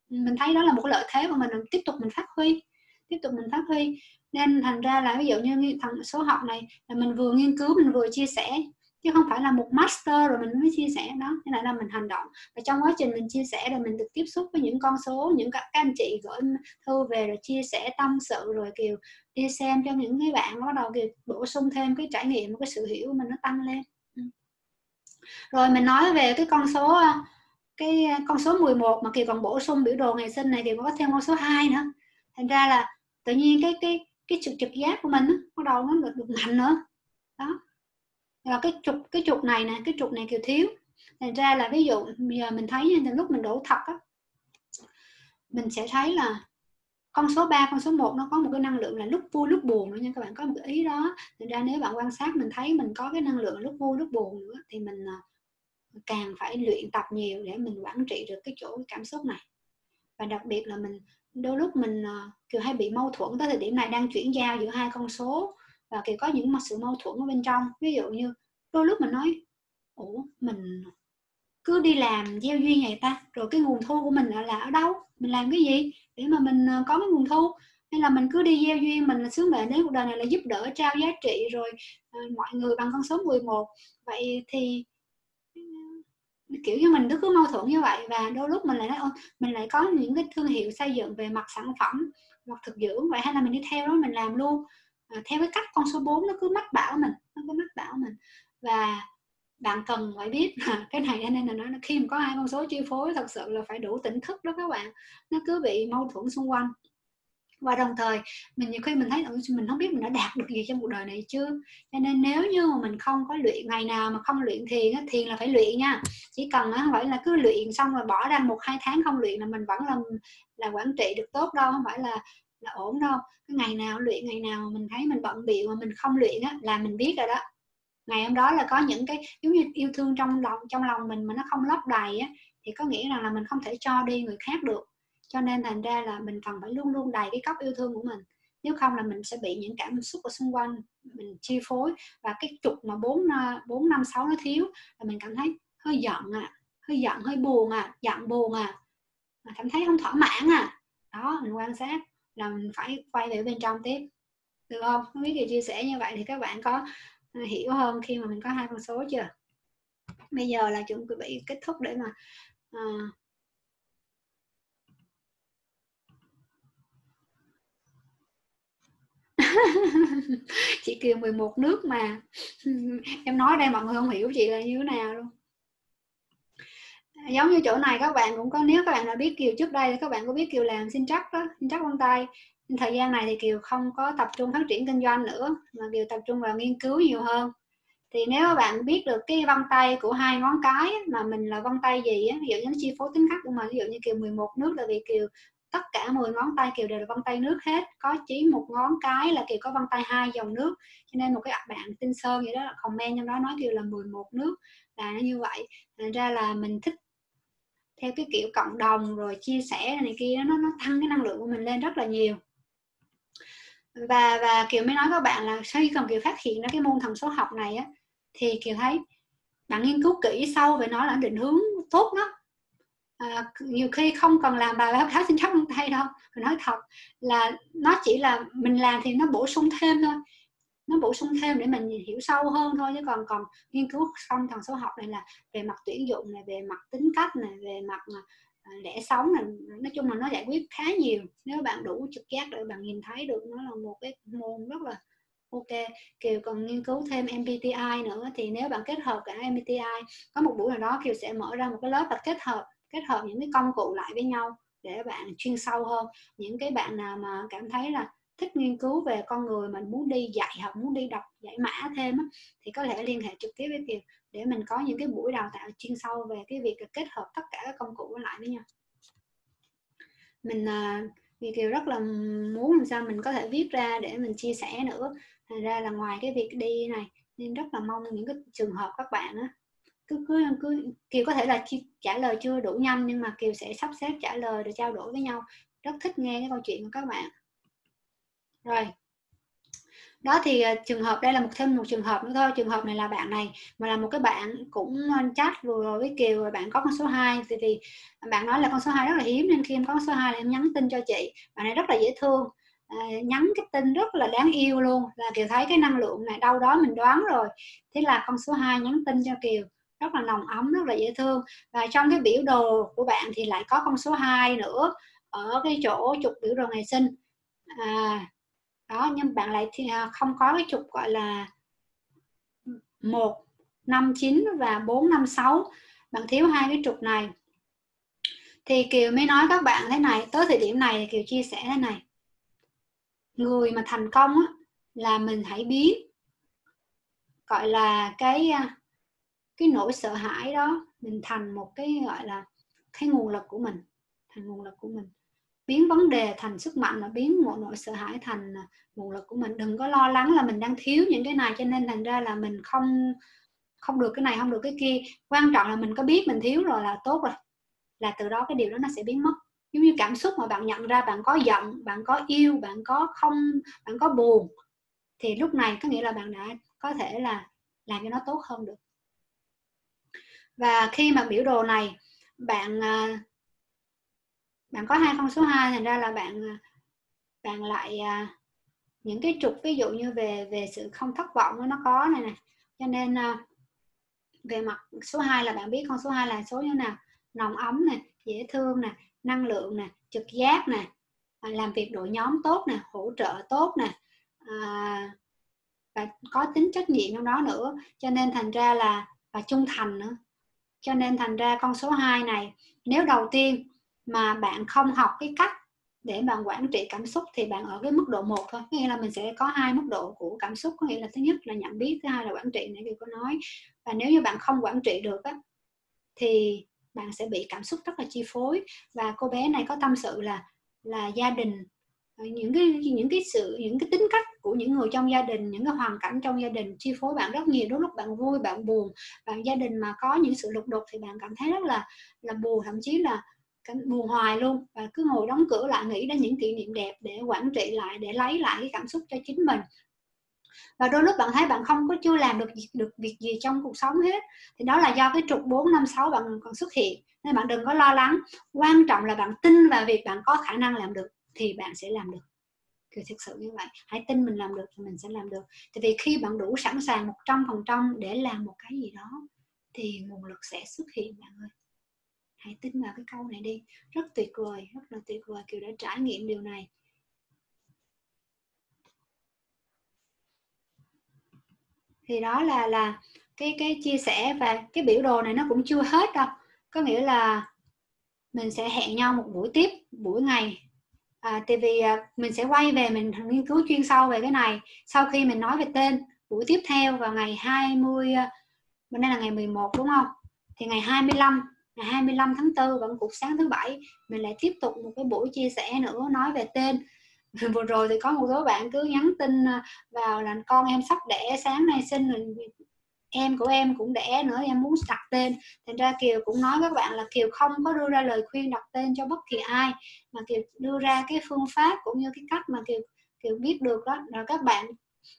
Mình thấy đó là một cái lợi thế mà mình tiếp tục mình phát huy tiếp tục mình phát huy. Nên thành ra là ví dụ như thằng số học này là mình vừa nghiên cứu mình vừa chia sẻ chứ không phải là một master rồi mình mới chia sẻ đó. Thế là, là mình hành động. Và trong quá trình mình chia sẻ rồi mình được tiếp xúc với những con số những các, các anh chị gửi thư về rồi chia sẻ tâm sự rồi kiều đi xem cho những cái bạn bắt đầu kiều bổ sung thêm cái trải nghiệm cái sự hiểu của mình nó tăng lên rồi mình nói về cái con số ờ, cái ờ, con số 11 mà kiều còn bổ sung biểu đồ ngày sinh này thì có thêm con số 2 nữa. Thành ra là tự nhiên cái cái cái sự trực giác của mình bắt đầu nó được, được mạnh nữa. Đó. Là cái trục cái trục này nè cái trục này kiều thiếu. Thành ra là ví dụ giờ mình thấy như lúc mình đổ thật á mình sẽ thấy là con số 3, con số 1 nó có một cái năng lượng là lúc vui lúc buồn nữa nha các bạn có một cái ý đó. Thành ra nếu bạn quan sát mình thấy mình có cái năng lượng lúc vui lúc buồn nữa thì mình ờ, càng phải luyện tập nhiều để mình quản trị được cái chỗ cảm xúc này. Và đặc biệt là mình đôi lúc mình ờ, kiểu hay bị mâu thuẫn tới thời điểm này đang chuyển giao giữa hai con số và kiểu có những mà sự mâu thuẫn ở bên trong. Ví dụ như đôi lúc mình nói ủa mình cứ đi làm gieo duyên này ta? Rồi cái nguồn thu của mình là ở đâu? Mình làm cái gì? Để mà mình ờ, có cái nguồn thu. Hay là mình cứ đi gieo duyên mình là sứ mệnh đến cuộc đời này là giúp đỡ trao giá trị rồi ờ, mọi người bằng con số 11 vậy thì kiểu như mình cứ mâu thuẫn như vậy và đôi lúc mình lại nói mình lại có những cái thương hiệu xây dựng về mặt sản phẩm mặt thực dưỡng vậy hay là mình đi theo đó mình làm luôn. À, theo cái cách con số 4 nó cứ mắc bảo mình nó cứ mắc bảo mình. Và bạn cần phải biết là cái này nên là nó khi mà có hai con số chi phối, thật sự là phải đủ tỉnh thức đó các bạn. Nó cứ bị mâu thuẫn xung quanh. Và đồng thời, mình nhiều khi mình thấy mình không biết mình đã đạt được gì trong cuộc đời này chưa? Cho nên nếu như mà mình không có luyện, ngày nào mà không luyện thiền thiền là phải luyện nha. Chỉ cần không phải là cứ luyện xong rồi bỏ ra một, hai tháng không luyện là mình vẫn là là quản trị được tốt đâu, không phải là là ổn đâu. Cái ngày nào luyện, ngày nào mình thấy mình bận bịu mà mình không luyện á, là mình biết rồi đó ngày hôm đó là có những cái, giống như yêu thương trong lòng trong lòng mình mà nó không lấp đầy á, thì có nghĩa rằng là mình không thể cho đi người khác được. Cho nên thành ra là mình cần phải luôn luôn đầy cái cốc yêu thương của mình. Nếu không là mình sẽ bị những cảm xúc ở xung quanh mình chi phối và cái trục mà bốn à, bốn, năm, sáu nó thiếu là mình cảm thấy hơi giận à hơi giận, hơi buồn à giận, buồn à cảm thấy không thỏa mãn à. Đó, mình quan sát là mình phải quay về bên trong tiếp. Được không? Không biết thì chia sẻ như vậy thì các bạn có hiểu hơn khi mà mình có hai con số chưa? Bây giờ là chuẩn bị kết thúc để mà uh, chị Kiều 11 nước mà. Em nói đây mọi người không hiểu chị là như thế nào luôn. Giống như chỗ này các bạn cũng có nếu các bạn đã biết Kiều trước đây thì các bạn có biết Kiều làm xin chắc đó xin chắc vân tay thời gian này thì Kiều không có tập trung phát triển kinh doanh nữa, mà Kiều tập trung vào nghiên cứu nhiều hơn. Thì nếu bạn biết được cái vân tay của hai ngón cái mà mình là vân tay gì á, ví dụ như nó chi phối tính cách của mình, ví dụ như Kiều 11 nước là vì Kiều, tất cả 10 ngón tay Kiều đều là vân tay nước hết. Có chỉ một ngón cái là Kiều có vân tay hai dòng nước. Cho nên một cái bạn tinh sơn vậy đó, comment trong đó nói Kiều là 11 nước. Là nó như vậy. Thành ra là mình thích theo cái kiểu cộng đồng rồi chia sẻ này kia nó nó tăng cái năng lượng của mình lên rất là nhiều và và kiều mới nói các bạn là khi còn kiều phát hiện ra cái môn thần số học này á thì kiều thấy bạn nghiên cứu kỹ sâu về nó là định hướng tốt đó à, nhiều khi không cần làm bài báo cáo sinh chắc không tay đâu. Mình nói thật là nó chỉ là mình làm thì nó bổ sung thêm thôi. Nó bổ sung thêm để mình hiểu sâu hơn thôi chứ còn còn nghiên cứu xong thần số học này là về mặt tuyển dụng này về mặt tính cách này về mặt à, Ờ, lẽ sống này nói chung là nó giải quyết khá nhiều. Nếu bạn đủ trực giác để bạn nhìn thấy được, nó là một cái môn rất là ok. Kiều còn nghiên cứu thêm MBTI nữa, thì nếu bạn kết hợp cả MBTI có một buổi nào đó kiều sẽ mở ra một cái lớp và kết hợp kết hợp những cái công cụ lại với nhau để bạn chuyên sâu hơn. Những cái bạn nào mà cảm thấy là thích nghiên cứu về con người mình muốn đi dạy học muốn đi đọc giải mã thêm thì có thể liên hệ trực tiếp với Kiều để mình có những cái buổi đào tạo chuyên sâu về cái việc kết hợp tất cả các công cụ lại với nhau. Mình uh, vì Kiều rất là muốn làm sao mình có thể viết ra để mình chia sẻ nữa. Thành ra là ngoài cái việc đi này nên rất là mong những cái trường hợp các bạn á cứ cứ cứ Kiều có thể là trả lời chưa đủ nhanh nhưng mà Kiều sẽ sắp xếp trả lời để trao đổi với nhau. Rất thích nghe cái câu chuyện của các bạn. Rồi đó thì ờ, trường hợp đây là một thêm một trường hợp nữa thôi. Trường hợp này là bạn này mà là một cái bạn cũng ờ, chat vừa rồi với Kiều rồi bạn có con số 2 thì thì bạn nói là con số 2 rất là hiếm nên khi em có con số 2 là em nhắn tin cho chị. Bạn này rất là dễ thương à, nhắn cái tin rất là đáng yêu luôn. Là Kiều thấy cái năng lượng này đâu đó mình đoán rồi. Thế là con số 2 nhắn tin cho Kiều rất là nồng ấm rất là dễ thương. Và trong cái biểu đồ của bạn thì lại có con số 2 nữa ở cái chỗ trục biểu đồ ngày sinh. À, đó nhưng bạn lại thì à, không có cái trục gọi là một năm chín và bốn năm sáu. Bạn thiếu hai cái trục này. Thì Kiều mới nói các bạn thế này tới thời điểm này thì Kiều chia sẻ thế này. Người mà thành công á, là mình hãy biến gọi là cái à, cái nỗi sợ hãi đó mình thành một cái gọi là cái nguồn lực của mình thành nguồn lực của mình biến vấn đề thành sức mạnh và biến một nỗi sợ hãi thành à, nguồn lực của mình. Đừng có lo lắng là mình đang thiếu những cái này, cho nên thành ra là mình không không được cái này, không được cái kia. Quan trọng là mình có biết mình thiếu rồi là tốt rồi, là từ đó cái điều đó nó sẽ biến mất. Giống như cảm xúc mà bạn nhận ra bạn có giận, bạn có yêu, bạn có không, bạn có buồn, thì lúc này có nghĩa là bạn đã có thể là làm cho nó tốt hơn được. Và khi mà biểu đồ này bạn à, bạn có hai con số 2 thành ra là bạn à, bạn lại à, những cái trục ví dụ như về về sự không thất vọng nó có này này cho nên à, về mặt số 2 là bạn biết con số 2 là số như nào? Nồng ấm nè dễ thương nè năng lượng nè trực giác nè làm việc đội nhóm tốt nè hỗ trợ tốt nè à, và có tính trách nhiệm trong đó nữa. Cho nên thành ra là và trung thành nữa. Cho nên thành ra con số 2 này nếu đầu tiên mà bạn không học cái cách để bạn quản trị cảm xúc thì bạn ở cái mức độ một thôi. Nghĩa là mình sẽ có hai mức độ của cảm xúc. Có nghĩa là thứ nhất là nhận biết, thứ hai là quản trị, nãy tôi có nói. Và nếu như bạn không quản trị được á, thì bạn sẽ bị cảm xúc rất là chi phối. Và cô bé này có tâm sự là là gia đình, những cái những cái sự, những cái tính cách của những người trong gia đình, những cái hoàn cảnh trong gia đình chi phối bạn rất nhiều. Đôi lúc bạn vui, bạn buồn. Bạn gia đình mà có những sự lục đục thì bạn cảm thấy rất là là buồn. Thậm chí là buồn hoài luôn. Và cứ ngồi đóng cửa lại, nghĩ đến những kỷ niệm đẹp để quản trị lại, để lấy lại cái cảm xúc cho chính mình. Và đôi lúc bạn thấy bạn không có, chưa làm được được việc gì trong cuộc sống hết, thì đó là do cái trục 4 5 6 bạn còn xuất hiện. Nên bạn đừng có lo lắng. Quan trọng là bạn tin vào việc bạn có khả năng làm được, thì bạn sẽ làm được. Thì thực sự như vậy, hãy tin mình làm được thì mình sẽ làm được. Tại vì khi bạn đủ sẵn sàng một trăm phần trăm để làm một cái gì đó, thì nguồn lực sẽ xuất hiện bạn ơi hãy tin vào cái câu này đi. Rất tuyệt vời rất là tuyệt vời. Kiều đã trải nghiệm điều này. Thì đó là là cái cái chia sẻ và cái biểu đồ này nó cũng chưa hết đâu. Có nghĩa là mình sẽ hẹn nhau một buổi tiếp buổi ngày. À, tại vì à, mình sẽ quay về mình nghiên cứu chuyên sâu về cái này sau khi mình nói về tên. Buổi tiếp theo vào ngày 20 mươi à, bữa nay là ngày 11 đúng không? Thì ngày 25 ngày 25 tháng 4 vẫn cuộc sáng thứ bảy, mình lại tiếp tục một cái buổi chia sẻ nữa, nói về tên. Vừa rồi thì có một số bạn cứ nhắn tin à, vào là con em sắp đẻ, sáng nay sinh rồi, em của em cũng đẻ nữa, em muốn đặt tên. Thành ra kiều cũng nói các bạn là kiều không có đưa ra lời khuyên đặt tên cho bất kỳ ai, mà kiều đưa ra cái phương pháp cũng như cái cách mà kiều Kiều biết được đó rồi các bạn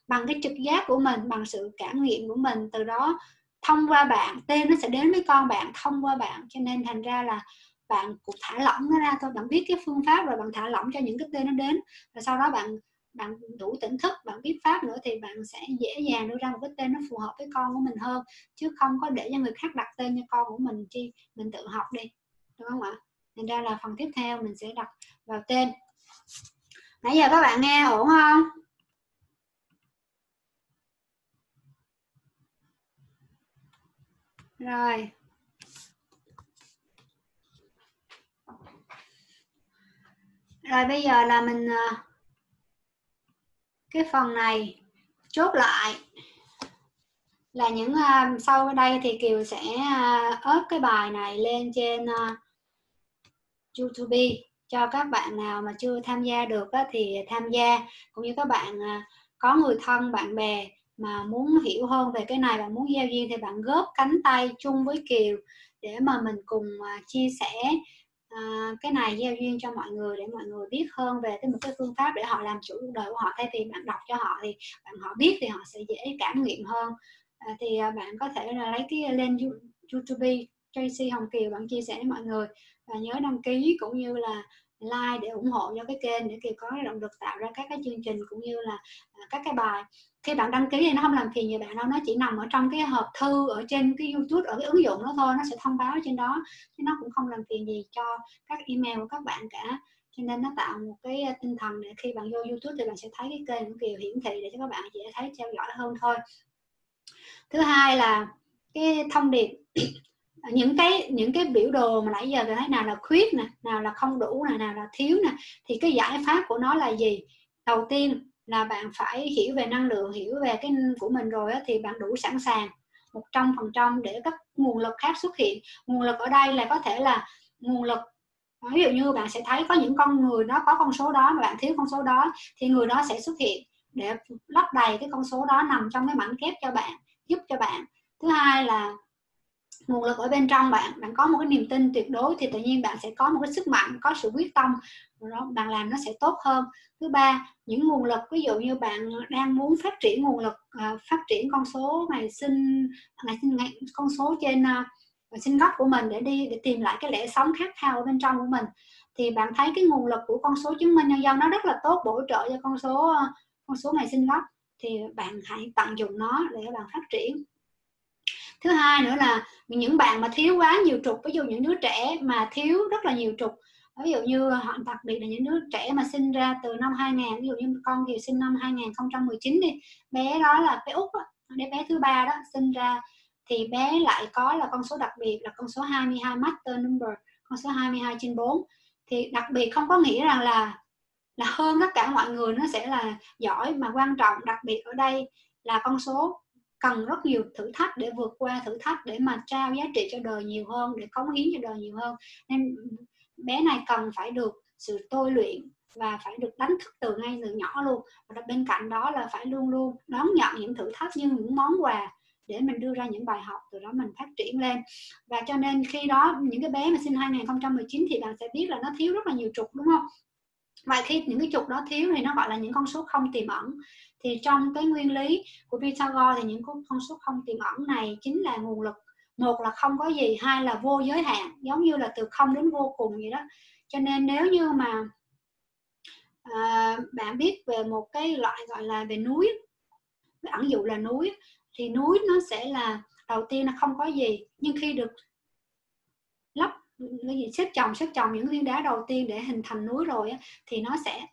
bằng cái trực giác của mình, bằng sự cảm nghiệm của mình, từ đó thông qua bạn, tên nó sẽ đến với con bạn thông qua bạn. Cho nên thành ra là bạn cũng thả lỏng nó ra thôi. Bạn biết cái phương pháp rồi, bạn thả lỏng cho những cái tên nó đến. Và sau đó bạn bạn đủ tỉnh thức, bạn biết pháp nữa thì bạn sẽ dễ dàng đưa ra một cái tên nó phù hợp với con của mình hơn. Chứ không có để cho người khác đặt tên cho con của mình chi, mình tự học đi. Đúng không ạ? Thành ra là phần tiếp theo mình sẽ đặt vào tên. Nãy giờ các bạn nghe ổn không? Rồi. Rồi bây giờ là mình ờ, cái phần này chốt lại. Là những uh, sau đây thì kiều sẽ uh, ớt cái bài này lên trên uh, youtube. Cho các bạn nào mà chưa tham gia được thì tham gia. Cũng như các bạn uh, có người thân bạn bè mà muốn hiểu hơn về cái này và muốn giao duyên thì bạn góp cánh tay chung với kiều để mà mình cùng à, chia sẻ à, cái này giao duyên cho mọi người, để mọi người biết hơn về cái một cái phương pháp để họ làm chủ cuộc đời của họ. Thay vì bạn đọc cho họ thì bạn họ biết thì họ sẽ dễ cảm nghiệm hơn. À, thì bạn có thể là lấy cái lên YouTube Tracy Hồng Kiều bạn chia sẻ với mọi người. Và nhớ đăng ký cũng như là like để ủng hộ cho cái kênh để Kiều có động lực tạo ra các cái chương trình cũng như là à, các cái bài. Khi bạn đăng ký thì nó không làm phiền gì bạn đâu, nó chỉ nằm ở trong cái hộp thư ở trên cái YouTube, ở cái ứng dụng đó thôi, nó sẽ thông báo trên đó, chứ nó cũng không làm phiền gì cho các email của các bạn cả. Cho nên nó tạo một cái tinh thần để khi bạn vô YouTube thì bạn sẽ thấy cái kênh của Kiều hiển thị để cho các bạn dễ thấy, theo dõi hơn thôi. Thứ hai là cái thông điệp những cái những cái biểu đồ mà nãy giờ tôi thấy nào là khuyết nè nào là không đủ nè nào là thiếu nè thì cái giải pháp của nó là gì? Đầu tiên là bạn phải hiểu về năng lượng hiểu về cái của mình rồi đó, thì bạn đủ sẵn sàng một trăm phần trăm để các nguồn lực khác xuất hiện. Nguồn lực ở đây là có thể là nguồn lực à, ví dụ như bạn sẽ thấy có những con người nó có con số đó mà bạn thiếu con số đó thì người đó sẽ xuất hiện để lấp đầy cái con số đó nằm trong cái mảnh kép cho bạn giúp cho bạn. Thứ hai là nguồn lực ở bên trong bạn bạn có một cái niềm tin tuyệt đối thì tự nhiên bạn sẽ có một cái sức mạnh có sự quyết tâm đó bạn làm nó sẽ tốt hơn. Thứ ba những nguồn lực ví dụ như bạn đang muốn phát triển nguồn lực à, phát triển con số ngày sinh ngày sinh ngày, con số trên à, sinh gốc của mình để đi để tìm lại cái lẽ sống khát khao ở bên trong của mình thì bạn thấy cái nguồn lực của con số chứng minh nhân dân nó rất là tốt bổ trợ cho con số à, con số ngày sinh gốc thì bạn hãy tận dụng nó để bạn phát triển thứ hai nữa là những bạn mà thiếu quá nhiều trục, ví dụ những đứa trẻ mà thiếu rất là nhiều trục, ví dụ như họ đặc biệt là những đứa trẻ mà sinh ra từ năm 2000 ví dụ như con Kiều sinh năm 2019 đi, bé đó là bé út bé bé thứ ba đó sinh ra thì bé lại có là con số đặc biệt là con số 22 master number, con số 22 trên 4 thì đặc biệt không có nghĩa rằng là là hơn tất cả mọi người, nó sẽ là giỏi, mà quan trọng đặc biệt ở đây là con số cần rất nhiều thử thách để vượt qua thử thách để mà trao giá trị cho đời nhiều hơn, để cống hiến cho đời nhiều hơn. Nên bé này cần phải được sự tôi luyện và phải được đánh thức từ ngay từ nhỏ luôn. Và bên cạnh đó là phải luôn luôn đón nhận những thử thách như những món quà để mình đưa ra những bài học, từ đó mình phát triển lên. Và cho nên khi đó, những cái bé mà sinh 2019 thì bạn sẽ biết là nó thiếu rất là nhiều trục, đúng không? Và khi những cái trục đó thiếu thì nó gọi là những con số không tiềm ẩn thì trong cái nguyên lý của Pythagore thì những con số không tiềm ẩn này chính là nguồn lực. Một là không có gì hai là vô giới hạn giống như là từ không đến vô cùng vậy đó. Cho nên nếu như mà à, bạn biết về một cái loại gọi là về núi ẩn dụ là núi thì núi nó sẽ là đầu tiên là không có gì nhưng khi được lắp cái gì xếp chồng xếp chồng những viên đá đầu tiên để hình thành núi rồi thì nó sẽ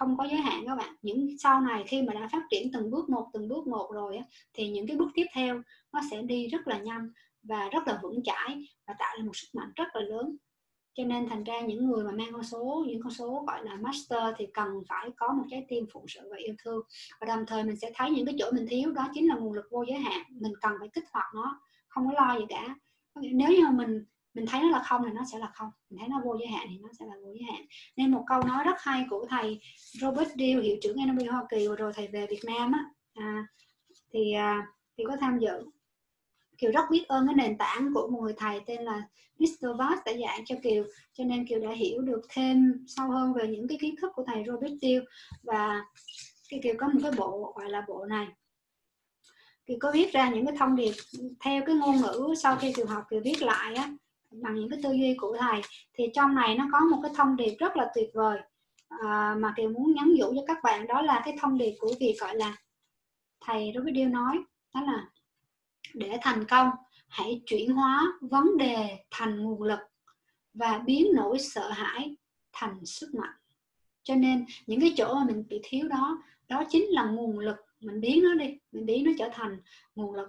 không có giới hạn các bạn. Những sau này khi mà đã phát triển từng bước một từng bước một rồi á, thì những cái bước tiếp theo nó sẽ đi rất là nhanh và rất là vững chãi và tạo ra một sức mạnh rất là lớn. Cho nên thành ra những người mà mang con số những con số gọi là master thì cần phải có một trái tim phụng sự và yêu thương. Và đồng thời mình sẽ thấy những cái chỗ mình thiếu đó chính là nguồn lực vô giới hạn. Mình cần phải kích hoạt nó không có lo gì cả. Nếu như mình mình thấy nó là không thì nó sẽ là không. Mình thấy nó vô giới hạn thì nó sẽ là vô giới hạn. Nên một câu nói rất hay của thầy Robert Deal hiệu trưởng NLP Hoa Kỳ vừa rồi thầy về Việt Nam á. À, thì à, thì có tham dự. Kiều rất biết ơn cái nền tảng của một người thầy tên là Mr. Voss đã dạy cho Kiều cho nên Kiều đã hiểu được thêm sâu hơn về những cái kiến thức của thầy Robert Deal và cái Kiều có một cái bộ gọi là bộ này. Kiều có viết ra những cái thông điệp theo cái ngôn ngữ sau khi Kiều học Kiều viết lại á bằng những cái tư duy của thầy thì trong này nó có một cái thông điệp rất là tuyệt vời à, mà Kiều muốn nhắn nhủ cho các bạn đó là cái thông điệp của việc gọi là thầy Robert điều nói đó là để thành công hãy chuyển hóa vấn đề thành nguồn lực và biến nỗi sợ hãi thành sức mạnh. Cho nên những cái chỗ mà mình bị thiếu đó đó chính là nguồn lực mình biến nó đi mình biến nó trở thành nguồn lực.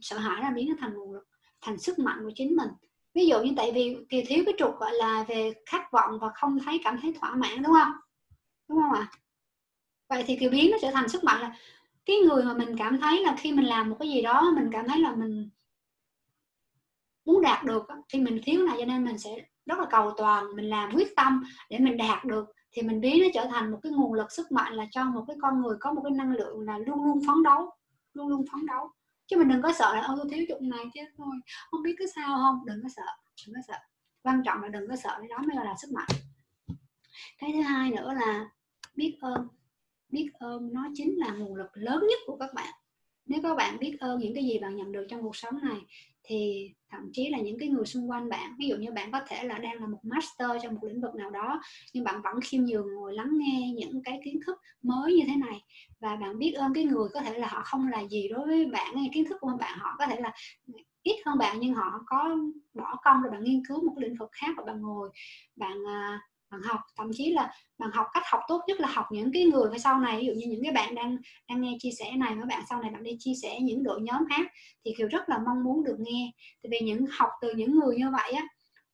Sợ hãi là biến nó thành nguồn lực thành sức mạnh của chính mình ví dụ như tại vì thì thiếu cái trục, gọi là, về khát vọng và không thấy, cảm thấy thỏa mãn, đúng không? Đúng không ạ? Vậy thì kiều biến nó trở thành sức mạnh là cái người mà mình cảm thấy là khi mình làm một cái gì đó, mình cảm thấy là mình muốn đạt được thì mình thiếu này, cho nên mình sẽ rất là cầu toàn, mình làm quyết tâm để mình đạt được, thì mình biến nó trở thành một cái nguồn lực sức mạnh là cho một cái con người có một cái năng lượng là luôn luôn phấn đấu, luôn luôn phấn đấu chứ mình đừng có sợ là ô tôi thiếu chút này chứ thôi không biết cái sao không? Đừng có sợ, đừng có sợ. Quan trọng là đừng có sợ cái đó mới gọi là sức mạnh. Cái thứ hai nữa là biết ơn. Biết ơn nó chính là nguồn lực lớn nhất của các bạn. Nếu các bạn biết ơn những cái gì bạn nhận được trong cuộc sống này thì thậm chí là những cái người xung quanh bạn, ví dụ như bạn có thể là đang là một master trong một lĩnh vực nào đó, nhưng bạn vẫn khiêm nhường ngồi lắng nghe những cái kiến thức mới như thế này. Và bạn biết ơn cái người có thể là họ không là gì đối với bạn hay kiến thức của bạn, họ có thể là ít hơn bạn, nhưng họ có bỏ công rồi bạn nghiên cứu một lĩnh vực khác và bạn ngồi, bạn à, bạn học, thậm chí là bạn học cách học tốt nhất là học những cái người mà sau này. Ví dụ như những cái bạn đang đang nghe chia sẻ này với bạn sau này bạn đi chia sẻ những đội nhóm khác thì kiều rất là mong muốn được nghe. Tại vì những học từ những người như vậy á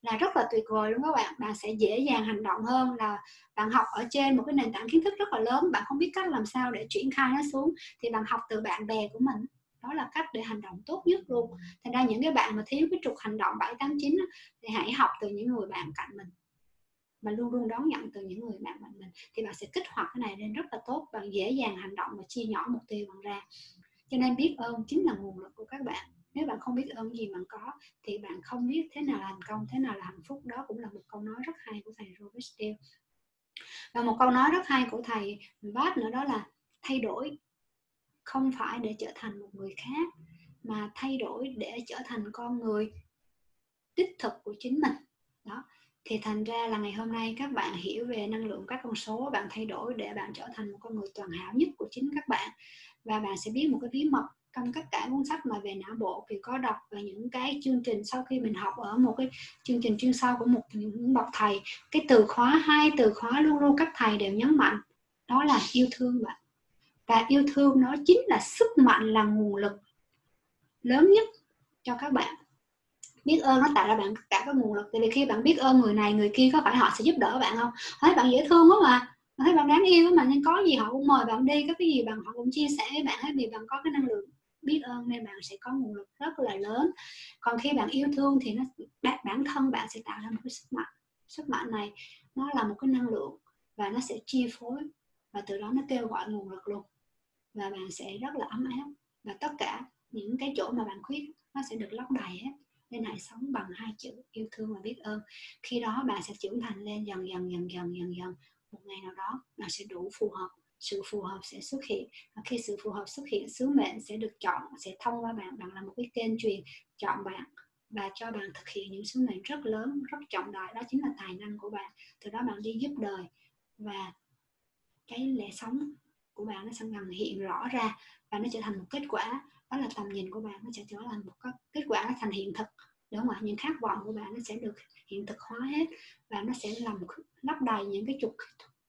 là rất là tuyệt vời luôn các bạn. Bạn sẽ dễ dàng hành động hơn là bạn học ở trên một cái nền tảng kiến thức rất là lớn. Bạn không biết cách làm sao để triển khai nó xuống thì bạn học từ bạn bè của mình. Đó là cách để hành động tốt nhất luôn. Thành ra những cái bạn mà thiếu cái trục hành động bảy tám chín thì hãy học từ những người bạn cạnh mình mà luôn luôn đón nhận từ những người bạn bạn mình, thì bạn sẽ kích hoạt cái này lên rất là tốt, bạn dễ dàng hành động và chia nhỏ mục tiêu bạn ra. Cho nên biết ơn chính là nguồn lực của các bạn. Nếu bạn không biết ơn gì bạn có, thì bạn không biết thế nào là thành công, thế nào là hạnh phúc. Đó cũng là một câu nói rất hay của thầy Robert Steele. Và một câu nói rất hay của thầy Bát nữa đó là thay đổi không phải để trở thành một người khác, mà thay đổi để trở thành con người đích thực của chính mình. Đó thì thành ra là ngày hôm nay các bạn hiểu về năng lượng các con số, bạn thay đổi để bạn trở thành một con người toàn hảo nhất của chính các bạn. Và bạn sẽ biết một cái bí mật trong tất cả cuốn sách mà về não bộ thì có đọc và những cái chương trình sau khi mình học ở một cái chương trình chuyên sâu của một những bậc thầy. Cái từ khóa hai, từ khóa luôn luôn các thầy đều nhấn mạnh, đó là yêu thương bạn. Và yêu thương nó chính là sức mạnh là nguồn lực lớn nhất cho các bạn biết ơn nó tạo ra bạn, cả cái nguồn lực. Tại vì khi bạn biết ơn người này, người kia có phải họ sẽ giúp đỡ bạn không? Thấy bạn dễ thương quá mà. Thấy bạn đáng yêu mà, nên có gì họ cũng mời bạn đi. Có cái gì bạn họ cũng chia sẻ với bạn hết vì bạn có cái năng lượng biết ơn nên bạn sẽ có nguồn lực rất là lớn. Còn khi bạn yêu thương thì nó bản thân bạn sẽ tạo ra một cái sức mạnh. Sức mạnh này nó là một cái năng lượng và nó sẽ chi phối và từ đó nó kêu gọi nguồn lực luôn. Và bạn sẽ rất là ấm áp. Và tất cả những cái chỗ mà bạn khuyết, nó sẽ được lấp đầy hết nên hãy sống bằng hai chữ yêu thương và biết ơn. Khi đó bạn sẽ trưởng thành lên dần dần dần dần dần dần. Một ngày nào đó bạn sẽ đủ phù hợp, sự phù hợp sẽ xuất hiện. Và khi sự phù hợp xuất hiện, sứ mệnh sẽ được chọn, sẽ thông qua bạn. Bạn là một cái kênh truyền, chọn bạn và cho bạn thực hiện những sứ mệnh rất lớn, rất trọng đại. Đó chính là tài năng của bạn. Từ đó bạn đi giúp đời và cái lẽ sống của bạn nó sẽ dần hiện rõ ra và nó trở thành một kết quả đó là tầm nhìn của bạn nó sẽ trở thành một kết quả nó thành hiện thực. Đúng không ạ những khát vọng của bạn nó sẽ được hiện thực hóa hết và nó sẽ làm lấp đầy những cái trục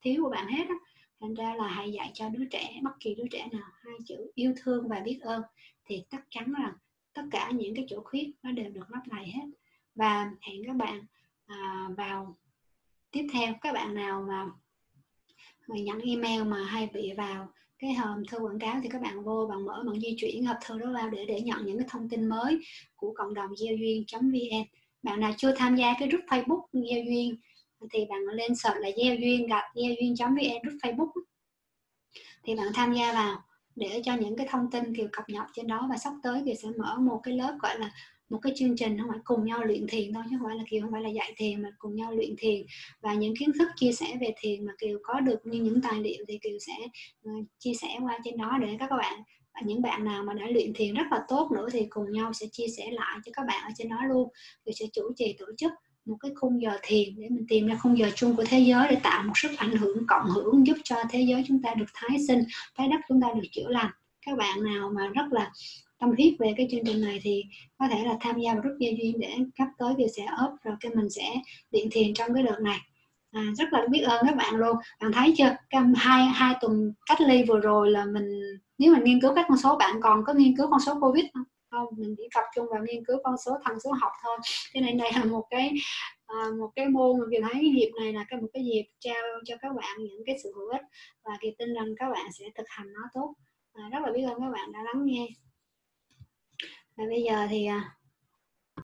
thiếu của bạn hết á. Thành ra là hãy dạy cho đứa trẻ bất kỳ đứa trẻ nào hai chữ yêu thương và biết ơn thì chắc chắn là tất cả những cái chỗ khuyết nó đều được lấp đầy hết. Và hẹn các bạn à, vào tiếp theo. Các bạn nào mà nhận email mà hay bị vào cái ờ, hòm thư quảng cáo thì các bạn vô bạn mở, bạn di chuyển hộp thư đó vào để để nhận những cái thông tin mới của cộng đồng giao duyên.vn bạn nào chưa tham gia cái group Facebook giao duyên, thì bạn lên search là gieo duyên gặp gieo duyên.vn group Facebook. Thì bạn tham gia vào để cho những cái thông tin kiều cập nhật trên đó và sắp tới thì sẽ mở một cái lớp gọi là một cái chương trình không phải cùng nhau luyện thiền thôi, chứ không phải là kiều không phải là dạy thiền mà cùng nhau luyện thiền. Và những kiến thức chia sẻ về thiền mà kiều có được như những tài liệu thì kiều sẽ ờ, chia sẻ qua trên đó để các bạn, và những bạn nào mà đã luyện thiền rất là tốt nữa thì cùng nhau sẽ chia sẻ lại cho các bạn ở trên đó luôn. Kiều sẽ chủ trì tổ chức một cái khung giờ thiền để mình tìm ra khung giờ chung của thế giới để tạo một sức ảnh hưởng, cộng hưởng giúp cho thế giới chúng ta được thái sinh, trái đất chúng ta được chữa lành. Các bạn nào mà rất là tâm huyết về cái chương trình này thì có thể là tham gia vào group gia duyên để cấp tới thì sẽ up rồi cái mình sẽ điện thiền trong cái đợt này. À, rất là biết ơn các bạn luôn. Bạn thấy chưa? Cái hai hai tuần cách ly vừa rồi là mình nếu mình nghiên cứu các con số bạn còn có nghiên cứu con số covid không? Không mình chỉ tập trung vào nghiên cứu con số thần số học thôi. Cho nên đây là một cái à, một cái môn mà kỳ thấy cái dịp này là cái một cái dịp trao cho các bạn những cái sự hữu ích và kỳ tin rằng các bạn sẽ thực hành nó tốt. À, rất là biết ơn các bạn đã lắng nghe và bây giờ thì à,